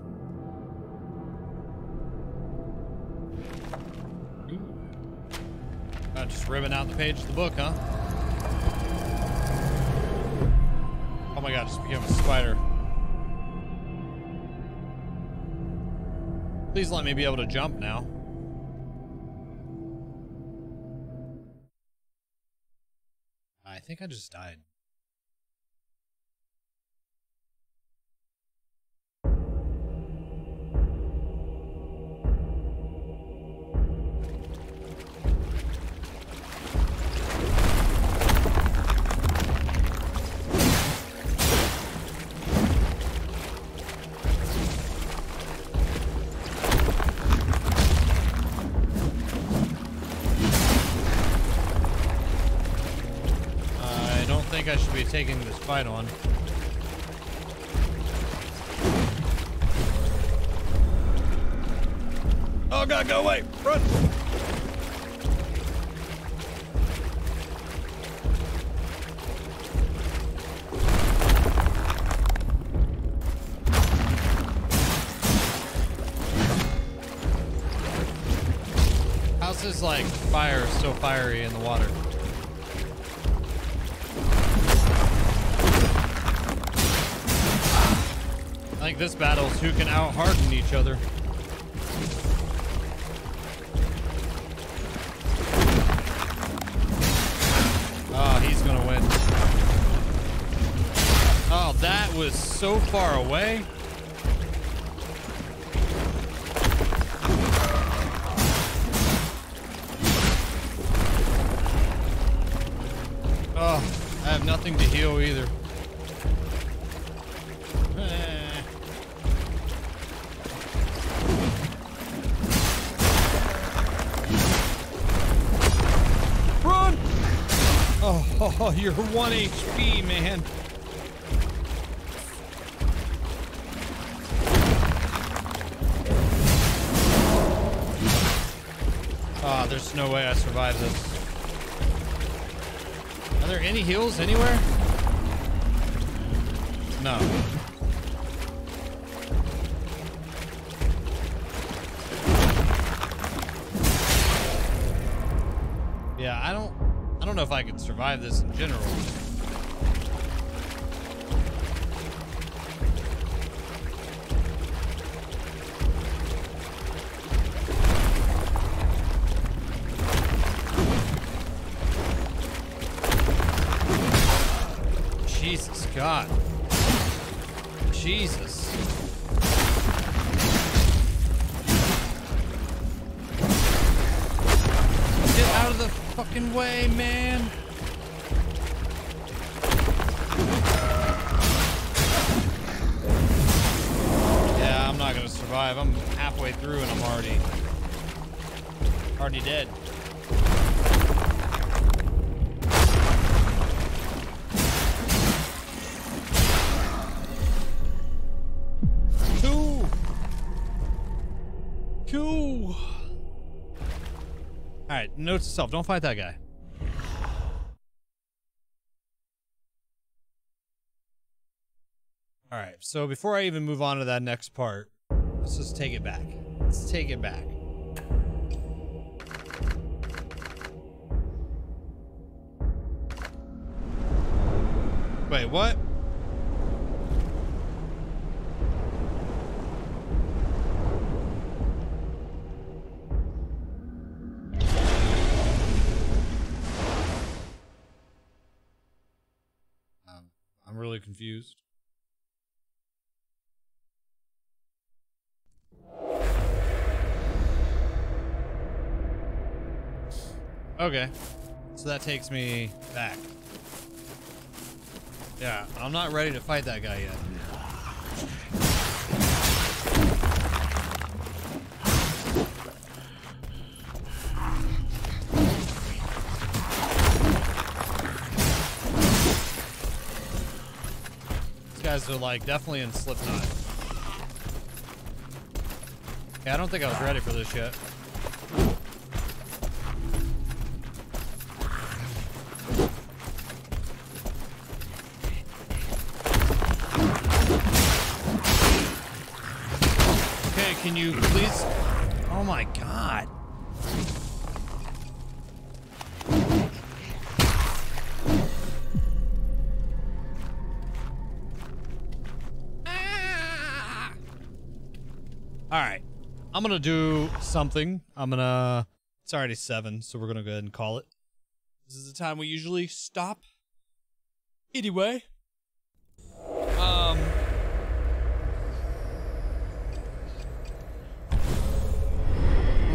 Just ripping out the page of the book, huh? Oh my god, just became a spider. Please let me be able to jump now. I think I just died. Fight on. Oh god, go away! Run! How's this like fire so fiery in the water? This battle's who can out harden each other. Oh, he's gonna win. Oh, that was so far away. Oh, oh, you're one HP, man. Ah, there's no way I survive this. Are there any heals anywhere? Already dead. Two. Two. All right, note to self: don't fight that guy. All right, so before I even move on to that next part, let's just take it back. Let's take it back. Wait, what? Um, I'm really confused. Okay. So that takes me back. Yeah, I'm not ready to fight that guy yet. These guys are like definitely in Slipknot. Yeah, I don't think I was ready for this yet. Can you please? Oh my god. Ah! All right. I'm going to do something. I'm going to It's already 7, so we're going to go ahead and call it. This is the time we usually stop. Anyway, um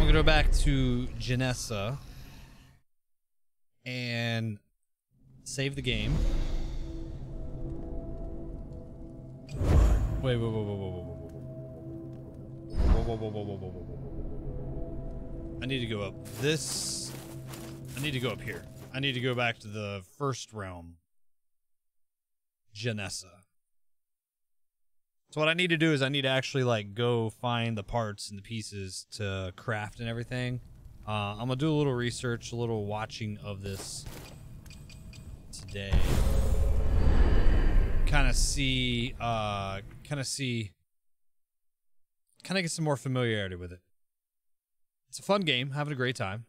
I'm gonna go back to Genessa and save the game. Wait, wait, wait, wait, wait, wait, wait, whoa, whoa, whoa, whoa, whoa, whoa, whoa, whoa, whoa. I need to go up this. I need to go up here. I need to go back to the first realm. Genessa. So what I need to do is I need to actually like go find the parts and the pieces to craft and everything. Uh, I'm gonna do a little research, a little watching of this today. Kind of see, uh, kind of see, kind of get some more familiarity with it. It's a fun game, having a great time.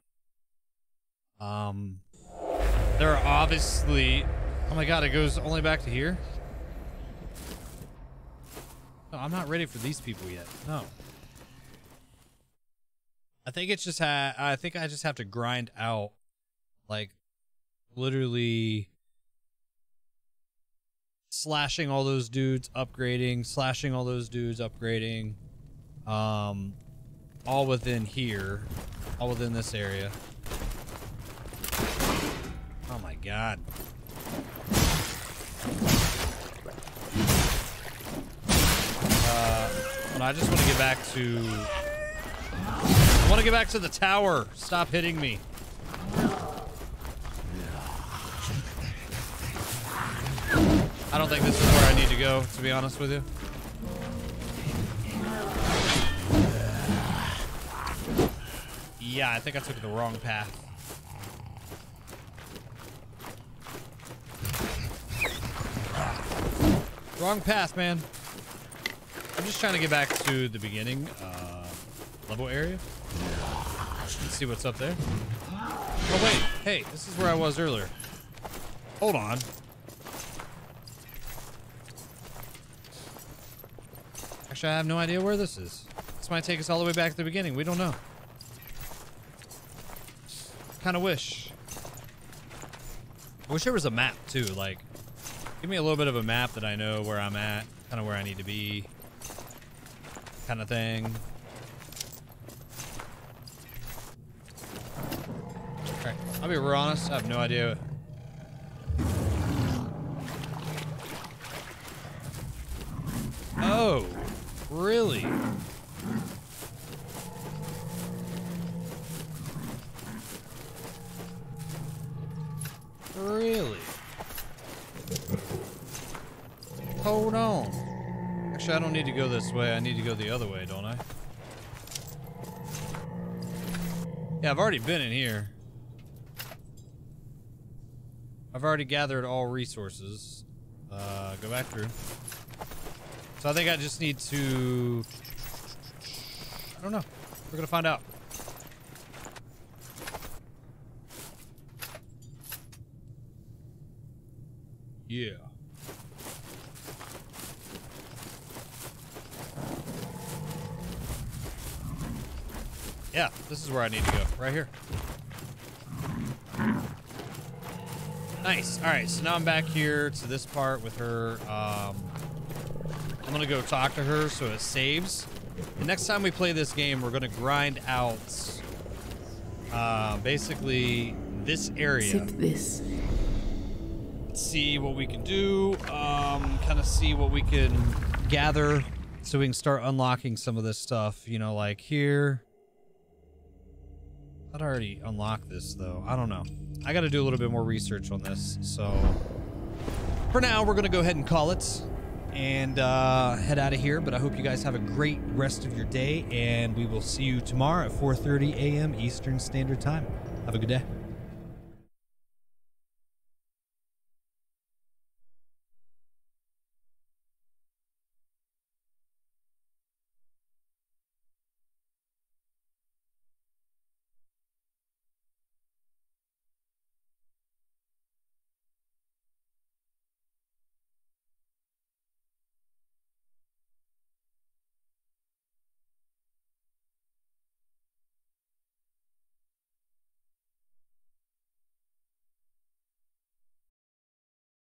Um, there are obviously, oh my god, it goes only back to here. No, I'm not ready for these people yet. No. I think it's just ha- I think I just have to grind out like literally slashing all those dudes, upgrading, slashing all those dudes, upgrading. Um all within here, all within this area. Oh my god. Uh, I just want to get back to. I want to get back to the tower. Stop hitting me. I don't think this is where I need to go, to be honest with you. Yeah, I think I took the wrong path. Wrong path, man. I'm just trying to get back to the beginning uh, level area. Let's see what's up there. Oh, wait. Hey, this is where I was earlier. Hold on. Actually, I have no idea where this is. This might take us all the way back to the beginning. We don't know. Kind of wish. I wish there was a map, too. Like, give me a little bit of a map that I know where I'm at, kind of where I need to be kind of thing. Alright, I'll be real honest, I have no idea. Oh, really? Really? Hold on. Actually, I don't need to go this way. I need to go the other way, don't I? Yeah, I've already been in here. I've already gathered all resources. Uh, go back through. So I think I just need to... I don't know. We're to find out. Yeah. Yeah, this is where I need to go. Right here. Nice. All right, so now I'm back here to this part with her. Um, I'm going to go talk to her so it saves. The next time we play this game, we're going to grind out uh, basically this area. Sit this. See what we can do. Um, kind of see what we can gather so we can start unlocking some of this stuff. You know, like here. I'd already unlocked this though. I don't know. I got to do a little bit more research on this. So for now, we're going to go ahead and call it and uh, head out of here. But I hope you guys have a great rest of your day, and we will see you tomorrow at 4:30 a.m. Eastern Standard Time. Have a good day.